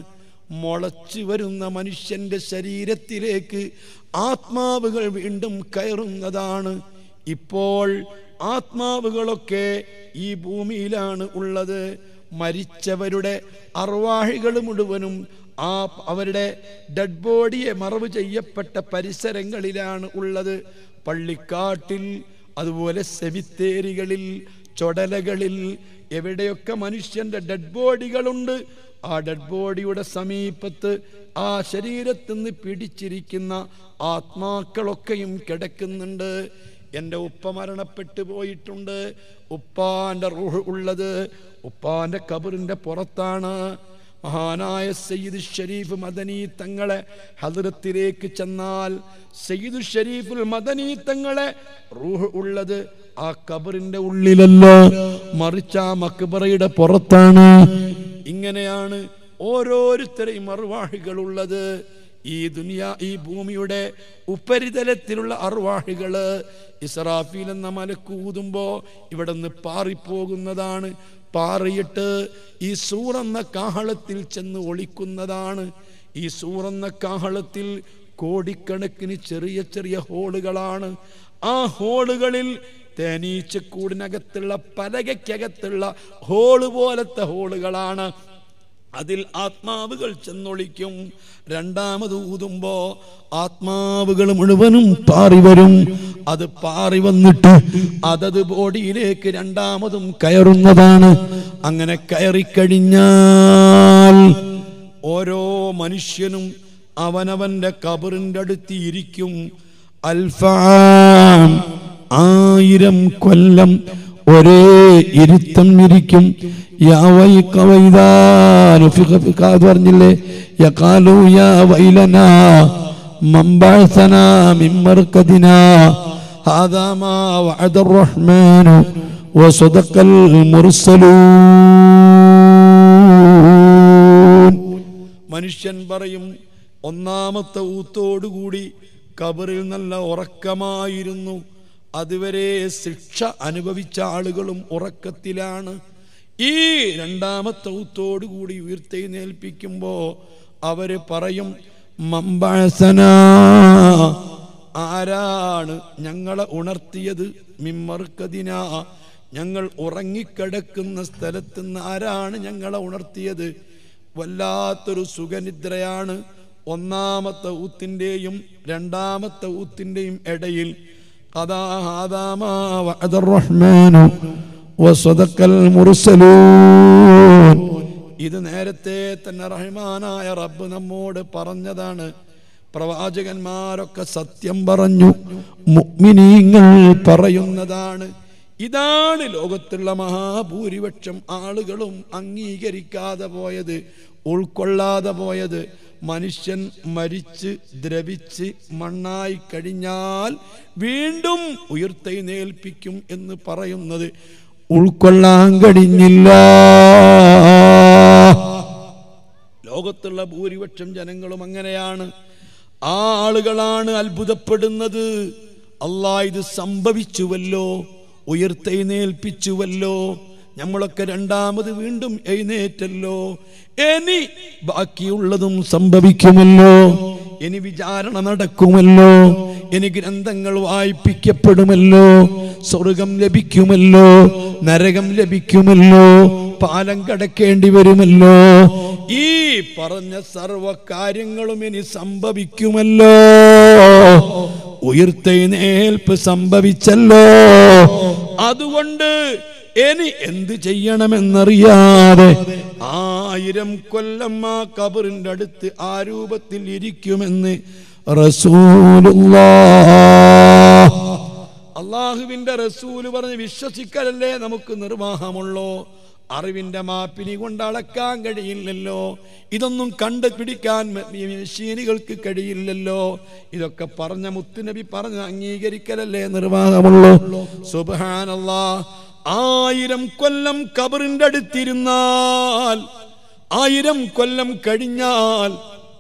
മുളച്ചു വരുന്ന മനുഷ്യന്റെ ശരീരത്തിലേക്ക് ആത്മാവുകൾ വീണ്ടും കയറുന്നതാണ്. ഇപ്പോൾ ആത്മാവുകളൊക്കെ ഈ ഭൂമിയിലാണ് ഉള്ളത്. മരിച്ചവരുടെ അർവാഹികൾ മുഴുവനും ആ അവരുടെ ഡെഡ് ബോഡിയെ മറവ് ചെയ്യപ്പെട്ട പരിസരങ്ങളിലാണ് ഉള്ളത്. പള്ളിക്കാട്ടിൽ അതുപോലെ സെമിത്തേരികളിൽ ചൊടലകളിൽ എവിടെയൊക്കെ മനുഷ്യന്റെ ഡെഡ് ബോഡികളുണ്ട് ആ ഡെഡ് ബോഡിയുടെ സമീപത്ത് ആ ശരീരത്തിൽ നിന്ന് പിടിച്ചിരിക്കുന്ന ആത്മാക്കളൊക്കെയും കിടക്കുന്നുണ്ട്. എന്റെ ഉപ്പ മരണപ്പെട്ടു പോയിട്ടുണ്ട്. ഉപ്പാന്റെ റൂഹ് ഉള്ളത് ഉപ്പാന്റെ കബറിന്റെ പുറത്താണ്. മഹാനായ സയ്യിദ് ഷരീഫ് മദനി തങ്ങളെ ഹദ്രത്തിലേക്ക് ചെന്നാൽ സയ്യിദ് ഷരീഫുൽ മദനി തങ്ങളെ റൂഹ് ഉള്ളത് ആ കബറിന്റെ ഉള്ളിലല്ല മറിച്ച് ആ മക്ബറയുടെ പുറത്താണ്. ഇങ്ങനെയാണ് ഓരോരുത്തരെയും അറുവാഹികളുള്ളത് ഈ ദുനിയ ഈ ഭൂമിയുടെ ഉപരിതലത്തിലുള്ള അറുവാഹികൾ ഇസ്രാഫീൽ എന്ന മലക്ക് മലക്കൂതുമ്പോ ഇവിടെ നിന്ന് പാറിപ്പോകുന്നതാണ്. പാറിയിട്ട് ഈ സൂറന്ന കാഹളത്തിൽ ചെന്ന് ഒളിക്കുന്നതാണ്. ഈ സൂറന്ന കാഹളത്തിൽ കോടിക്കണക്കിന് ചെറിയ ചെറിയ ഹോളുകളാണ്. ആ ഹോളുകളിൽ തേനീച്ചക്കൂടിനകത്തുള്ള പലകയ്ക്കകത്തുള്ള ഹോൾ പോലത്തെ ഹോളുകളാണ് അതിൽ ആത്മാവുകൾ ചെന്നൊളിക്കും. രണ്ടാമത് ഊതുമ്പോ ആത്മാവുകൾ മുഴുവനും പാറി വരും. അത് പാറി വന്നിട്ട് അതത് ബോഡിയിലേക്ക് രണ്ടാമതും കയറുന്നതാണ്. അങ്ങനെ കയറിക്കഴിഞ്ഞാൽ ഓരോ മനുഷ്യനും അവനവന്റെ കബറിന്റെ അടുത്ത് ഇരിക്കും. അൽഫാം. ആയിരം കൊല്ലം ഒരേ ഇരുത്തം ഇരിക്കും. മനുഷ്യൻ പറയും ഒന്നാമത്തെ ഊത്തോടുകൂടി കബറിൽ നല്ല ഉറക്കമായിരുന്നു. അതുവരെ ശിക്ഷ അനുഭവിച്ച ആളുകളും ഉറക്കത്തിലാണ്. ഈ രണ്ടാമത്തെ ഊത്തോടുകൂടി ഉയർത്തെഴുന്നേൽപ്പിക്കുമ്പോൾ അവർ പറയും മമ്പഴസന ആരാണ് ഞങ്ങളെ ഉണർത്തിയത്? മിമ്മർക്കതിന. ഞങ്ങൾ ഉറങ്ങിക്കിടക്കുന്ന സ്ഥലത്ത് നിന്ന് ആരാണ് ഞങ്ങളെ ഉണർത്തിയത്? വല്ലാത്തൊരു സുഖനിദ്രയാണ്. ഒന്നാമത്തെ ഊത്തിന്റെയും രണ്ടാമത്തെ ഊത്തിന്റെയും ഇടയിൽ അതാ ما وعد الرحمن وصدق മുർസലൂൻ ഇത് നേരത്തെ തന്നെ റഹ്മാനായ റബ്ബ് നമ്മോട് പറഞ്ഞതാണ്. പ്രവാചകന്മാരൊക്കെ സത്യം പറഞ്ഞു മുഅ്മിനീങ്ങൾ പറയുന്നതാണ്. ഇതാണ് ലോകത്തുള്ള മഹാഭൂരിപക്ഷം ആളുകളും അംഗീകരിക്കാതെ പോയത് ഉൾക്കൊള്ളാതെ പോയത്. മനുഷ്യൻ മരിച്ച് ദ്രവിച്ച് മണ്ണായി കഴിഞ്ഞാൽ വീണ്ടും ഉയർത്തെഴുന്നേൽപ്പിക്കും എന്ന് പറയുന്നത് ഉൾക്കൊള്ളാൻ കഴിഞ്ഞില്ല. ലോകത്തുള്ള ഭൂരിപക്ഷം ജനങ്ങളും അങ്ങനെയാണ്. ആ ആളുകളാണ് അത്ഭുതപ്പെടുന്നത്. അല്ലാ ഇത് സംഭവിച്ചുവല്ലോ ഉയർത്തെഴുന്നേൽപ്പിച്ചുവല്ലോ നമ്മളൊക്കെ രണ്ടാമത് വീണ്ടും എഴുന്നേറ്റല്ലോ. ഇനി ബാക്കിയുള്ളതും സംഭവിക്കുമല്ലോ. ഇനി വിചാരണ നടക്കുമല്ലോ. ഇനി ഗ്രന്ഥങ്ങൾ വായിപ്പിക്കപ്പെടുമല്ലോ. സ്വർഗം ലഭിക്കുമല്ലോ. നരകം ലഭിക്കുമല്ലോ. പാലം കടക്കേണ്ടി വരുമല്ലോ. ഈ പറഞ്ഞ സർവ കാര്യങ്ങളും ഇനി സംഭവിക്കുമല്ലോ. ഉയർത്തെഴുന്നേൽപ്പ് സംഭവിച്ചല്ലോ. അതുകൊണ്ട് ഇനി എന്ത് ചെയ്യണമെന്നറിയാതെ ആയിരം കൊല്ലം ആ കബറിന്റെ അടുത്ത് ആ രൂപത്തിൽ ഇരിക്കുമെന്ന് റസൂലുള്ള അള്ളാഹുവിന്റെ റസൂൽ പറഞ്ഞ് വിശ്വസിക്കലല്ലേ നമുക്ക് നിർവാഹമുള്ളോ? അറിവിന്റെ മാപ്പിനി കൊണ്ട് അളക്കാൻ കഴിയില്ലല്ലോ. ഇതൊന്നും കണ്ട് പിടിക്കാൻ മെഷീനുകൾക്ക് കഴിയില്ലല്ലോ. ഇതൊക്കെ പറഞ്ഞ മുത്തുനബി പറഞ്ഞ് അംഗീകരിക്കലല്ലേ നിർവാഹമുള്ളോ? സുബാനല്ലാ ആയിരം കൊല്ലം കബറിന്റെ അടുത്തിരുന്നാൽ ആയിരം കൊല്ലം കഴിഞ്ഞാൽ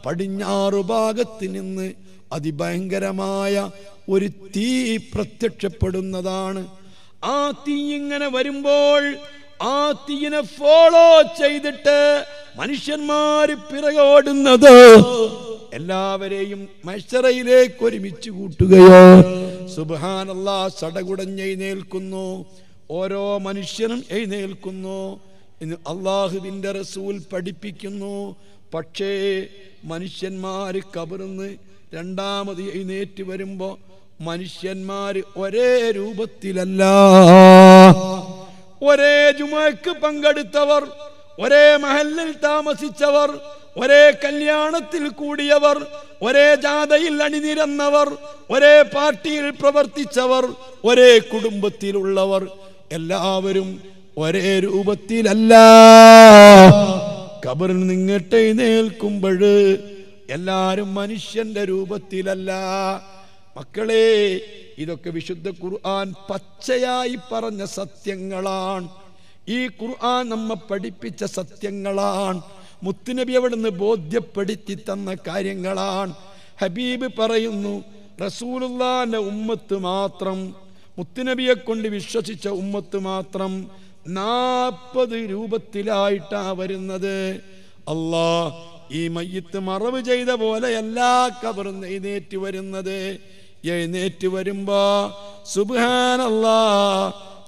പടിഞ്ഞാറു ഭാഗത്ത് നിന്ന് അതിഭയങ്കരമായ ഒരു തീ പ്രത്യക്ഷപ്പെടുന്നതാണ്. ആ തീ ഇങ്ങനെ വരുമ്പോൾ ആ തീയിനെ ഫോളോ ചെയ്തിട്ട് മനുഷ്യന്മാര് പിറകോടുന്നത് എല്ലാവരെയും മഷറയിലേക്ക് ഒരുമിച്ച് കൂട്ടുകയോ സുബാനല്ല സടകുടഞ്ഞെഴുന്നേൽക്കുന്നു ഓരോ മനുഷ്യനും എഴുന്നേൽക്കുന്നു. എന്ന് അള്ളാഹുവിന്റെ റസൂൽ പഠിപ്പിക്കുന്നു. പക്ഷേ മനുഷ്യന്മാര് കബർന്ന് രണ്ടാമത് എഴുന്നേറ്റ് വരുമ്പോൾ മനുഷ്യന്മാര് ഒരേ രൂപത്തിലല്ല. ഒരേ ജുമക്ക് പങ്കെടുത്തവർ ഒരേ മഹലിൽ താമസിച്ചവർ ഒരേ കല്യാണത്തിൽ കൂടിയവർ ഒരേ ജാഥയിൽ അണിനിരന്നവർ ഒരേ പാർട്ടിയിൽ പ്രവർത്തിച്ചവർ ഒരേ കുടുംബത്തിലുള്ളവർ. എല്ലാവരും ഒരേ രൂപത്തിലല്ല. കബറിൽ നിങ്ങട്ട് നേൽക്കുമ്പോഴ് എല്ലാരും മനുഷ്യന്റെ രൂപത്തിലല്ല. മക്കളെ ഇതൊക്കെ വിശുദ്ധ ഖുർആൻ പച്ചയായി പറഞ്ഞ സത്യങ്ങളാണ്. ഈ ഖുർആൻ നമ്മ പഠിപ്പിച്ച സത്യങ്ങളാണ്. മുത്തുനബി അവിടുന്ന് ബോധ്യപ്പെടുത്തി തന്ന കാര്യങ്ങളാണ്. ഹബീബ് പറയുന്നു റസൂലുള്ളാന്റെ ഉമ്മത്ത് മാത്രം മുത്തുനബിയെ കൊണ്ട് വിശ്വസിച്ച ഉമ്മത്ത് മാത്രം നാൽപ്പത് രൂപത്തിലായിട്ടാ വരുന്നത്. അല്ലാ ഈ മയ്യത്ത് മറവ് ചെയ്ത പോലെ എല്ലാ കബർ എഴുന്നേറ്റ് വരുന്നത്. എഴുന്നേറ്റ് വരുമ്പോ സുബാനല്ലാ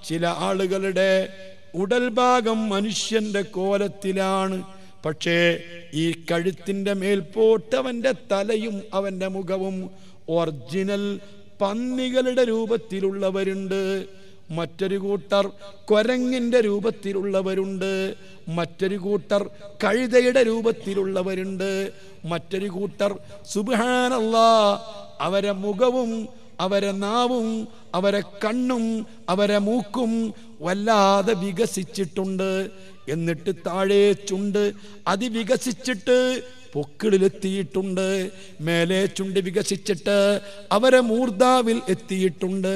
ചില ആളുകളുടെ ഉടൽഭാഗം മനുഷ്യന്റെ കോലത്തിലാണ്. പക്ഷേ ഈ കഴുത്തിന്റെ മേൽപോട്ട് അവന്റെ തലയും അവന്റെ മുഖവും ഒറിജിനൽ പന്നികളുടെ രൂപത്തിലുള്ളവരുണ്ട്. മറ്റൊരു കൂട്ടർ കൊരങ്ങിന്റെ രൂപത്തിലുള്ളവരുണ്ട്. മറ്റൊരു കൂട്ടർ കഴുതയുടെ രൂപത്തിലുള്ളവരുണ്ട്. മറ്റൊരു കൂട്ടർ സുബാനല്ല അവരെ മുഖവും അവരെ നാവും അവരെ കണ്ണും അവരെ മൂക്കും വല്ലാതെ വികസിച്ചിട്ടുണ്ട്. എന്നിട്ട് താഴെ ചുണ്ട് അതിവികസിച്ചിട്ട് പൊക്കിളിലെത്തിയിട്ടുണ്ട്. മേലെ ചുണ്ട് വികസിച്ചിട്ട് അവരെ മൂർദാവിൽ എത്തിയിട്ടുണ്ട്.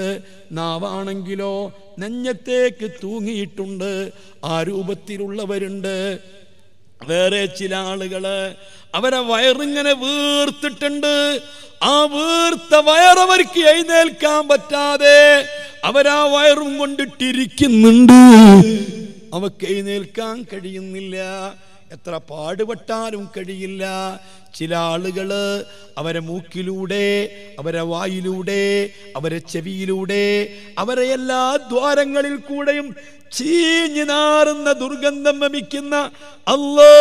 നാവാണെങ്കിലോ നെഞ്ഞത്തേക്ക് തൂങ്ങിയിട്ടുണ്ട്. ആ രൂപത്തിലുള്ളവരുണ്ട്. വേറെ ചില ആളുകൾ അവരെ വയറിങ്ങനെ വീർത്തിട്ടുണ്ട്. ആ വീർത്ത വയറവർക്ക് എഴുന്നേൽക്കാൻ പറ്റാതെ അവരാ വയറും കൊണ്ടിട്ടിരിക്കുന്നുണ്ട്. അവക്ക് എഴുന്നേൽക്കാൻ കഴിയുന്നില്ല. എത്ര പാടുപെട്ടാലും കഴിയില്ല. ചില ആളുകൾ അവരെ മൂക്കിലൂടെ അവരെ വായിലൂടെ അവരെ ചെവിയിലൂടെ അവരെ എല്ലാ ദ്വാരങ്ങളിൽ കൂടെയും ചീഞ്ഞു നാറുന്ന ദുർഗന്ധം വമിക്കുന്ന അല്ലോ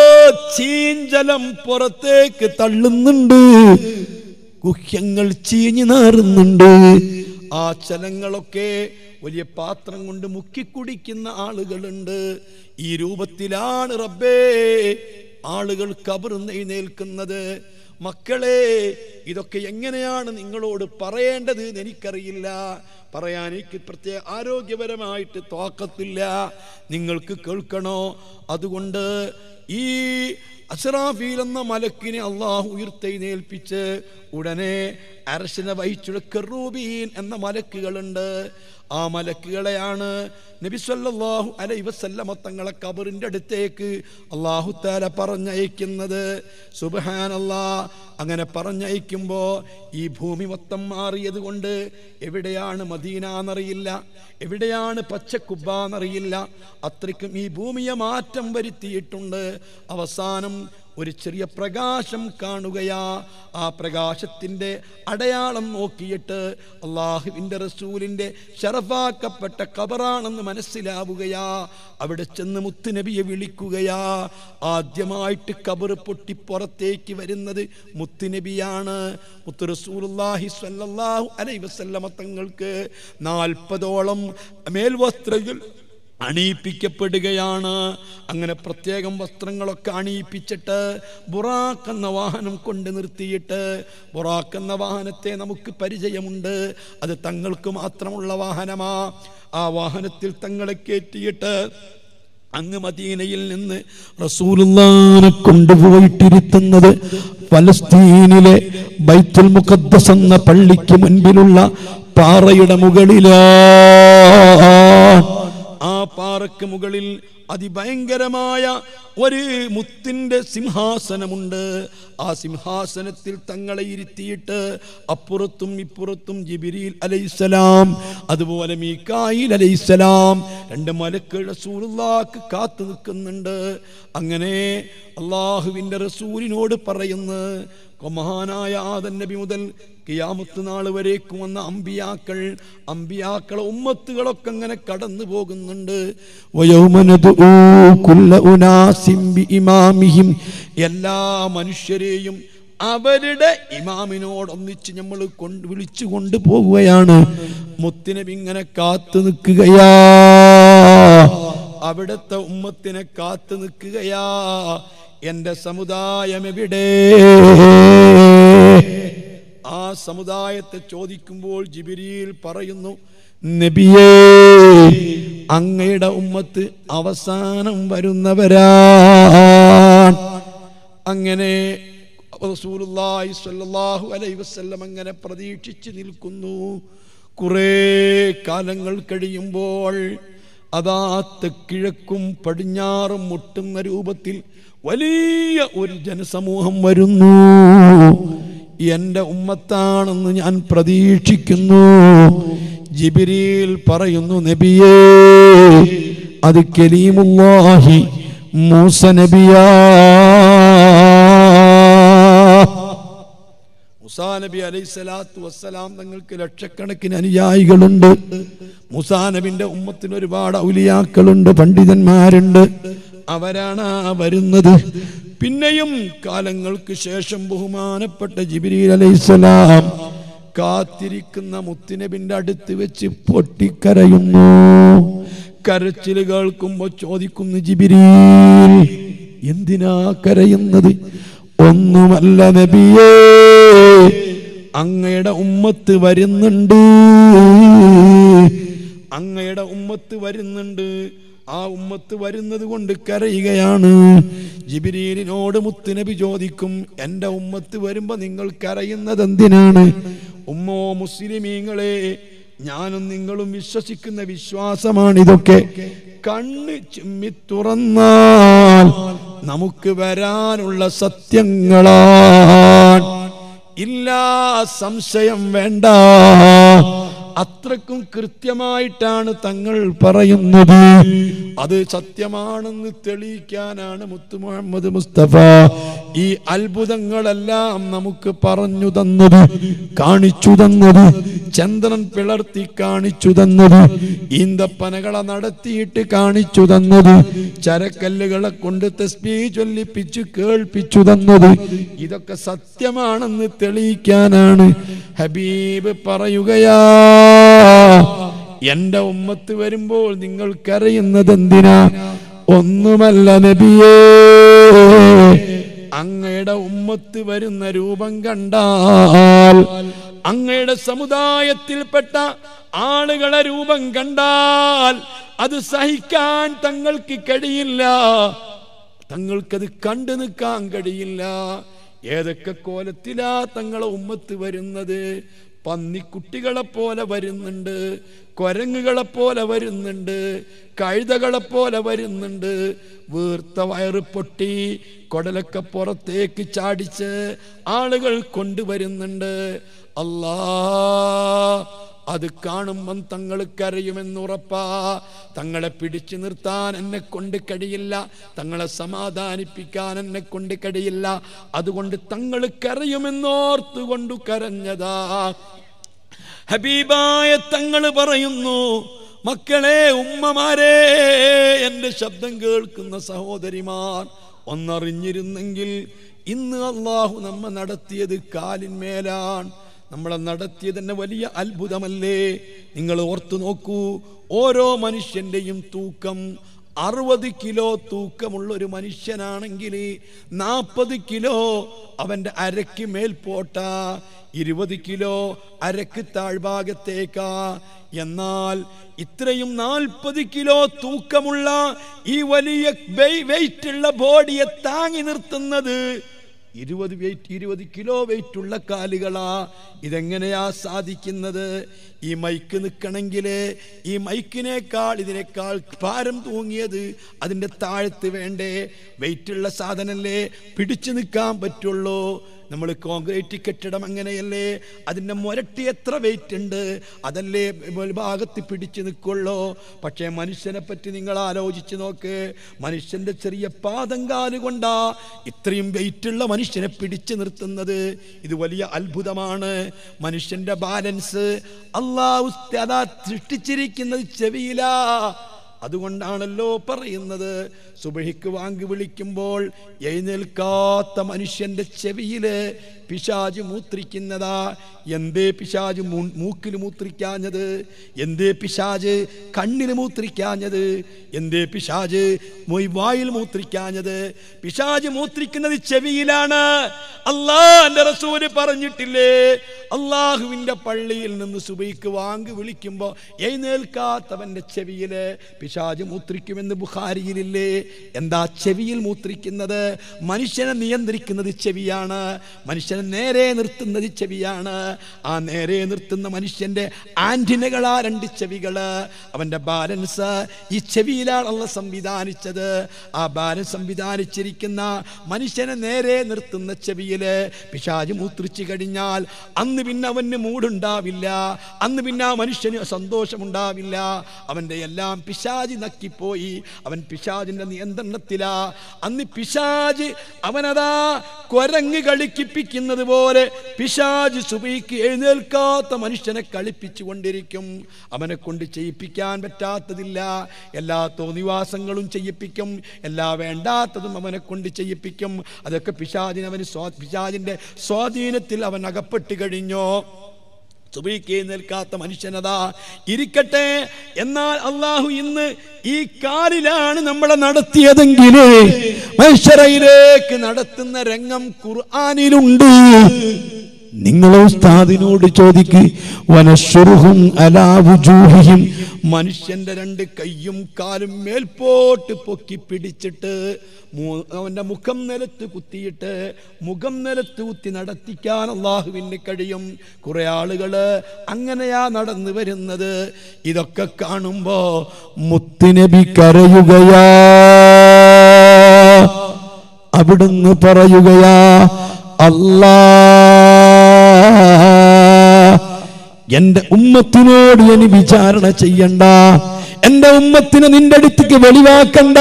ചീഞ്ചലം പുറത്തേക്ക് തള്ളുന്നുണ്ട്. കുഹ്യങ്ങൾ ചീഞ്ഞു നാറുന്നുണ്ട്. ആ ചലങ്ങളൊക്കെ വലിയ പാത്രം കൊണ്ട് മുക്കിക്കുടിക്കുന്ന ആളുകളുണ്ട്. ഈ രൂപത്തിലാണ് റബ്ബേ ആളുകൾ കബർന്ന് എഴുന്നേൽക്കുന്നത് മക്കളെ ഇതൊക്കെ എങ്ങനെയാണ് നിങ്ങളോട് പറയേണ്ടത് എന്ന് എനിക്കറിയില്ല. പറയാൻ എനിക്ക് പ്രത്യേക ആരോഗ്യപരമായിട്ട് തോക്കത്തില്ല. നിങ്ങൾക്ക് കേൾക്കണോ? അതുകൊണ്ട് ഈ അസറാഫീൽ എന്ന മലക്കിനെ അള്ളാഹു ഉയർത്തെഴുന്നേൽപ്പിച്ച് ഉടനെ അരശന വഹിച്ചുള്ള കെറൂബീൻ എന്ന മലക്കുകളുണ്ട്. ആ മലക്കുകളെയാണ് നബിസ്വല്ലാഹു അലൈഹി വസല്ലമ തങ്ങളെ കബറിന്റെ അടുത്തേക്ക് അള്ളാഹു താല പറഞ്ഞയക്കുന്നത്. സുബ്ഹാനല്ലാ അങ്ങനെ പറഞ്ഞയക്കുമ്പോൾ ഈ ഭൂമി മൊത്തം മാറിയത് കൊണ്ട് എവിടെയാണ് മദീന എന്നറിയില്ല എവിടെയാണ് പച്ചക്കുബ എന്നറിയില്ല അത്രയ്ക്കും ഈ ഭൂമിയെ മാറ്റം വരുത്തിയിട്ടുണ്ട്. അവസാനം ഒരു ചെറിയ പ്രകാശം കാണുകയാ. ആ പ്രകാശത്തിന്റെ അടയാളം നോക്കിയിട്ട് അള്ളാഹുവിന്റെ റസൂലിന്റെ ഷറഫാക്കപ്പെട്ട കബറാണെന്ന് മനസ്സിലാവുകയാ. അവിടെ ചെന്ന് മുത്തുനബിയെ വിളിക്കുകയാ. ആദ്യമായിട്ട് കബർ പൊട്ടി പുറത്തേക്ക് വരുന്നത് മുത്തുനബിയാണ്. മുത്തു റസൂലുള്ളാഹി സ്വല്ലാഹു അലൈഹി വസല്ലമ തങ്ങൾക്ക് നാൽപ്പതോളം മേൽവസ്ത്രങ്ങൾ അണിയിപ്പിക്കപ്പെടുകയാണ്. അങ്ങനെ പ്രത്യേകം വസ്ത്രങ്ങളൊക്കെ അണിയിപ്പിച്ചിട്ട് ബുറാക്കെന്ന വാഹനം കൊണ്ട് നിർത്തിയിട്ട് ബുറാക്കെന്ന വാഹനത്തെ നമുക്ക് പരിചയമുണ്ട്. അത് തങ്ങൾക്ക് മാത്രമുള്ള വാഹനമാ. ആ വാഹനത്തിൽ തങ്ങളെ കയറ്റിയിട്ട് അങ്ങ് മദീനയിൽ നിന്ന് റസൂലുള്ളാനെ കൊണ്ടുപോയിട്ടിരുത്തുന്നത് ഫലസ്തീനിലെ ബൈത്തുൽ മുഖദ്ദസ് എന്ന പള്ളിക്ക് മുൻപിലുള്ള പാറയുടെ മുകളിലാ. ആ പാറയ്ക്ക് മുകളിൽ അതിഭയങ്കരമായ ഒരു മുത്തിന്റെ സിംഹാസനമുണ്ട്. ആ സിംഹാസനത്തിൽ തങ്ങളെ ഇരുത്തിയിട്ട് അപ്പുറത്തും ഇപ്പുറത്തും ജിബിരിൽ അലൈസലാം അതുപോലെ മീക്കായിൽ അലൈസലാം രണ്ട് മലക്ക് റസൂലുള്ളാക്ക് കാത്തു നിൽക്കുന്നുണ്ട് അങ്ങനെ അള്ളാഹുവിന്റെ റസൂലിനോട് പറയുന്നു മഹാനായ ആദൻ നബി മുതൽ കിയാമത്ത് നാൾ വരേക്കും വന്ന അമ്പിയാക്കൾ അമ്പിയാക്കളെ ഉമ്മത്തുകളൊക്കെ അങ്ങനെ കടന്നു പോകുന്നുണ്ട്. എല്ലാ മനുഷ്യരെയും അവരുടെ ഇമാമിനോടൊന്നിച്ച് നമ്മൾ കൊണ്ട് വിളിച്ചു കൊണ്ടുപോവുകയാണ് മുത്തിനബി ഇങ്ങനെ കാത്തു നിൽക്കുകയാ. അവിടുത്തെ ഉമ്മത്തിനെ കാത്തു നിൽക്കുകയാ. എന്റെ സമുദായം എവിടെ? ആ സമുദായത്തെ ചോദിക്കുമ്പോൾ ജിബിരിയിൽ പറയുന്നു നബിയേ അങ്ങയുടെ ഉമ്മത്ത് അവസാനം വരുന്നവരാ. അങ്ങനെ റസൂലുള്ളാഹി സ്വല്ലല്ലാഹു അലൈഹി വസല്ലം അങ്ങനെ പ്രതീക്ഷിച്ച് നിൽക്കുന്നു. കുറേ കാലങ്ങൾ കഴിയുമ്പോൾ അതാ കിഴക്കും പടിഞ്ഞാറും മുട്ടുന്ന രൂപത്തിൽ വലിയ ഒരു ജനസമൂഹം വരുന്നു. എന്റെ ഉമ്മത്താണെന്ന് ഞാൻ പ്രതീക്ഷിക്കുന്നു. ജിബിരിയിൽ പറയുന്നു നബിയേ അത് കലീമുല്ലാഹി മൂസ നബിയാ. നബി അലൈഹി വസ്സലാം തങ്ങൾക്ക് ലക്ഷക്കണക്കിന് അനുയായികളുണ്ട്. മുസാനബിന്റെ ഉമ്മത്തിന് ഒരുപാട് ഔലിയാക്കളുണ്ട് പണ്ഡിതന്മാരുണ്ട്. അവരാണ് വരുന്നത്. പിന്നെയും കാലങ്ങൾക്ക് ശേഷം ബഹുമാനപ്പെട്ട ജിബിരിൽ അലൈഹിസ്സലാം കാത്തിരിക്കുന്ന മുത്തിനബിന്റെ അടുത്ത് വെച്ച് പൊട്ടിക്കരയുന്നു. കരച്ചിൽ കേൾക്കുമ്പോ ചോദിക്കുന്നു ജിബിരീ എന്തിനാ കരയുന്നത്? ഒന്നുമല്ല നബിയേ അങ്ങയുടെ ഉമ്മത്ത് വരുന്നുണ്ട്. അങ്ങയുടെ ഉമ്മത്ത് വരുന്നുണ്ട്. ആ ഉമ്മത്ത് വരുന്നത് കൊണ്ട് കരയുകയാണ്. ജിബിരീലിനോട് മുത്തുനബി ചോദിക്കും എന്റെ ഉമ്മത്ത് വരുമ്പോൾ നിങ്ങൾ കരയുന്നത് എന്തിനാണ്? ഉമ്മോ മുസ്ലിമീങ്ങളെ ഞാനും നിങ്ങളും വിശ്വസിക്കുന്ന വിശ്വാസമാണ് ഇതൊക്കെ കണ്ണ് ചിമ്മി തുറന്നാൽ നമുക്ക് വരാനുള്ള സത്യങ്ങളാണ് ഇല്ലാ സംശയം വേണ്ട. അത്രക്കും കൃത്യമായിട്ടാണ് തങ്ങൾ പറയുന്നത്. അത് സത്യമാണെന്ന് തെളിയിക്കാനാണ് മുത്തു മുഹമ്മദ് മുസ്തഫ ഈ അത്ഭുതങ്ങളെല്ലാം നമുക്ക് പറഞ്ഞു തന്നത് കാണിച്ചു തന്നത് ചന്ദ്രൻ പിളർത്തി കാണിച്ചു തന്നത് ഈന്തപ്പനകളെ നടത്തിയിട്ട് കാണിച്ചു തന്നത് ചരക്കല്ലുകളെ കൊണ്ട് തസ്ബീ ചൊല്ലിപ്പിച്ചു കേൾപ്പിച്ചു തന്നത്. ഇതൊക്കെ സത്യമാണെന്ന് തെളിയിക്കാനാണ് ഹബീബ് പറയുകയാ. എന്റെ ഉമ്മത്ത് വരുമ്പോൾ നിങ്ങൾ കരയുന്നത് എന്തിനാ ഒന്നുമല്ല നബിയേ അങ്ങയുടെ ഉമ്മത്ത് വരുന്ന രൂപം കണ്ടാൽ അങ്ങയുടെ സമുദായത്തിൽപ്പെട്ട ആളുകളെ രൂപം കണ്ടാൽ അത് സഹിക്കാൻ തങ്ങൾക്ക് കഴിയില്ല. തങ്ങൾക്കത് കണ്ടു നിൽക്കാൻ കഴിയില്ല. ഏതൊക്കെ കോലത്തിലാ തങ്ങളെ ഉമ്മത്ത് വരുന്നത്? പന്നിക്കുട്ടികളെ പോലെ വരുന്നുണ്ട് കൊരങ്ങുകളെ പോലെ വരുന്നുണ്ട് കഴുതകളെ പോലെ വരുന്നുണ്ട്. വീർത്ത വയറ് പൊട്ടി കൊടലൊക്കെ പുറത്തേക്ക് ചാടിച്ച് ആളുകൾ കൊണ്ടുവരുന്നുണ്ട്. അല്ലാ അത് കാണുമ്പം തങ്ങൾ കരയുമെന്നുറപ്പാ തങ്ങളെ പിടിച്ചു നിർത്താൻ എന്നെ കൊണ്ട് കഴിയില്ല. തങ്ങളെ സമാധാനിപ്പിക്കാൻ എന്നെ കൊണ്ട് കഴിയില്ല. അതുകൊണ്ട് തങ്ങൾ കരയുമെന്നോർത്തുകൊണ്ടു കരഞ്ഞതാ. ഹബീബായ തങ്ങൾ പറയുന്നു മക്കളെ ഉമ്മമാരെ എന്റെ ശബ്ദം കേൾക്കുന്ന സഹോദരിമാർ ഒന്നറിഞ്ഞിരുന്നെങ്കിൽ ഇന്ന് അള്ളാഹു നമ്മ നടത്തിയത് കാലിന്മേലാണ്. നമ്മളെ നടത്തിയത് തന്നെ വലിയ അത്ഭുതമല്ലേ? നിങ്ങൾ ഓർത്തു നോക്കൂ ഓരോ മനുഷ്യന്റെയും തൂക്കം അറുപത് കിലോ തൂക്കമുള്ള ഒരു മനുഷ്യനാണെങ്കിൽ നാൽപ്പത് കിലോ അവന്റെ അരക്ക് മേൽപോട്ട ഇരുപത് കിലോ അരക്ക് താഴ്ഭാഗത്തേക്കാ. എന്നാൽ ഇത്രയും നാൽപ്പത് കിലോ തൂക്കമുള്ള ഈ വലിയ വെയിറ്റുള്ള ബോഡിയെ താങ്ങി നിർത്തുന്നത് ഇരുപത് വെയിറ്റ് ഇരുപത് കിലോ വെയിറ്റ് ഉള്ള കാലുകളാ. ഇതെങ്ങനെയാ സാധിക്കുന്നത്? ഈ മൈക്ക് നിൽക്കണമെങ്കിൽ ഈ മൈക്കിനേക്കാൾ ഇതിനേക്കാൾ ഭാരം തൂങ്ങിയത് അതിന്റെ താഴത്ത് വേണ്ടേ? വെയിറ്റുള്ള സാധനമല്ലേ? പിടിച്ചു നിൽക്കാൻ പറ്റുള്ളൂ. നമ്മൾ കോൺക്രീറ്റ് കെട്ടിടം അങ്ങനെയല്ലേ? അതിന്റെ മുരട്ടി എത്ര വെയിറ്റ് ഉണ്ട്? അതല്ലേ ഭാഗത്ത് പിടിച്ചു നിൽക്കുള്ളൂ. പക്ഷേ മനുഷ്യനെ പറ്റി നിങ്ങൾ ആലോചിച്ച് നോക്ക്. മനുഷ്യന്റെ ചെറിയ പാദം കാലുകൊണ്ടാ ഇത്രയും വെയിറ്റുള്ള മനുഷ്യനെ പിടിച്ചു നിർത്തുന്നത്. ഇത് വലിയ അത്ഭുതമാണ്. മനുഷ്യന്റെ ബാലൻസ് അള്ളാഹു സൃഷ്ടിച്ചിരിക്കുന്നത് ചെവിയിലാ. അതുകൊണ്ടാണല്ലോ പറയുന്നത്. സുബഹിക്ക് വാങ്ങി വിളിക്കുമ്പോൾ എഴുന്നേൽക്കാത്ത മനുഷ്യന്റെ ചെവിയിൽ പിശാജ് മൂത്രിക്കുന്നതാ. എന്തേ പിശാജ് മൂക്കിൽ മൂത്രിക്കാഞ്ഞത്? എന്തേ പിശാജ് കണ്ണിൽ മൂത്രിക്കാഞ്ഞത്? എന്തേ പിശാജ് മൊയ് വായിൽ മൂത്രിക്കാഞ്ഞത്? പിശാജ് മൂത്രിക്കുന്നത് ചെവിയിലാണ്. അള്ളാന്റെ റസൂൽ പറഞ്ഞിട്ടില്ലേ? അള്ളാഹുവിന്റെ പള്ളിയിൽ നിന്ന് സുബൈക്ക് വാങ്ങി വിളിക്കുമ്പോൾ എഴുന്നേൽക്കാത്തവന്റെ ചെവിയിൽ പിശാജ് മൂത്രിക്കുമെന്ന് ബുഖാരിയിലില്ലേ? എന്താ ചെവിയിൽ മൂത്രിക്കുന്നത്? മനുഷ്യനെ നിയന്ത്രിക്കുന്നത് ചെവിയാണ്. മനുഷ്യനെ നേരെ നിർത്തുന്നത് ചെവിയാണ്. ആ നേരെ നിർത്തുന്ന മനുഷ്യന്റെ ആന്റിനകളാ രണ്ട് ചെവികൾ. അവന്റെ ബാലൻസ് ഈ ചെവിയിലാണുള്ള സംവിധാനിച്ചത്. ആ ബാലൻസ് സംവിധാനിച്ചിരിക്കുന്ന മനുഷ്യനെ നേരെ നിർത്തുന്ന ചെവിയിൽ പിശാജ് മൂത്രിച്ചു കഴിഞ്ഞാൽ അന്ന് പിന്നെ അവന് മൂടുണ്ടാവില്ല. അന്ന് പിന്നെ ആ മനുഷ്യന് സന്തോഷമുണ്ടാവില്ല. അവന്റെ എല്ലാം പിശാജ് നക്കിപ്പോയി. അവൻ പിശാജിന്റെ നിയന്ത്രണത്തിലാ. അന്ന് പിശാജ് അവനതാ കൊരങ്ങ് കളിക്കിപ്പിക്കുന്നത് പോലെ പിശാജ് സുബൈക്ക് എഴുന്നേൽക്കാത്ത മനുഷ്യനെ കളിപ്പിച്ചു കൊണ്ടിരിക്കും അവനെ കൊണ്ട് ചെയ്യിപ്പിക്കാൻ പറ്റാത്തതില്ല. എല്ലാ തോന്നിവാസങ്ങളും ചെയ്യിപ്പിക്കും. എല്ലാ വേണ്ടാത്തതും അവനെ കൊണ്ട് ചെയ്യിപ്പിക്കും. അതൊക്കെ പിശാജിന് അവന് സ്വാ- പിശാജിന്റെ സ്വാധീനത്തിൽ അവൻ അകപ്പെട്ട് കഴിഞ്ഞോ. സുബൈക്ക് നിൽക്കാത്ത മനുഷ്യനതാ. ഇരിക്കട്ടെ എന്നാൽ അള്ളാഹു ഇന്ന് ഈ കാലിലാണ് നമ്മളെ നടത്തിയതെങ്കിൽ മനുഷ്യരയിലേക്ക് നടത്തുന്ന രംഗം ഖുർആാനിലുണ്ട്. നിങ്ങൾ ഉസ്താദിനോട് ചോദിക്ക് വനശ്വരുഹും അലാവുജൂഹിയും മനുഷ്യന്റെ രണ്ട് കൈയും കാലും മേൽപോട്ട് പൊക്കി പിടിച്ചിട്ട് അവന്റെ മുഖം നിലത്ത് കുത്തിയിട്ട് മുഖം നിലത്ത് കുത്തി നടത്തിക്കാൻ അള്ളാഹുവിന് കഴിയും. കുറെ ആളുകൾ അങ്ങനെയാ നടന്നു വരുന്നത്. ഇതൊക്കെ കാണുമ്പോ മുത്തുനബി കരയുകയാ. അവിടുന്ന് പറയുകയാ എന്റെ ഉമ്മത്തിനോട് ഇനി വിചാരണ ചെയ്യണ്ട. എന്റെ ഉമ്മത്തിനെ നിന്റെ അടുത്തേക്ക് വെളിവാക്കണ്ട.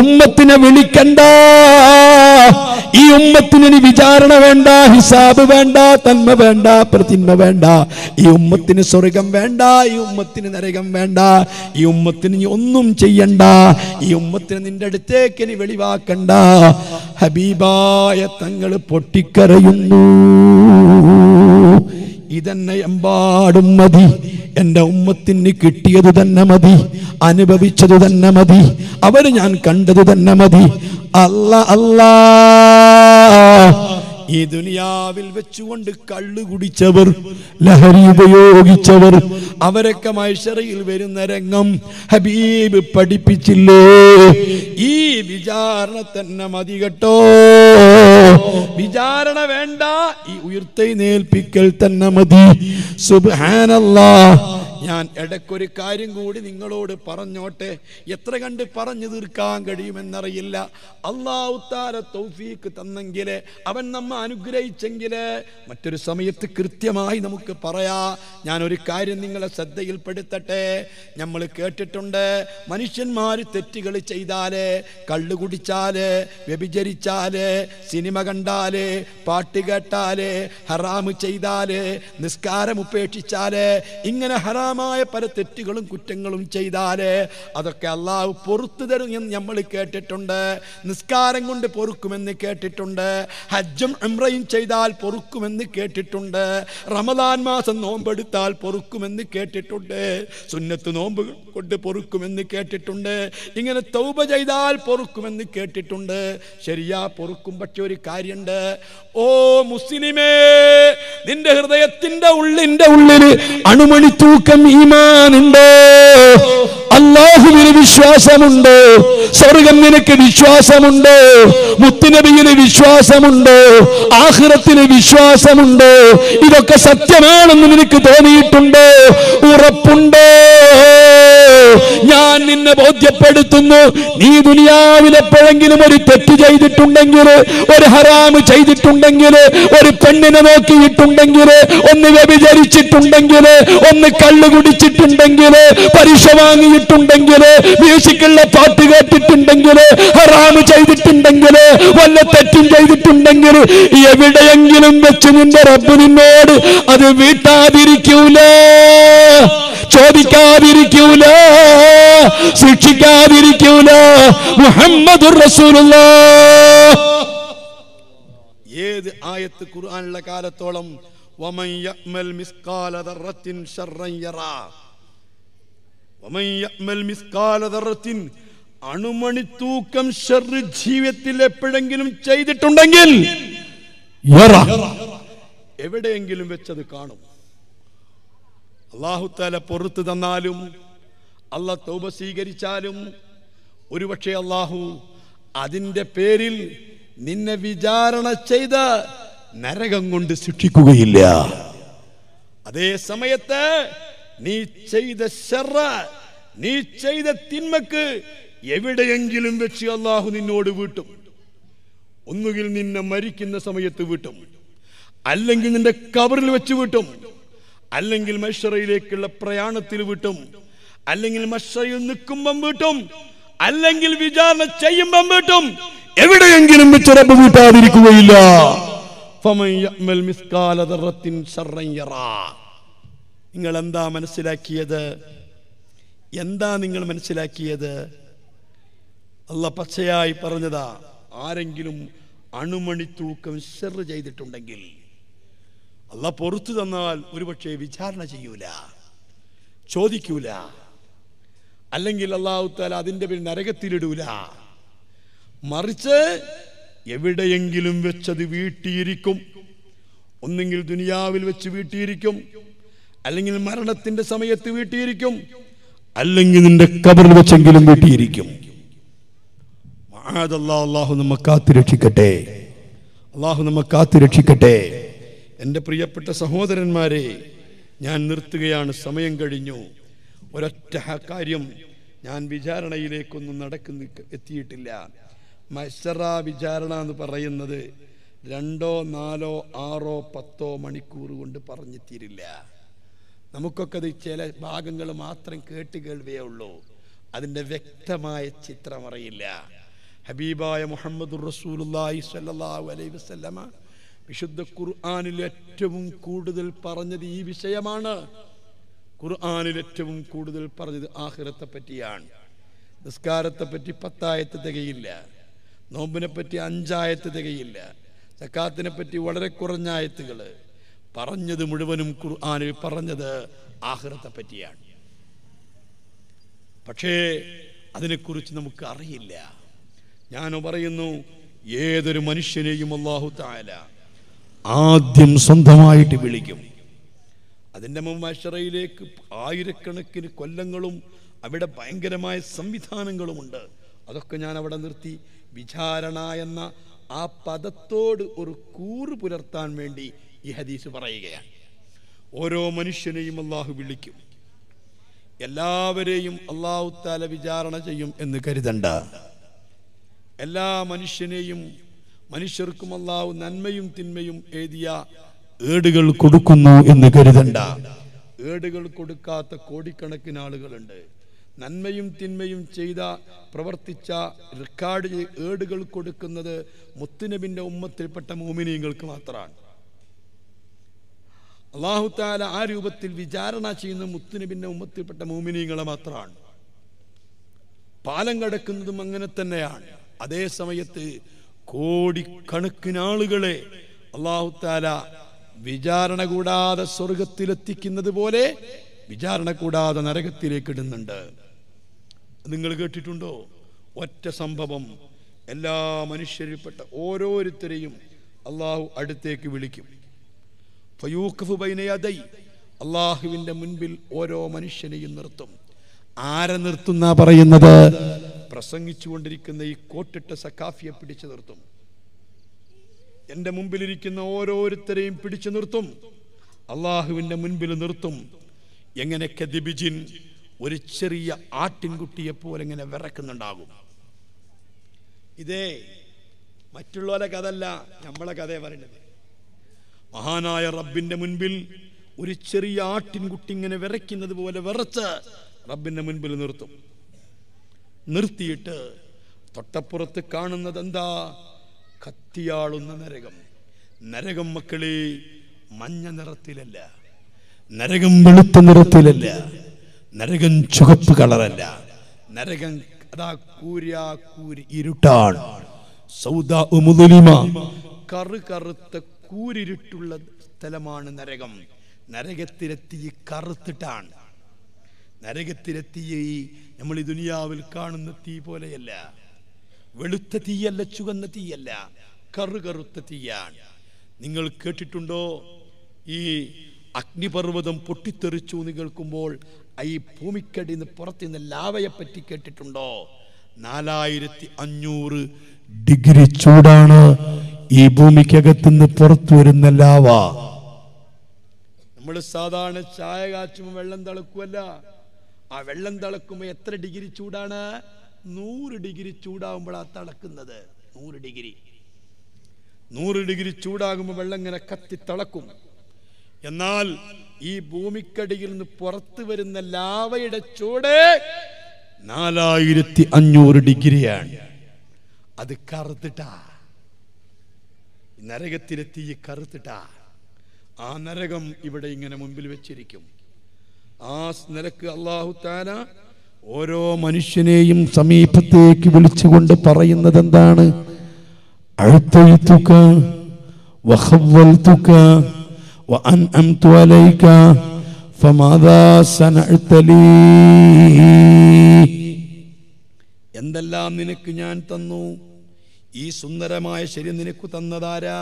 ഉമ്മത്തിനെ വിളിക്കണ്ട. ഈ ഉമ്മത്തിന് ഇനി വിചാരണ വേണ്ട ഹിസാബ് വേണ്ട തന്മ വേണ്ട പ്രതിന്മ വേണ്ട. ഈ ഉമ്മത്തിന് സ്വർഗം വേണ്ട ഈ ഉമ്മത്തിന് നരകം വേണ്ട. ഈ ഉമ്മത്തിന് ഇനി ഒന്നും ചെയ്യണ്ട. ഈ ഉമ്മത്തിന് നിന്റെ അടുത്തേക്ക് ഇനി വെളിവാക്കണ്ട. ഹബീബായ തങ്ങൾ പൊട്ടിക്കരയുന്നു. ഇതെന്നെ എമ്പാടും മതി. എന്റെ ഉമ്മത്തിന് കിട്ടിയത് തന്നെ മതി. അനുഭവിച്ചത് തന്നെ മതി. അവർ ഞാൻ കണ്ടത് തന്നെ മതി. അല്ല അല്ല. ഈ ദുനിയാവിൽ വെച്ചുകൊണ്ട് കള്ളു കുടിച്ചവർ ലഹരി ഉപയോഗിച്ചവർ അവരൊക്കെ മൈഷറയിൽ വരുന്ന രംഗം ഹബീബ് പഠിപ്പിച്ചില്ലേ? ഈ വിചാരണ തന്നെ മതി കേട്ടോ. വിചാരണ വേണ്ട ഈ ഉയർത്തെഴുന്നേൽപ്പിക്കൽ തന്നെ മതി. സുബ്ഹാനല്ലാ. ഞാൻ ഇടയ്ക്കൊരു കാര്യം കൂടി നിങ്ങളോട് പറഞ്ഞോട്ടെ? എത്ര കണ്ട് പറഞ്ഞു തീർക്കാൻ കഴിയുമെന്നറിയില്ല. അള്ളാഹുത്താര തൗഫീക്ക് തന്നെങ്കിൽ അവൻ നമ്മ അനുഗ്രഹിച്ചെങ്കിൽ മറ്റൊരു സമയത്ത് കൃത്യമായി നമുക്ക് പറയാ ഞാൻ ഒരു കാര്യം നിങ്ങളെ ശ്രദ്ധയിൽപ്പെടുത്തട്ടെ. നമ്മൾ കേട്ടിട്ടുണ്ട് മനുഷ്യന്മാർ തെറ്റുകൾ ചെയ്താൽ കള്ളു കുടിച്ചാൽ വ്യഭിചരിച്ചാൽ സിനിമ കണ്ടാൽ പാട്ട് കേട്ടാൽ ഹറാമ് ചെയ്താൽ നിസ്കാരം ഉപേക്ഷിച്ചാൽ ഇങ്ങനെ ഹറാമായ പല തെറ്റുകളും കുറ്റങ്ങളും ചെയ്താൽ അതൊക്കെ അള്ളാഹു പൊറത്തു തരും എന്ന് നമ്മൾ കേട്ടിട്ടുണ്ട്. നിസ്കാരം കൊണ്ട് പൊറുക്കുമെന്ന് കേട്ടിട്ടുണ്ട്. ഹജ്ജും ഉംറയും ചെയ്താൽ പൊറുക്കുമെന്ന് കേട്ടിട്ടുണ്ട്. റമദാൻ മാസം നോമ്പെടുത്താൽ പൊറുക്കുമെന്ന് കേട്ടിട്ടുണ്ട്. സുന്നത്ത് നോമ്പ് കൊണ്ട് പൊറുക്കുമെന്ന് കേട്ടിട്ടുണ്ട്. ഇങ്ങനെ തൗബ ചെയ്താൽ പൊറുക്കുമെന്ന് കേട്ടിട്ടുണ്ട്. ശരിയാ പൊറുക്കും പക്ഷെ ഒരു കാര്യമുണ്ട് ഓ മുസ്ലിമേ നിന്റെ ഹൃദയത്തിന്റെ ഉള്ളിന്റെ ഉള്ളിൽ അണുമണി തൂക്കം അള്ളാഹുവിന് വിശ്വാസമുണ്ടോ? സ്വർഗം നിനക്ക് വിശ്വാസമുണ്ടോ? മുത്തുനബിയിന് വിശ്വാസമുണ്ടോ? ആഹ്റത്തിന് വിശ്വാസമുണ്ടോ? ഇതൊക്കെ സത്യമാണെന്ന് നിനക്ക് തോന്നിയിട്ടുണ്ടോ? ഉറപ്പുണ്ടോ? ഞാൻ നിന്നെ ബോധ്യപ്പെടുത്തുന്നു. നീ ദുനിയാവിൽ എപ്പോഴെങ്കിലും ഒരു തെറ്റ് ചെയ്തിട്ടുണ്ടെങ്കിൽ ഒരു ഹറാമ് ചെയ്തിട്ടുണ്ടെങ്കിൽ ഒരു പെണ്ണിനെ നോക്കിയിട്ടുണ്ടെങ്കിൽ ഒന്ന് വ്യഭിചരിച്ചിട്ടുണ്ടെങ്കിൽ ഒന്ന് കള്ളു കുടിച്ചിട്ടുണ്ടെങ്കിൽ പരീക്ഷ വാങ്ങിയിട്ടുണ്ടെങ്കിൽ മ്യൂസിക്കുള്ള പാട്ട് കേട്ടിട്ടുണ്ടെങ്കിൽ ഹറാമ് ചെയ്തിട്ടുണ്ടെങ്കിൽ വല്ല തെറ്റും ചെയ്തിട്ടുണ്ടെങ്കിൽ എവിടെയെങ്കിലും വെച്ച് നിന്റെ റബ്ബ് നിന്നോട് അത് വീട്ടാതിരിക്കൂല. ചോദിക്കാതിരിക്കൂല. ശിക്ഷിക്കാതിരിക്കൂല. മുഹമ്മദ് ഏത് ആയത്ത് ഖുർആനുള്ള കാലത്തോളം? അണുമണിത്തൂക്കം ജീവിതത്തിൽ എപ്പോഴെങ്കിലും ചെയ്തിട്ടുണ്ടെങ്കിൽ എവിടെയെങ്കിലും വെച്ചത് കാണും. അള്ളാഹു താല പൊറത്തു തന്നാലും അല്ല തൗബ സ്വീകരിച്ചാലും ഒരുപക്ഷെ അള്ളാഹു അതിന്റെ പേരിൽ നിന്നെ വിചാരണ ചെയ്ത് നരകം കൊണ്ട് ശിക്ഷിക്കുകയില്ല. അതേ സമയത്ത് നീ ചെയ്ത ശറ നീ ചെയ്ത തിന്മക്ക് എവിടെയെങ്കിലും വെച്ച് അള്ളാഹു നിന്നോട് വീട്ടും. ഒന്നുകിൽ നിന്നെ മരിക്കുന്ന സമയത്ത് വീട്ടും. അല്ലെങ്കിൽ നിന്റെ കബറിൽ വെച്ച് വീട്ടും. അല്ലെങ്കിൽ മഷറയിലേക്കുള്ള പ്രയാണത്തിൽ വീട്ടും. അല്ലെങ്കിൽ മഷയിൽ നിൽക്കുമ്പം വീട്ടും. അല്ലെങ്കിൽ വിചാരണ ചെയ്യുമ്പം വീട്ടും. എവിടെയെങ്കിലും വെച്ച് റബ്ബ് വീട്ടാതിരിക്കുകയില്ല. നിങ്ങൾ എന്താ മനസ്സിലാക്കിയത്? എന്താ നിങ്ങൾ മനസ്സിലാക്കിയത്? അല്ല പച്ചയായി പറഞ്ഞതാ. ആരെങ്കിലും അണുമണി തൂക്കം ഷെറ് ചെയ്തിട്ടുണ്ടെങ്കിൽ അല്ല പൊറത്തു തന്നാൽ ഒരുപക്ഷെ വിചാരണ ചെയ്യൂല. ചോദിക്കൂല. അല്ലെങ്കിൽ അള്ളാഹു താല അതിന്റെ പേര് നരകത്തിലിടൂല. മറിച്ച് എവിടെയെങ്കിലും വെച്ചത് വീട്ടിയിരിക്കും. ഒന്നെങ്കിൽ ദുനിയാവിൽ വെച്ച് വീട്ടിയിരിക്കും. അല്ലെങ്കിൽ മരണത്തിന്റെ സമയത്ത് വീട്ടിയിരിക്കും. അല്ലെങ്കിൽ നിന്റെ കബറിൽ വെച്ചെങ്കിലും വീട്ടിയിരിക്കും. അള്ളാഹു നമ്മ കാത്തു രക്ഷിക്കട്ടെ. അള്ളാഹു നമ്മെ കാത്തു രക്ഷിക്കട്ടെ. എന്റെ പ്രിയപ്പെട്ട സഹോദരന്മാരെ ഞാൻ നിർത്തുകയാണ്. സമയം കഴിഞ്ഞു. ഒരൊറ്റ കാര്യം ഞാൻ വിചാരണയിലേക്കൊന്നും നടക്കുന്ന എത്തിയിട്ടില്ല. മത്സറ വിചാരണ എന്ന് പറയുന്നത് രണ്ടോ നാലോ ആറോ പത്തോ മണിക്കൂർ കൊണ്ട് പറഞ്ഞു തീരില്ല നമുക്കൊക്കെ അത് ചില ഭാഗങ്ങൾ മാത്രം കേട്ട് കേൾവേ ഉള്ളൂ. അതിന്റെ വ്യക്തമായ ചിത്രം അറിയില്ല. ഹബീബായ മുഹമ്മദ് റസൂലി സ്വല്ലല്ലാഹു അലൈഹി വസല്ലമ വിശുദ്ധ ഖുർആാനിൽ ഏറ്റവും കൂടുതൽ പറഞ്ഞത് ഈ വിഷയമാണ്. ഖുർആനിൽ ഏറ്റവും കൂടുതൽ പറഞ്ഞത് ആഹിറത്തെ പറ്റിയാണ്. നിസ്കാരത്തെ പറ്റി പത്തായത്ത് തികയില്ല. നോമ്പിനെ പറ്റി അഞ്ചായത്ത് തികയില്ല. സക്കാത്തിനെ പറ്റി വളരെ കുറഞ്ഞ ആയത്തുകൾ. പറഞ്ഞത് മുഴുവനും ഖുർആാനിൽ പറഞ്ഞത് ആഹിറത്തെ പറ്റിയാണ്. പക്ഷേ അതിനെക്കുറിച്ച് നമുക്ക് അറിയില്ല. ഞാൻ പറയുന്നു ഏതൊരു മനുഷ്യനെയും അള്ളാഹു താല ആദ്യം സ്വന്തമായിട്ട് വിളിക്കും. അതിന്റെ മുമ്പ് ആയിരക്കണക്കിന് കൊല്ലങ്ങളും അവിടെ ഭയങ്കരമായ സംവിധാനങ്ങളുമുണ്ട്. അതൊക്കെ ഞാൻ അവിടെ നിർത്തി. വിചാരണ എന്ന ആ പദത്തോട് ഒരു കൂറ് പുലർത്താൻ വേണ്ടി ഈ ഹദീസ് പറയുകയാണ്. ഓരോ മനുഷ്യനെയും അള്ളാഹു വിളിക്കും. എല്ലാവരെയും അള്ളാഹു താല വിചാരണ ചെയ്യും എന്ന് കരുതണ്ട. എല്ലാ മനുഷ്യനെയും മനുഷ്യർക്കും അള്ളാഹു നന്മയും തിന്മയും എഴുതിയ ഏടുകൾ കൊടുക്കുന്നു എന്ന് കരുതണ്ട. ഏടുകൾ കൊടുക്കാത്ത കോടിക്കണക്കിന് ആളുകളുണ്ട്. നന്മയും തിന്മയും ചെയ്ത പ്രവർത്തിച്ച റെക്കാർഡ് ഏടുകൾ കൊടുക്കുന്നത് മുത്തുനബിന്റെ ഉമ്മത്തിൽപ്പെട്ട മോമിനിയങ്ങൾക്ക് മാത്രമാണ്. അള്ളാഹു താല ആ രൂപത്തിൽ വിചാരണ ചെയ്യുന്ന മുത്തുനബിന്റെ ഉമ്മത്തിൽപ്പെട്ട മോമിനിയങ്ങളെ മാത്രമാണ്. പാലം കടക്കുന്നതും അങ്ങനെ തന്നെയാണ്. അതേ സമയത്ത് കോടിക്കണക്കിന് ആളുകളെ അള്ളാഹു താല വിചാരണ കൂടാതെ സ്വർഗത്തിലെത്തിക്കുന്നത് പോലെ വിചാരണ കൂടാതെ നരകത്തിലേക്ക് ഇടുന്നുണ്ട്. നിങ്ങൾ കേട്ടിട്ടുണ്ടോ? ഒറ്റ സംഭവം. എല്ലാ മനുഷ്യരിൽപ്പെട്ട ഓരോരുത്തരെയും അള്ളാഹു അടുത്തേക്ക് വിളിക്കും. അള്ളാഹുവിന്റെ മുൻപിൽ ഓരോ മനുഷ്യനെയും നിർത്തും. ആരെ നിർത്തുന്ന പറയുന്നത്? പ്രസംഗിച്ചുകൊണ്ടിരിക്കുന്ന ഈ കോട്ടിട്ട സക്കാഫിയെ പിടിച്ചു നിർത്തും. എന്റെ മുമ്പിലിരിക്കുന്ന ഓരോരുത്തരെയും പിടിച്ചു നിർത്തും. അള്ളാഹുവിന്റെ മുൻപിൽ നിർത്തും. എങ്ങനെ കദിബിജിൻ ഒരു ചെറിയ ആട്ടിൻകുട്ടിയെ പോലെ ഇങ്ങനെ വിറക്കുന്നുണ്ടാകും. ഇതേ മറ്റുള്ളവരെ കഥല്ല നമ്മളെ കഥയെ പറയുന്നത്. മഹാനായ റബ്ബിന്റെ മുൻപിൽ ഒരു ചെറിയ ആട്ടിൻകുട്ടി ഇങ്ങനെ വിറയ്ക്കുന്നത് പോലെ വിറച്ച് റബ്ബിന്റെ മുൻപിൽ നിർത്തും. നിർത്തിയിട്ട് തൊട്ടപ്പുറത്ത് കാണുന്നത് എന്താ കത്തിയാളുന്ന നരകം. നരകം മക്കളെ മഞ്ഞ നിറത്തിലല്ല. നരകം വെളുത്ത നിറത്തിലല്ല. നരകം ചുവപ്പ് കളറല്ല. നരകം അതാ കൂരാ കൂരി ഇരുട്ടാണ്. സൗദാ മുതലിമ കറു കറുത്ത കൂരിരുട്ടുള്ള സ്ഥലമാണ് നരകം. നരകത്തിലെത്തി കറുത്തിട്ടാണ്. നരകത്തിലെത്തി നമ്മൾ ഈ ദുനിയാവിൽ കാണുന്ന തീ പോലെയല്ല. വെളുത്ത തീയല്ല ചുവന്ന തീയല്ല കറു കറുത്ത തീയാണ്. നിങ്ങൾ കേട്ടിട്ടുണ്ടോ? ഈ അഗ്നിപർവതം പൊട്ടിത്തെറിച്ചു എന്ന് കേൾക്കുമ്പോൾ ഈ ഭൂമിക്കടി നിന്ന് പുറത്തുനിന്ന് ലാവയെ പറ്റി കേട്ടിട്ടുണ്ടോ? നാലായിരത്തി അഞ്ഞൂറ് ഡിഗ്രി ചൂടാണ് ഈ ഭൂമിക്കകത്തുനിന്ന് പുറത്തു വരുന്ന ലാവ. നമ്മൾ സാധാരണ ചായ കാച്ചുമ്പോൾ വെള്ളം തിളക്കുമല്ല ആ വെള്ളം തിളക്കുമ്പോൾ എത്ര ഡിഗ്രി ചൂടാണ്? നൂറ് ഡിഗ്രി ചൂടാകുമ്പോൾ ആ തിളക്കുന്നത്. നൂറ് ഡിഗ്രി. നൂറ് ഡിഗ്രി ചൂടാകുമ്പോൾ വെള്ളം ഇങ്ങനെ കത്തി തിളക്കും. എന്നാൽ ഈ ഭൂമിക്കടിയിൽ നിന്ന് പുറത്തു വരുന്ന ലാവയുടെ ചൂട് നാലായിരത്തി അഞ്ഞൂറ് ഡിഗ്രിയാണ്. അത് കറുത്തിട്ടാ. നരകത്തിലെത്തി കറുത്തിട്ടാ. ആ നരകം ഇവിടെ ഇങ്ങനെ മുമ്പിൽ വെച്ചിരിക്കും. ആ നിരക്ക് അള്ളാഹു താല ഓരോ മനുഷ്യനെയും സമീപത്തേക്ക് വിളിച്ചുകൊണ്ട് പറയുന്നത് എന്താണ് അഴുത്തഴുത്തുക وخولتك وأنعمت عليك فماذا صنعت لي എന്തെല്ലാം നിനക്ക് ഞാൻ തന്നു ഈ സുന്ദരമായ ശരി നിനക്ക് തന്നതാരാ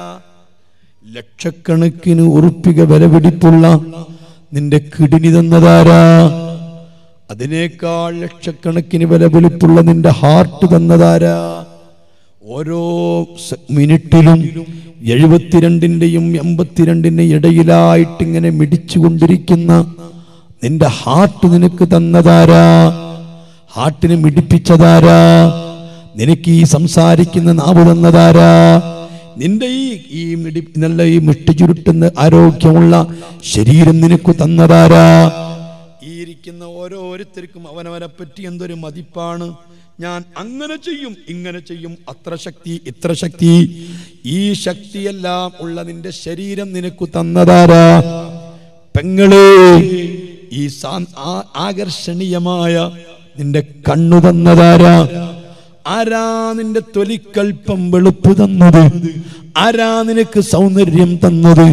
ലക്ഷക്കണക്കിന് ഉറുപ്പിക വിലപിടിപ്പുള്ള നിന്റെ കിടിനി തന്നതാരാ അതിനേക്കാൾ ലക്ഷക്കണക്കിന് വിലപിടിപ്പുള്ള നിന്റെ ഹാർട്ട് തന്നതാരാ ഓരോ മിനിറ്റിലും എഴുപത്തിരണ്ടിന്റെയും എൺപത്തിരണ്ടിന്റെയും ഇടയിലായിട്ട് ഇങ്ങനെ മിടിച്ചുകൊണ്ടിരിക്കുന്ന നിന്റെ ഹാർട്ട് നിനക്ക് തന്നതാരാ? ഹാർട്ടിനെ മിടിപ്പിച്ചതാരാ? നിനക്ക് ഈ സംസാരിക്കുന്ന നാവ് തന്നതാരാ? നിന്റെ ഈ ഈ മിടി നല്ല ഈ മിട്ടി ചുരുട്ടുന്ന ആരോഗ്യമുള്ള ശരീരം നിനക്ക് തന്നതാരാ? ഈ ഇരിക്കുന്ന ഓരോരുത്തർക്കും അവനവനെ പറ്റി എന്തൊരു മതിപ്പാണ്? ഞാൻ അങ്ങനെ ചെയ്യും ഇങ്ങനെ ചെയ്യും. അത്ര ശക്തി ഇത്ര ശക്തി. ഈ ശക്തിയെല്ലാം ഉള്ള നിന്റെ ശരീരം നിനക്ക് തന്നതാരാ? പെങ്ങളെ ഈ ആകർഷണീയമായ നിന്റെ കണ്ണു തന്നതാരാ? ആരാ നിന്റെ തൊലിക്കൽപ്പം വെളുപ്പ് തന്നത്? ആരാ നിനക്ക് സൗന്ദര്യം തന്നത്?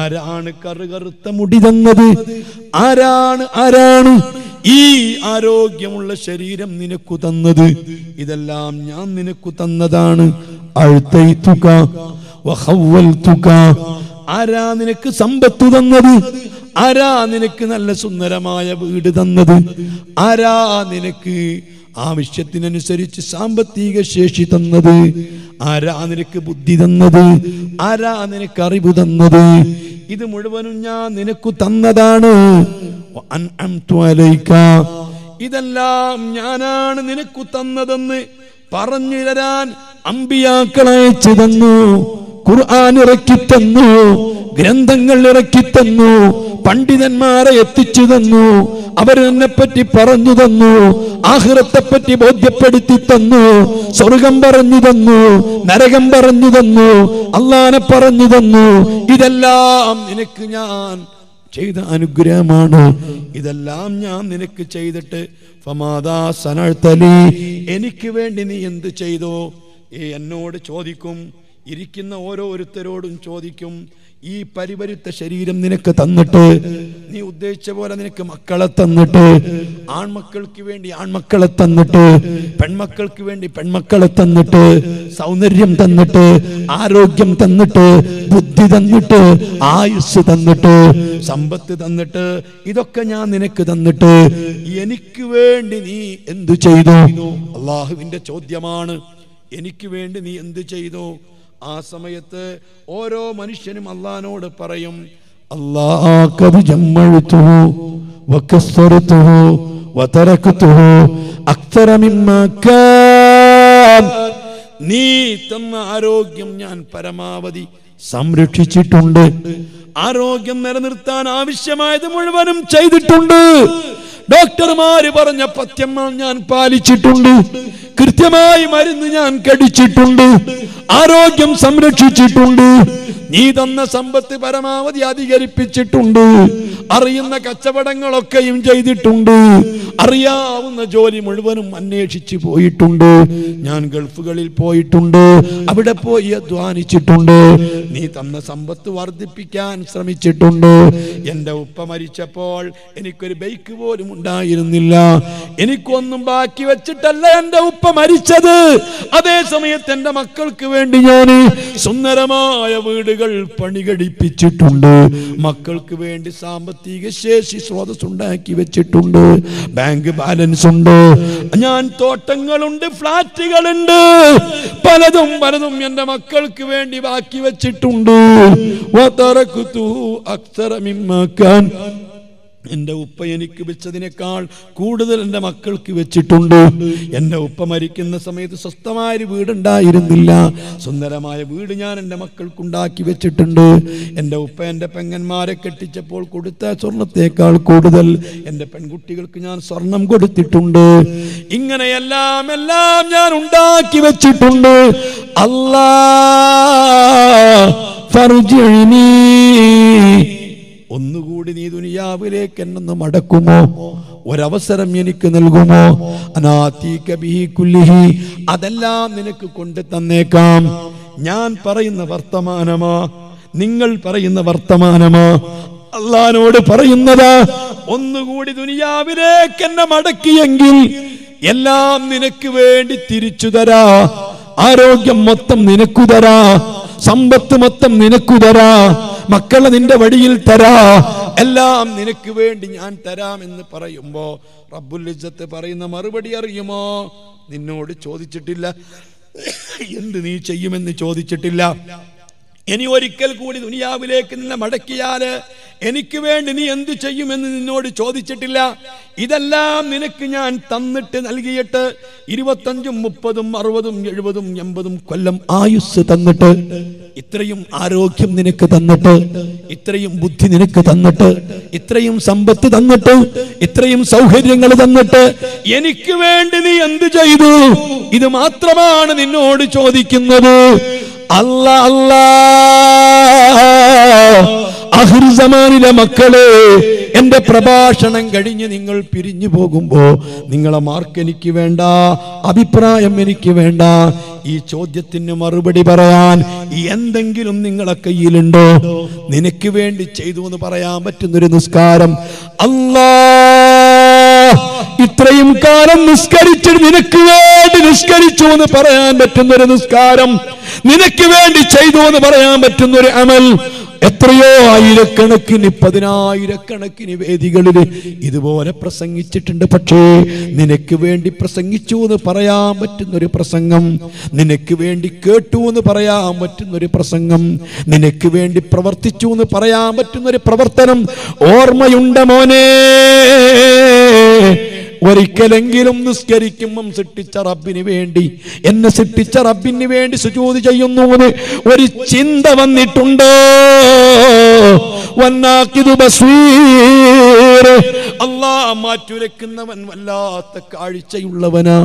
ആരാണ് കറുകറുത്ത മുടി തന്നത്? ആരാണ് ആരാണ് ഈ ആരോഗ്യമുള്ള ശരീരം നിനക്കു തന്നത്? ഇതെല്ലാം ഞാൻ നിനക്കു തന്നതാണ്. അഴുത്തൈത്തുക ആരാ നിനക്ക് സമ്പത്ത് തന്നത്? ആരാ നിനക്ക് നല്ല സുന്ദരമായ വീട് തന്നത്? ആരാ നിനക്ക് ആവശ്യത്തിനനുസരിച്ച് സാമ്പത്തിക ശേഷി തന്നത്. ആരാ നിനക്ക് ബുദ്ധി തന്നത്? ആരാ നിനക്ക് അറിവ് തന്നത്? ഇത് മുഴുവനും ഞാൻ നിനക്കു തന്നതാണ്. ഇതെല്ലാം ഞാനാണ് നിനക്കു തന്നതെന്ന് പറഞ്ഞു തരാൻ അമ്പിയാക്കളയച്ചു തന്നു. ഖുർആൻ ഇറക്കി തന്നു ഗ്രന്ഥങ്ങൾ ഇറക്കി തന്നു പണ്ഡിതന്മാരെ എത്തിച്ചു തന്നു അവർ എന്നെ പറ്റി പറഞ്ഞു തന്നു ആഹ്റത്തെ പറ്റി ബോധ്യപ്പെടുത്തി തന്നു സ്വർഗം പറഞ്ഞു തന്നു നരകം പറഞ്ഞു തന്നു അള്ളാനെ പറഞ്ഞു തന്നു. ഇതെല്ലാം നിനക്ക് ഞാൻ ചെയ്ത അനുഗ്രഹമാണ്. ഇതെല്ലാം ഞാൻ നിനക്ക് ചെയ്തിട്ട് ഫമാദാ സനഴ്ത്തലി എനിക്ക് വേണ്ടി നീ എന്ത് ചെയ്തോ? എന്നോട് ചോദിക്കും. ഇരിക്കുന്ന ഓരോരുത്തരോടും ചോദിക്കും ഈ പരിപരുത്ത ശരീരം നിനക്ക് തന്നിട്ട് നീ ഉദ്ദേശിച്ച പോലെ നിനക്ക് മക്കളെ തന്നിട്ട് ആൺമക്കൾക്ക് വേണ്ടി ആൺമക്കളെ തന്നിട്ട് പെൺമക്കൾക്ക് വേണ്ടി പെൺമക്കളെ തന്നിട്ട് സൗന്ദര്യം തന്നിട്ട് ആരോഗ്യം തന്നിട്ട് ബുദ്ധി തന്നിട്ട് ആയുസ് തന്നിട്ട് സമ്പത്ത് തന്നിട്ട് ഇതൊക്കെ ഞാൻ നിനക്ക് തന്നിട്ട് എനിക്ക് വേണ്ടി നീ എന്തു ചെയ്തു? അള്ളാഹുവിന്റെ ചോദ്യമാണ് എനിക്ക് വേണ്ടി നീ എന്തു ചെയ്തു? ആ സമയത്ത് ഓരോ മനുഷ്യനും അള്ളഹാനോട് പറയും അള്ളാഹ് ജമ്മഴുത്തുഹു വക്കസ്വരത്തുഹു വതറക്കത്തുഹു അക്തര മിമ്മാ നീ തന്ന ആരോഗ്യം ഞാൻ പരമാവധി സംരക്ഷിച്ചിട്ടുണ്ട്. ആരോഗ്യം നിലനിർത്താൻ ആവശ്യമായത് മുഴുവനും ചെയ്തിട്ടുണ്ട്. ഡോക്ടർമാര് പറഞ്ഞ പഥ്യം ഞാൻ പാലിച്ചിട്ടുണ്ട്. കൃത്യമായി മരുന്ന് ഞാൻ കടിച്ചിട്ടുണ്ട്. ആരോഗ്യം സംരക്ഷിച്ചിട്ടുണ്ട്. നീ തന്ന സമ്പത്ത് പരമാവധി അധികരിപ്പിച്ചിട്ടുണ്ട്. അറിയുന്ന കച്ചവടങ്ങളൊക്കെയും ചെയ്തിട്ടുണ്ട്. അറിയാവുന്ന ജോലി മുഴുവനും അന്വേഷിച്ചു പോയിട്ടുണ്ട്. ഞാൻ ഗൾഫുകളിൽ പോയിട്ടുണ്ട്. അവിടെ പോയി അധ്വാനിച്ചിട്ടുണ്ട്. നീ തന്ന സമ്പത്ത് വർദ്ധിപ്പിക്കാൻ ശ്രമിച്ചിട്ടുണ്ട്. എന്റെ ഉപ്പ മരിച്ചപ്പോൾ എനിക്കൊരു ബൈക്ക് പോലും ഉണ്ടായിരുന്നില്ല. എനിക്കൊന്നും ബാക്കി വെച്ചിട്ടല്ല എന്റെ ഉപ്പ മരിച്ചത്. അതേ സമയത്ത് എന്റെ മക്കൾക്ക് വേണ്ടി ഞാൻ സുന്ദരമായ വീടുകൾ പണി കഴിപ്പിച്ചിട്ടുണ്ട് മക്കൾക്ക് വേണ്ടി സാമ്പത്തിക ശേഷി സ്രോതസ് ഉണ്ടാക്കി വെച്ചിട്ടുണ്ട്. ബാങ്ക് ബാലൻസ് ഉണ്ട്. ഞാൻ തോട്ടങ്ങളുണ്ട് ഫ്ലാറ്റുകളുണ്ട്. പലതും പലതും എന്റെ മക്കൾക്ക് വേണ്ടി ബാക്കി വെച്ചിട്ടുണ്ട്. വതറക്തു എന്റെ ഉപ്പ എനിക്ക് വെച്ചതിനേക്കാൾ കൂടുതൽ എന്റെ മക്കൾക്ക് വെച്ചിട്ടുണ്ട്. എന്റെ ഉപ്പ മരിക്കുന്ന സമയത്ത് സ്വസ്ഥമായ ഒരു വീടുണ്ടായിരുന്നില്ല. സുന്ദരമായ വീട് ഞാൻ എന്റെ മക്കൾക്കുണ്ടാക്കി വെച്ചിട്ടുണ്ട്. എന്റെ ഉപ്പ എന്റെ പെങ്ങന്മാരെ കെട്ടിച്ചപ്പോൾ കൊടുത്ത സ്വർണത്തേക്കാൾ കൂടുതൽ എന്റെ പെൺകുട്ടികൾക്ക് ഞാൻ സ്വർണം കൊടുത്തിട്ടുണ്ട്. ഇങ്ങനെയെല്ലാം എല്ലാം ഞാൻ ഉണ്ടാക്കി വെച്ചിട്ടുണ്ട്. അല്ലാ ഒന്നുകൂടി നീ ദുനിയാവിലേക്ക് എന്നൊന്ന് മടക്കുമോ? ഒരവസരം എനിക്ക് നൽകുമോ? കുല്ലിഹി അതെല്ലാം നിനക്ക് കൊണ്ട് തന്നേക്കാം. ഞാൻ പറയുന്ന വർത്തമാനമാ? നിങ്ങൾ പറയുന്ന വർത്തമാനമാ? അള്ളഹാനോട് പറയുന്നത് ഒന്നുകൂടി ദുനിയാവിലേക്ക് എന്നെ മടക്കിയെങ്കിൽ എല്ലാം നിനക്ക് വേണ്ടി തിരിച്ചു തരാ. ആരോഗ്യം മൊത്തം നിനക്കു തരാ സമ്പത്ത് മൊത്തം നിനക്കു തരാ മക്കളെ നിന്റെ വഴിയിൽ തരാ. എല്ലാം നിനക്ക് വേണ്ടി ഞാൻ തരാം എന്ന് പറയുമ്പോ റബ്ബുൽ ഇജ്ജത്ത് പറയുന്ന മറുപടി അറിയുമോ? നിന്നോട് ചോദിച്ചിട്ടില്ല. എന്ത് നീ ചെയ്യുമെന്ന് ചോദിച്ചിട്ടില്ല. ഇനി ഒരിക്കൽ കൂടി ദുനിയാവിലേക്ക് നിന്നെ മടക്കിയാൽ എനിക്ക് വേണ്ടി നീ എന്തു ചെയ്യുമെന്ന് നിന്നോട് ചോദിച്ചിട്ടില്ല. ഇതെല്ലാം നിനക്ക് ഞാൻ തന്നിട്ട് നൽകിയിട്ട് ഇരുപത്തഞ്ചും മുപ്പതും അറുപതും എഴുപതും എൺപതും കൊല്ലം ആയുസ് തന്നിട്ട് ഇത്രയും ആരോഗ്യം നിനക്ക് തന്നിട്ട് ഇത്രയും ബുദ്ധി നിനക്ക് തന്നിട്ട് ഇത്രയും സമ്പത്ത് തന്നിട്ട് ഇത്രയും സൗകര്യങ്ങൾ തന്നിട്ട് എനിക്ക് വേണ്ടി നീ എന്ത് ചെയ്തു? ഇത് മാത്രമാണ് നിന്നോട് ചോദിക്കുന്നത്. അല്ല അല്ല. അഹിർസമാനിലെ മക്കളെ എന്റെ പ്രഭാഷണം കഴിഞ്ഞ് നിങ്ങൾ പിരിഞ്ഞു പോകുമ്പോ നിങ്ങളെ മാർക്ക് എനിക്ക് വേണ്ട അഭിപ്രായം എനിക്ക് വേണ്ട. ഈ ചോദ്യത്തിന് മറുപടി പറയാൻ എന്തെങ്കിലും നിങ്ങളെ കയ്യിലുണ്ടോ? നിനക്ക് വേണ്ടി ചെയ്തു എന്ന് പറയാൻ പറ്റുന്നൊരു നിസ്കാരം. അല്ലാ. ഇത്രയും കാലം നിസ്കരിച്ചിട്ട് നിനക്ക് വേണ്ടി നിസ്കരിച്ചു എന്ന് പറയാൻ പറ്റുന്ന ഒരു നിസ്കാരം നിനക്ക് വേണ്ടി ചെയ്തു എന്ന് പറയാൻ പറ്റുന്ന ഒരു അമൽ. എത്രയോ ആയിരക്കണക്കിന് പതിനായിരക്കണക്കിന് വേദികളിൽ ഇതുപോലെ പ്രസംഗിച്ചിട്ടുണ്ട്. പക്ഷേ നിനക്ക് വേണ്ടി പ്രസംഗിച്ചു എന്ന് പറയാൻ പറ്റുന്ന ഒരു പ്രസംഗം നിനക്ക് വേണ്ടി കേട്ടു എന്ന് പറയാൻ പറ്റുന്ന ഒരു പ്രസംഗം നിനക്ക് വേണ്ടി പ്രവർത്തിച്ചു എന്ന് പറയാൻ പറ്റുന്ന ഒരു പ്രവർത്തനം ഓർമ്മയുണ്ട മോനെ. ഒരിക്കലെങ്കിലും നിസ്കരിക്കുമ്പം സൃഷ്ടിച്ച റബ്ബിന് വേണ്ടി. എന്നെ സൃഷ്ടിച്ച റബ്ബിന് വേണ്ടി സുജോതി ചെയ്യുന്നു ഒരു ചിന്ത വന്നിട്ടുണ്ടോ? അല്ലാ മാറ്റുരക്കുന്നവൻ വല്ലാത്ത കാഴ്ചയുള്ളവന്.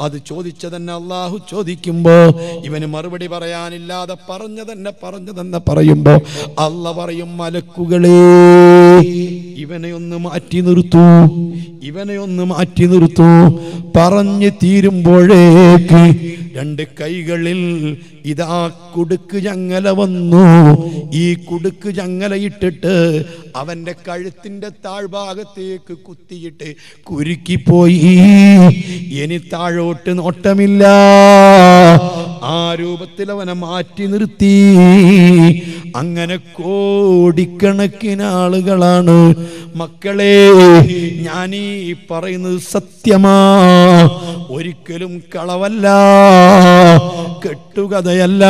അത് ചോദിച്ച തന്നെ അള്ളാഹു ചോദിക്കുമ്പോ ഇവന് മറുപടി പറയാനില്ലാതെ പറഞ്ഞു തന്നെ പറഞ്ഞു തന്നെ പറയുമ്പോ അല്ല പറയും മലക്കുകളെ ഇവനെ ഒന്ന് മാറ്റി നിർത്തൂ ഇവനെ ഒന്ന് മാറ്റി നിർത്തൂ. പറഞ്ഞു തീരുമ്പോഴേക്ക് രണ്ട് കൈകളിൽ ഇതാ കുടുക്ക് ചങ്ങല വന്നു. ഈ കുടുക്ക് ചങ്ങല ഇട്ടിട്ട് അവന്റെ കഴുത്തിന്റെ താഴ്ഭാഗത്തേക്ക് കുത്തിയിട്ട് കുരുക്കിപ്പോയി. ഇനി താഴോട്ട് നോട്ടമില്ല. ആ രൂപത്തിൽ അവനെ മാറ്റി നിർത്തി. അങ്ങനെ കോടിക്കണക്കിന് ആളുകളാണ്. മക്കളെ ഈ പറയുന്നത് സത്യമാ. ഒരിക്കലും കളവല്ല കെട്ടുകഥയല്ല.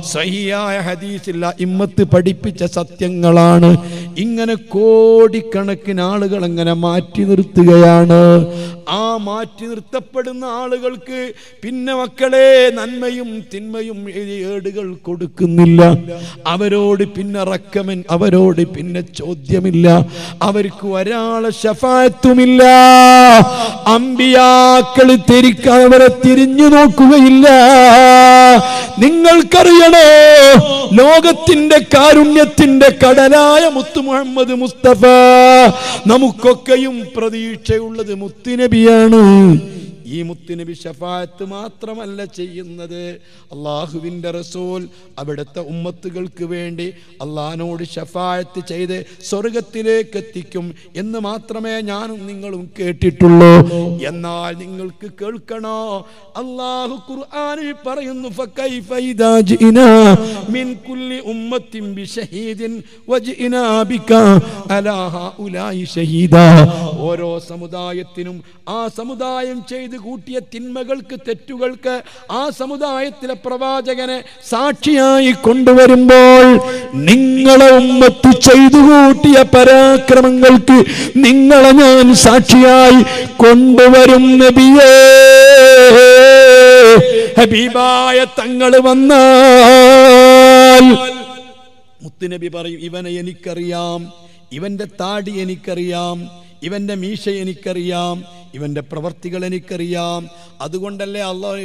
സഹിയായ ഹദീസില്ല ഇമ്മത്ത് പഠിപ്പിച്ച സത്യങ്ങളാണ്. ഇങ്ങനെ കോടിക്കണക്കിന് ആളുകൾ അങ്ങനെ മാറ്റി നിർത്തുകയാണ്. ആ മാറ്റി നിർത്തപ്പെടുന്ന ആളുകൾക്ക് പിന്നെ മക്കളെ നന്മയും തിന്മയും ഏടുകൾ കൊടുക്കുന്നില്ല. അവരോട് പിന്നെ റക്കമൻ അവരോട് പിന്നെ ചോദ്യമില്ല. അവർക്ക് ഒരാളെ ശഫായത്തുമില്ല. അമ്പിയാക്കൾ തിരിക്കാൻ അവരെ തിരിഞ്ഞു നോക്കുകയില്ല. നിങ്ങൾക്കറിയണോ ലോകത്തിന്റെ കാരുണ്യത്തിന്റെ കടലായ മുത്തു മുഹമ്മദ് മുസ്തഫ. നമുക്കൊക്കെയും പ്രതീക്ഷയുള്ളത് മുത്തുനബിയാണ്. ഈ മുത്തുനബി ഷഫായത്ത് മാത്രമല്ല ചെയ്യുന്നത്. അള്ളാഹുവിന്റെ റസൂൽ അവിടുത്തെ ഉമ്മത്തുകൾക്ക് വേണ്ടി അള്ളഹാനോട് ഷഫായത്ത് ചെയ്ത് സ്വർഗത്തിലേക്ക് എത്തിക്കും എന്ന് മാത്രമേ ഞാനും നിങ്ങളും കേട്ടിട്ടുള്ളൂ. എന്നാൽ നിങ്ങൾക്ക് കേൾക്കണോ? അള്ളാഹു ഖുർആനിൽ പറയുന്നു മിൻ കുല്ലി ഉമ്മത്തിൻ ബിക അലാ ഓരോ സമുദായത്തിനും ആ സമുദായം ചെയ്ത് കൂട്ടിയ തിന്മകൾക്ക് തെറ്റുകൾക്ക് ആ സമുദായത്തിലെ പ്രവാചകനെ സാക്ഷിയായി കൊണ്ടുവരുമ്പോൾ നിങ്ങളെ ഉമ്മത്ത് ചെയ്തു കൂട്ടിയ പരാക്രമങ്ങൾക്ക് നിങ്ങളെ ഞാൻ സാക്ഷിയായി കൊണ്ടുവരും നബിയേ. ഹബീബായ തങ്ങൾ വന്നാൽ മുത്തുനബി പറയും ഇവനെ എനിക്കറിയാം ഇവന്റെ താടി എനിക്കറിയാം ഇവന്റെ മീശ എനിക്കറിയാം ഇവന്റെ പ്രവർത്തികൾ എനിക്കറിയാം. അതുകൊണ്ടല്ലേ അള്ളാഹു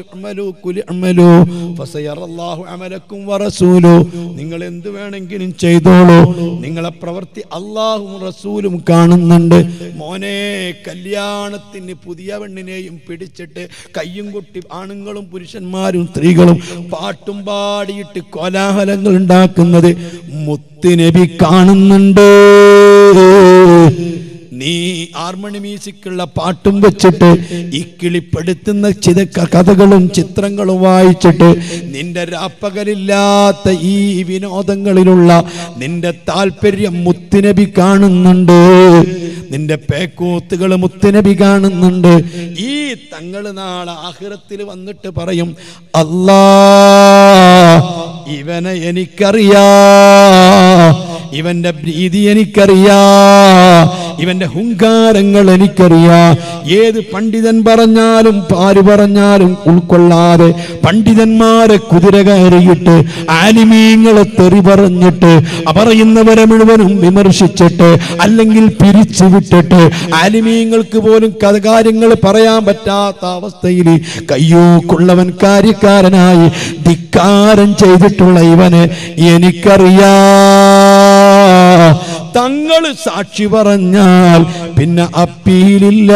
നിങ്ങൾ എന്ത് വേണമെങ്കിലും ചെയ്തോളൂ. നിങ്ങളെ പ്രവർത്തി അള്ളാഹും റസൂലും കാണുന്നുണ്ട്. മോനെ കല്യാണത്തിന് പുതിയ പെണ്ണിനെയും പിടിച്ചിട്ട് കയ്യും കൊട്ടി ആണുങ്ങളും പുരുഷന്മാരും സ്ത്രീകളും പാട്ടും പാടിയിട്ട് കോലാഹലങ്ങൾ ഉണ്ടാക്കുന്നത് മുത്തുനബി കാണുന്നുണ്ട്. നീ ഹാർമണി മ്യൂസിക്കുള്ള പാട്ടും വെച്ചിട്ട് ഈ കിളിപ്പെടുത്തുന്ന ചില കഥകളും ചിത്രങ്ങളും വായിച്ചിട്ട് നിന്റെ രാപ്പകലില്ലാത്ത ഈ വിനോദങ്ങളിലുള്ള നിന്റെ താല്പര്യം മുത്തുനബി കാണുന്നുണ്ട്. നിന്റെ പേക്കൂത്തുകൾ മുത്തുനബി കാണുന്നുണ്ട്. ഈ തങ്ങൾ നാളെ ആഹ്റത്തിൽ വന്നിട്ട് പറയും അല്ലാ ഇവനെ എനിക്കറിയാ ഇവന്റെ പ്രീതി എനിക്കറിയാ ഇവന്റെ ഹുങ്കാരങ്ങൾ എനിക്കറിയാം. ഏത് പണ്ഡിതൻ പറഞ്ഞാലും ആര് പറഞ്ഞാലും ഉൾക്കൊള്ളാതെ പണ്ഡിതന്മാരെ കുതിര കയറിയിട്ട് ആലിമീങ്ങളെ തെറി പറഞ്ഞിട്ട് പറയുന്നവരെ മുഴുവനും വിമർശിച്ചിട്ട് അല്ലെങ്കിൽ പിരിച്ചു വിട്ടിട്ട് ആലിമീങ്ങൾക്ക് പോലും കാര്യങ്ങൾ പറയാൻ പറ്റാത്ത അവസ്ഥയിൽ കയ്യൂക്കുള്ളവൻ കാര്യക്കാരനായി ധിക്കാരം ചെയ്തിട്ടുള്ള ഇവന് എനിക്കറിയാ. തങ്ങൾ സാക്ഷി പറഞ്ഞാൽ പിന്നെ അപ്പീലില്ല.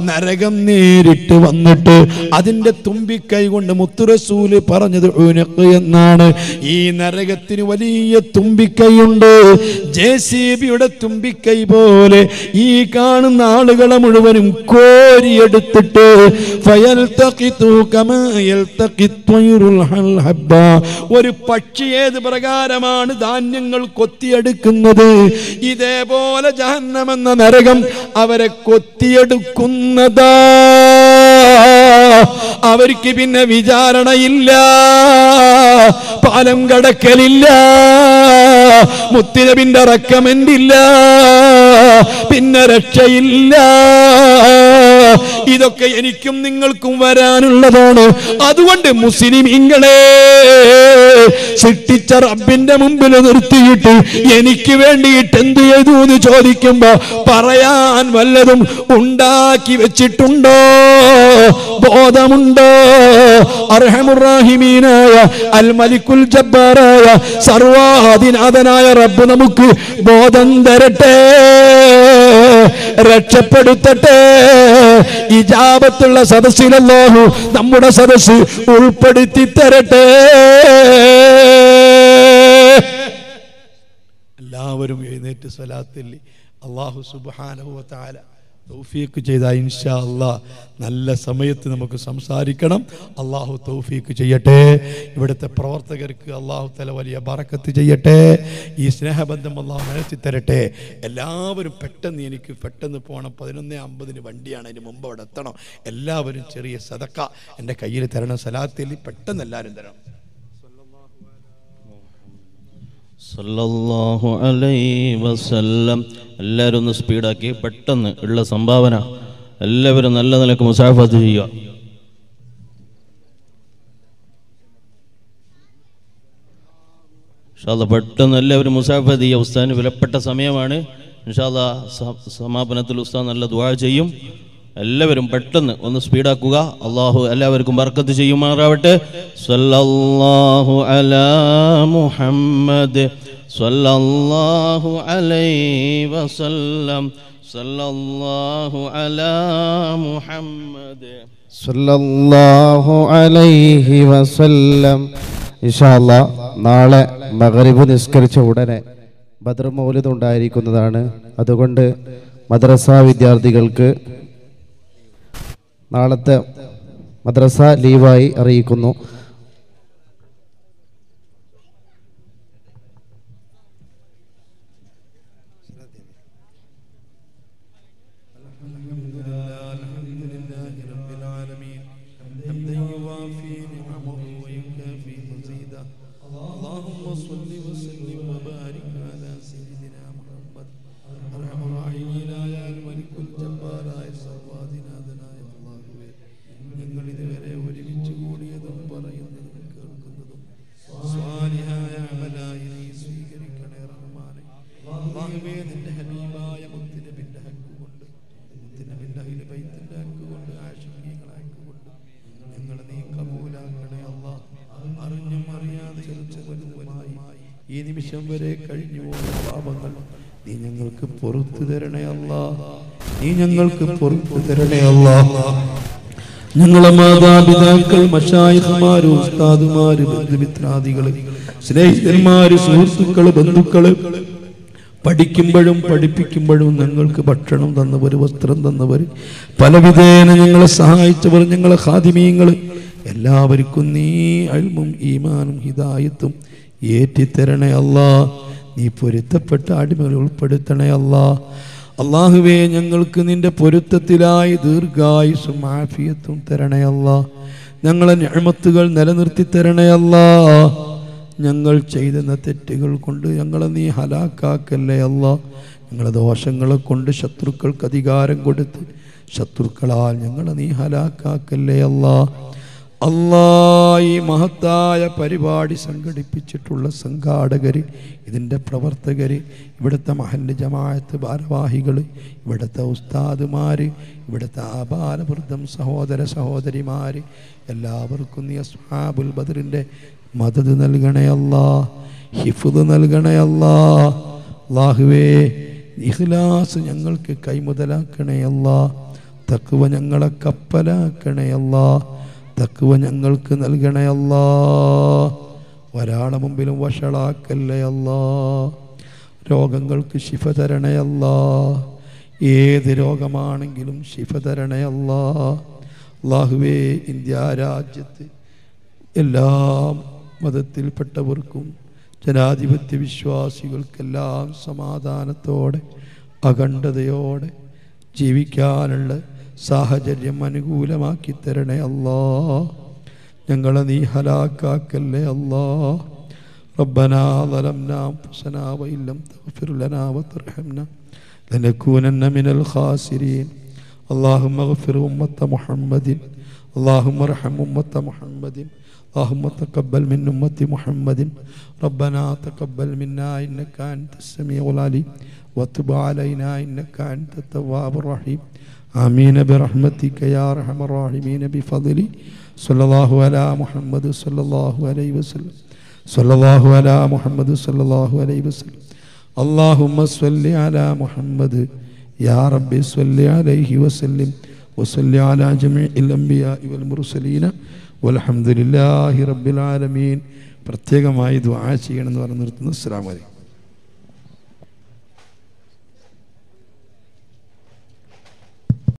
നരകം നേരിട്ട് വന്നിട്ട് അതിന്റെ തുമ്പിക്കൈ കൊണ്ട് മുത്തുറസൂൽ പറഞ്ഞത് ഉനക്ക് എന്നാണ്. ഈ നരകത്തിന് വലിയ തുമ്പിക്കൈയുണ്ട്. ജെ സി ബിയുടെ തുമ്പിക്കൈ പോലെ ഈ കാണുന്ന ആളുകളെ മുഴുവനും കോരിയെടുത്തിട്ട്. ഒരു പക്ഷി ഏത് പ്രകാരമാണ് ധാന്യങ്ങൾ കൊത്തിയെടുക്കുന്നത്? ഇതേപോലെ ജഹന്നമെന്ന നരകം അവരെ കൊത്തിയെടുക്കുന്നതാ അവർക്ക് പിന്നെ വിചാരണയില്ല. പാലം കടക്കലില്ല. മുത്തിനബിന്റെ റെക്കമെന്റ് ഇല്ല പിന്നെ രക്ഷയില്ല. ഇതൊക്കെ എനിക്കും നിങ്ങൾക്കും വരാനുള്ളതാണ്. അതുകൊണ്ട് മുസ്ലിം ഇങ്ങളെ സൃഷ്ടിച്ച റബ്ബിന്റെ മുമ്പിൽ നിർത്തിയിട്ട് എനിക്ക് വേണ്ടിയിട്ട് എന്ത് ചെയ്തു എന്ന് ചോദിക്കുമ്പോ പറയാൻ വല്ലതും ഉണ്ടാക്കി വെച്ചിട്ടുണ്ടോ? ബോധമുണ്ടോ? അർഹമുറാഹിമീനായ അൽ മലിക്കുൽ ജബ്ബാറായ സർവാധിനാഥനായ റബ്ബ് നമുക്ക് ബോധം തരട്ടെ രക്ഷപ്പെടുത്തട്ടെ. ഇജാബത്തുള്ള സദസ്സിലല്ലാഹു നമ്മുടെ സദസ്സ് ഉൾപ്പെടുത്തി തരട്ടെ. എല്ലാവരും എഴുന്നേറ്റ് സ്വലാത്തിൽ അള്ളാഹു സുബാനുഭവത്താല താല തൗഫീക്ക് ചെയ്ത ഇൻഷാ അല്ലാ നല്ല സമയത്ത് നമുക്ക് സംസാരിക്കണം. അള്ളാഹു തൗഫീക്ക് ചെയ്യട്ടെ. ഇവിടുത്തെ പ്രവർത്തകർക്ക് അള്ളാഹു തല വലിയ ബറക്കത്ത് ചെയ്യട്ടെ. ഈ സ്നേഹബന്ധം അള്ളാഹു മനസ്സിൽ തരട്ടെ. എല്ലാവരും പെട്ടെന്ന് എനിക്ക് പെട്ടെന്ന് പോകണം പതിനൊന്ന് അമ്പതിന് വണ്ടിയാണ്. അതിന് മുമ്പ് അവിടെ എത്തണം. എല്ലാവരും ചെറിയ സതക്ക എന്റെ കയ്യിൽ തരണം സലാത്തിൽ പെട്ടെന്ന് എല്ലാവരും തരണം. സല്ലല്ലാഹു വസല്ലം. എല്ലാവരും ഒന്ന് സ്പീഡാക്കി. പെട്ടെന്ന് ഉള്ള സംഭാവന. എല്ലാവരും നല്ല നിലയ്ക്ക് മുസാഫത്ത് ചെയ്യുക. ഇൻഷാല്ല പെട്ടെന്ന് എല്ലാവരും മുസാഫത്ത് ചെയ്യുക. ഉസ്താദിന് വിലപ്പെട്ട സമയമാണ്. ഇൻഷാല്ല സമാപനത്തിൽ ഉസ്താദ് നല്ല ദുവാ ചെയ്യും. എല്ലാവരും പെട്ടെന്ന് ഒന്ന് സ്പീഡാക്കുക. അള്ളാഹു എല്ലാവർക്കും ബർക്കത്ത് ചെയ്യുമാറാവട്ടെ. സല്ലല്ലാഹു അലാ മുഹമ്മദ് സല്ലല്ലാഹു അലൈഹി വസല്ലം. സല്ലല്ലാഹു അലാ മുഹമ്മദ്. സല്ലല്ലാഹു അലൈഹി വസല്ലം. ഇഷാല്ല നാളെ മഗ്രിബ് നിസ്കരിച്ച ഉടനെ ബദർ മൗലിദ് ഉണ്ടായിരിക്കുന്നതാണ്. അതുകൊണ്ട് മദ്രസ വിദ്യാർത്ഥികൾക്ക് നാളത്തെ മദ്രസ ലീവായി അറിയിക്കുന്നു. ഈ നിമിഷം വരെ കഴിഞ്ഞു പോകുന്ന പാപങ്ങൾ നീ ഞങ്ങൾക്ക് പുറത്തു തരണേ നീ ഞങ്ങൾക്ക് പുറത്തു തരണേ ഞങ്ങളെ മാതാപിതാക്കൾ മഷായിഖുമാര് ഉസ്താദുമാര് ബന്ധുമിത്രാദികൾ സ്നേഹിതന്മാര് സുഹൃത്തുക്കൾ ബന്ധുക്കൾ പഠിക്കുമ്പോഴും പഠിപ്പിക്കുമ്പോഴും ഞങ്ങൾക്ക് ഭക്ഷണം തന്നവർ വസ്ത്രം തന്നവർ പലവിധേന ഞങ്ങളെ സഹായിച്ചവർ ഞങ്ങളെ ഹാദിമീങ്ങൾ എല്ലാവർക്കും നീ അൽമും ഈമാനും ഹിദായത്തും ഏറ്റിത്തരണേ അല്ലാ. നീ പൊരുത്തപ്പെട്ട അടിമകൾ ഉൾപ്പെടുത്തണേ അല്ലാ. അള്ളാഹുവേ ഞങ്ങൾക്ക് നിന്റെ പൊരുത്തത്തിലായി ദീർഘായുസും ആഫിയത്തും തരണേ അല്ല. ഞങ്ങളെ ഞമത്തുകൾ നിലനിർത്തി തരണേ അല്ല. ഞങ്ങൾ ചെയ്തെന്ന തെറ്റുകൾ കൊണ്ട് ഞങ്ങളെ നീ ഹലാക്കാക്കല്ലേ അല്ല. ഞങ്ങളെ ദോഷങ്ങളെ കൊണ്ട് ശത്രുക്കൾക്ക് അധികാരം കൊടുത്ത് ശത്രുക്കളാൽ ഞങ്ങളെ നീ ഹലാക്കാക്കല്ലേ അല്ല. അല്ലാ ഈ മഹത്തായ പരിപാടി സംഘടിപ്പിച്ചിട്ടുള്ള സംഘാടകർ ഇതിന്റെ പ്രവർത്തകർ ഇവിടുത്തെ മഹല്ല് ജമാഅത്ത് ഭാരവാഹികൾ ഇവിടുത്തെ ഉസ്താദുമാർ ഇവിടുത്തെ ആപാലവൃദ്ധം സഹോദര സഹോദരിമാർ എല്ലാവർക്കും നീ അസ്ഹാബുൽ ബദറിന്റെ മദത് നൽകണേ അല്ലാ ഹിഫുദ് നൽകണേ അല്ലാ അല്ലാഹുവേ ഇഖ്ലാസ് ഞങ്ങൾക്ക് കൈമുതലാക്കണേ അല്ലാ തക്കുവ ഞങ്ങളെ കപ്പലാക്കണേ അല്ലാ തക്കുവ ഞങ്ങൾക്ക് നൽകണേ അല്ലാ. ഒരാളെ മുമ്പിലും വഷളാക്കല്ലേ അല്ലാ. രോഗങ്ങൾക്ക് ശിഫ തരണേ ഏത് രോഗമാണെങ്കിലും ശിഫ തരണേ അള്ളാഹുവേ ഇന്ത്യ രാജ്യത്ത് എല്ലാ മതത്തിൽപ്പെട്ടവർക്കും ജനാധിപത്യ വിശ്വാസികൾക്കെല്ലാം സമാധാനത്തോടെ അഖണ്ഡതയോടെ ജീവിക്കാനുള്ള സാഹചര്യം അനുകൂലമാക്കി തരണേ അല്ലാ ഞങ്ങളെ നീ ഹലാക്കാക്കല്ലേ അല്ലാ ربنا ظلمنا أنفسنا وإن لم تغفر لنا وترحمنا لنكونن من الخاسرين اللهم اغفر أمة محمد اللهم ارحم أمة محمد اللهم تقبل من أمة محمد ربنا تقبل منا إنك أنت السميع العليم وتب علينا إنك أنت التواب الرحيم آمين برحمتك يا أرحم الراحمين بفضلي صلى الله على محمد صلى الله عليه وسلم صلى الله على محمد صلى الله عليه وسلم اللهم صل على محمد يا رب صل عليه وسلم وصل على جميع الأنبياء والمرسلين والحمد لله رب العالمين പ്രത്യേകമായി ദ്വാ ചെയ്യണമെന്ന് പറഞ്ഞ് നിർത്തുന്നു അസ്സാം വലൈക്കും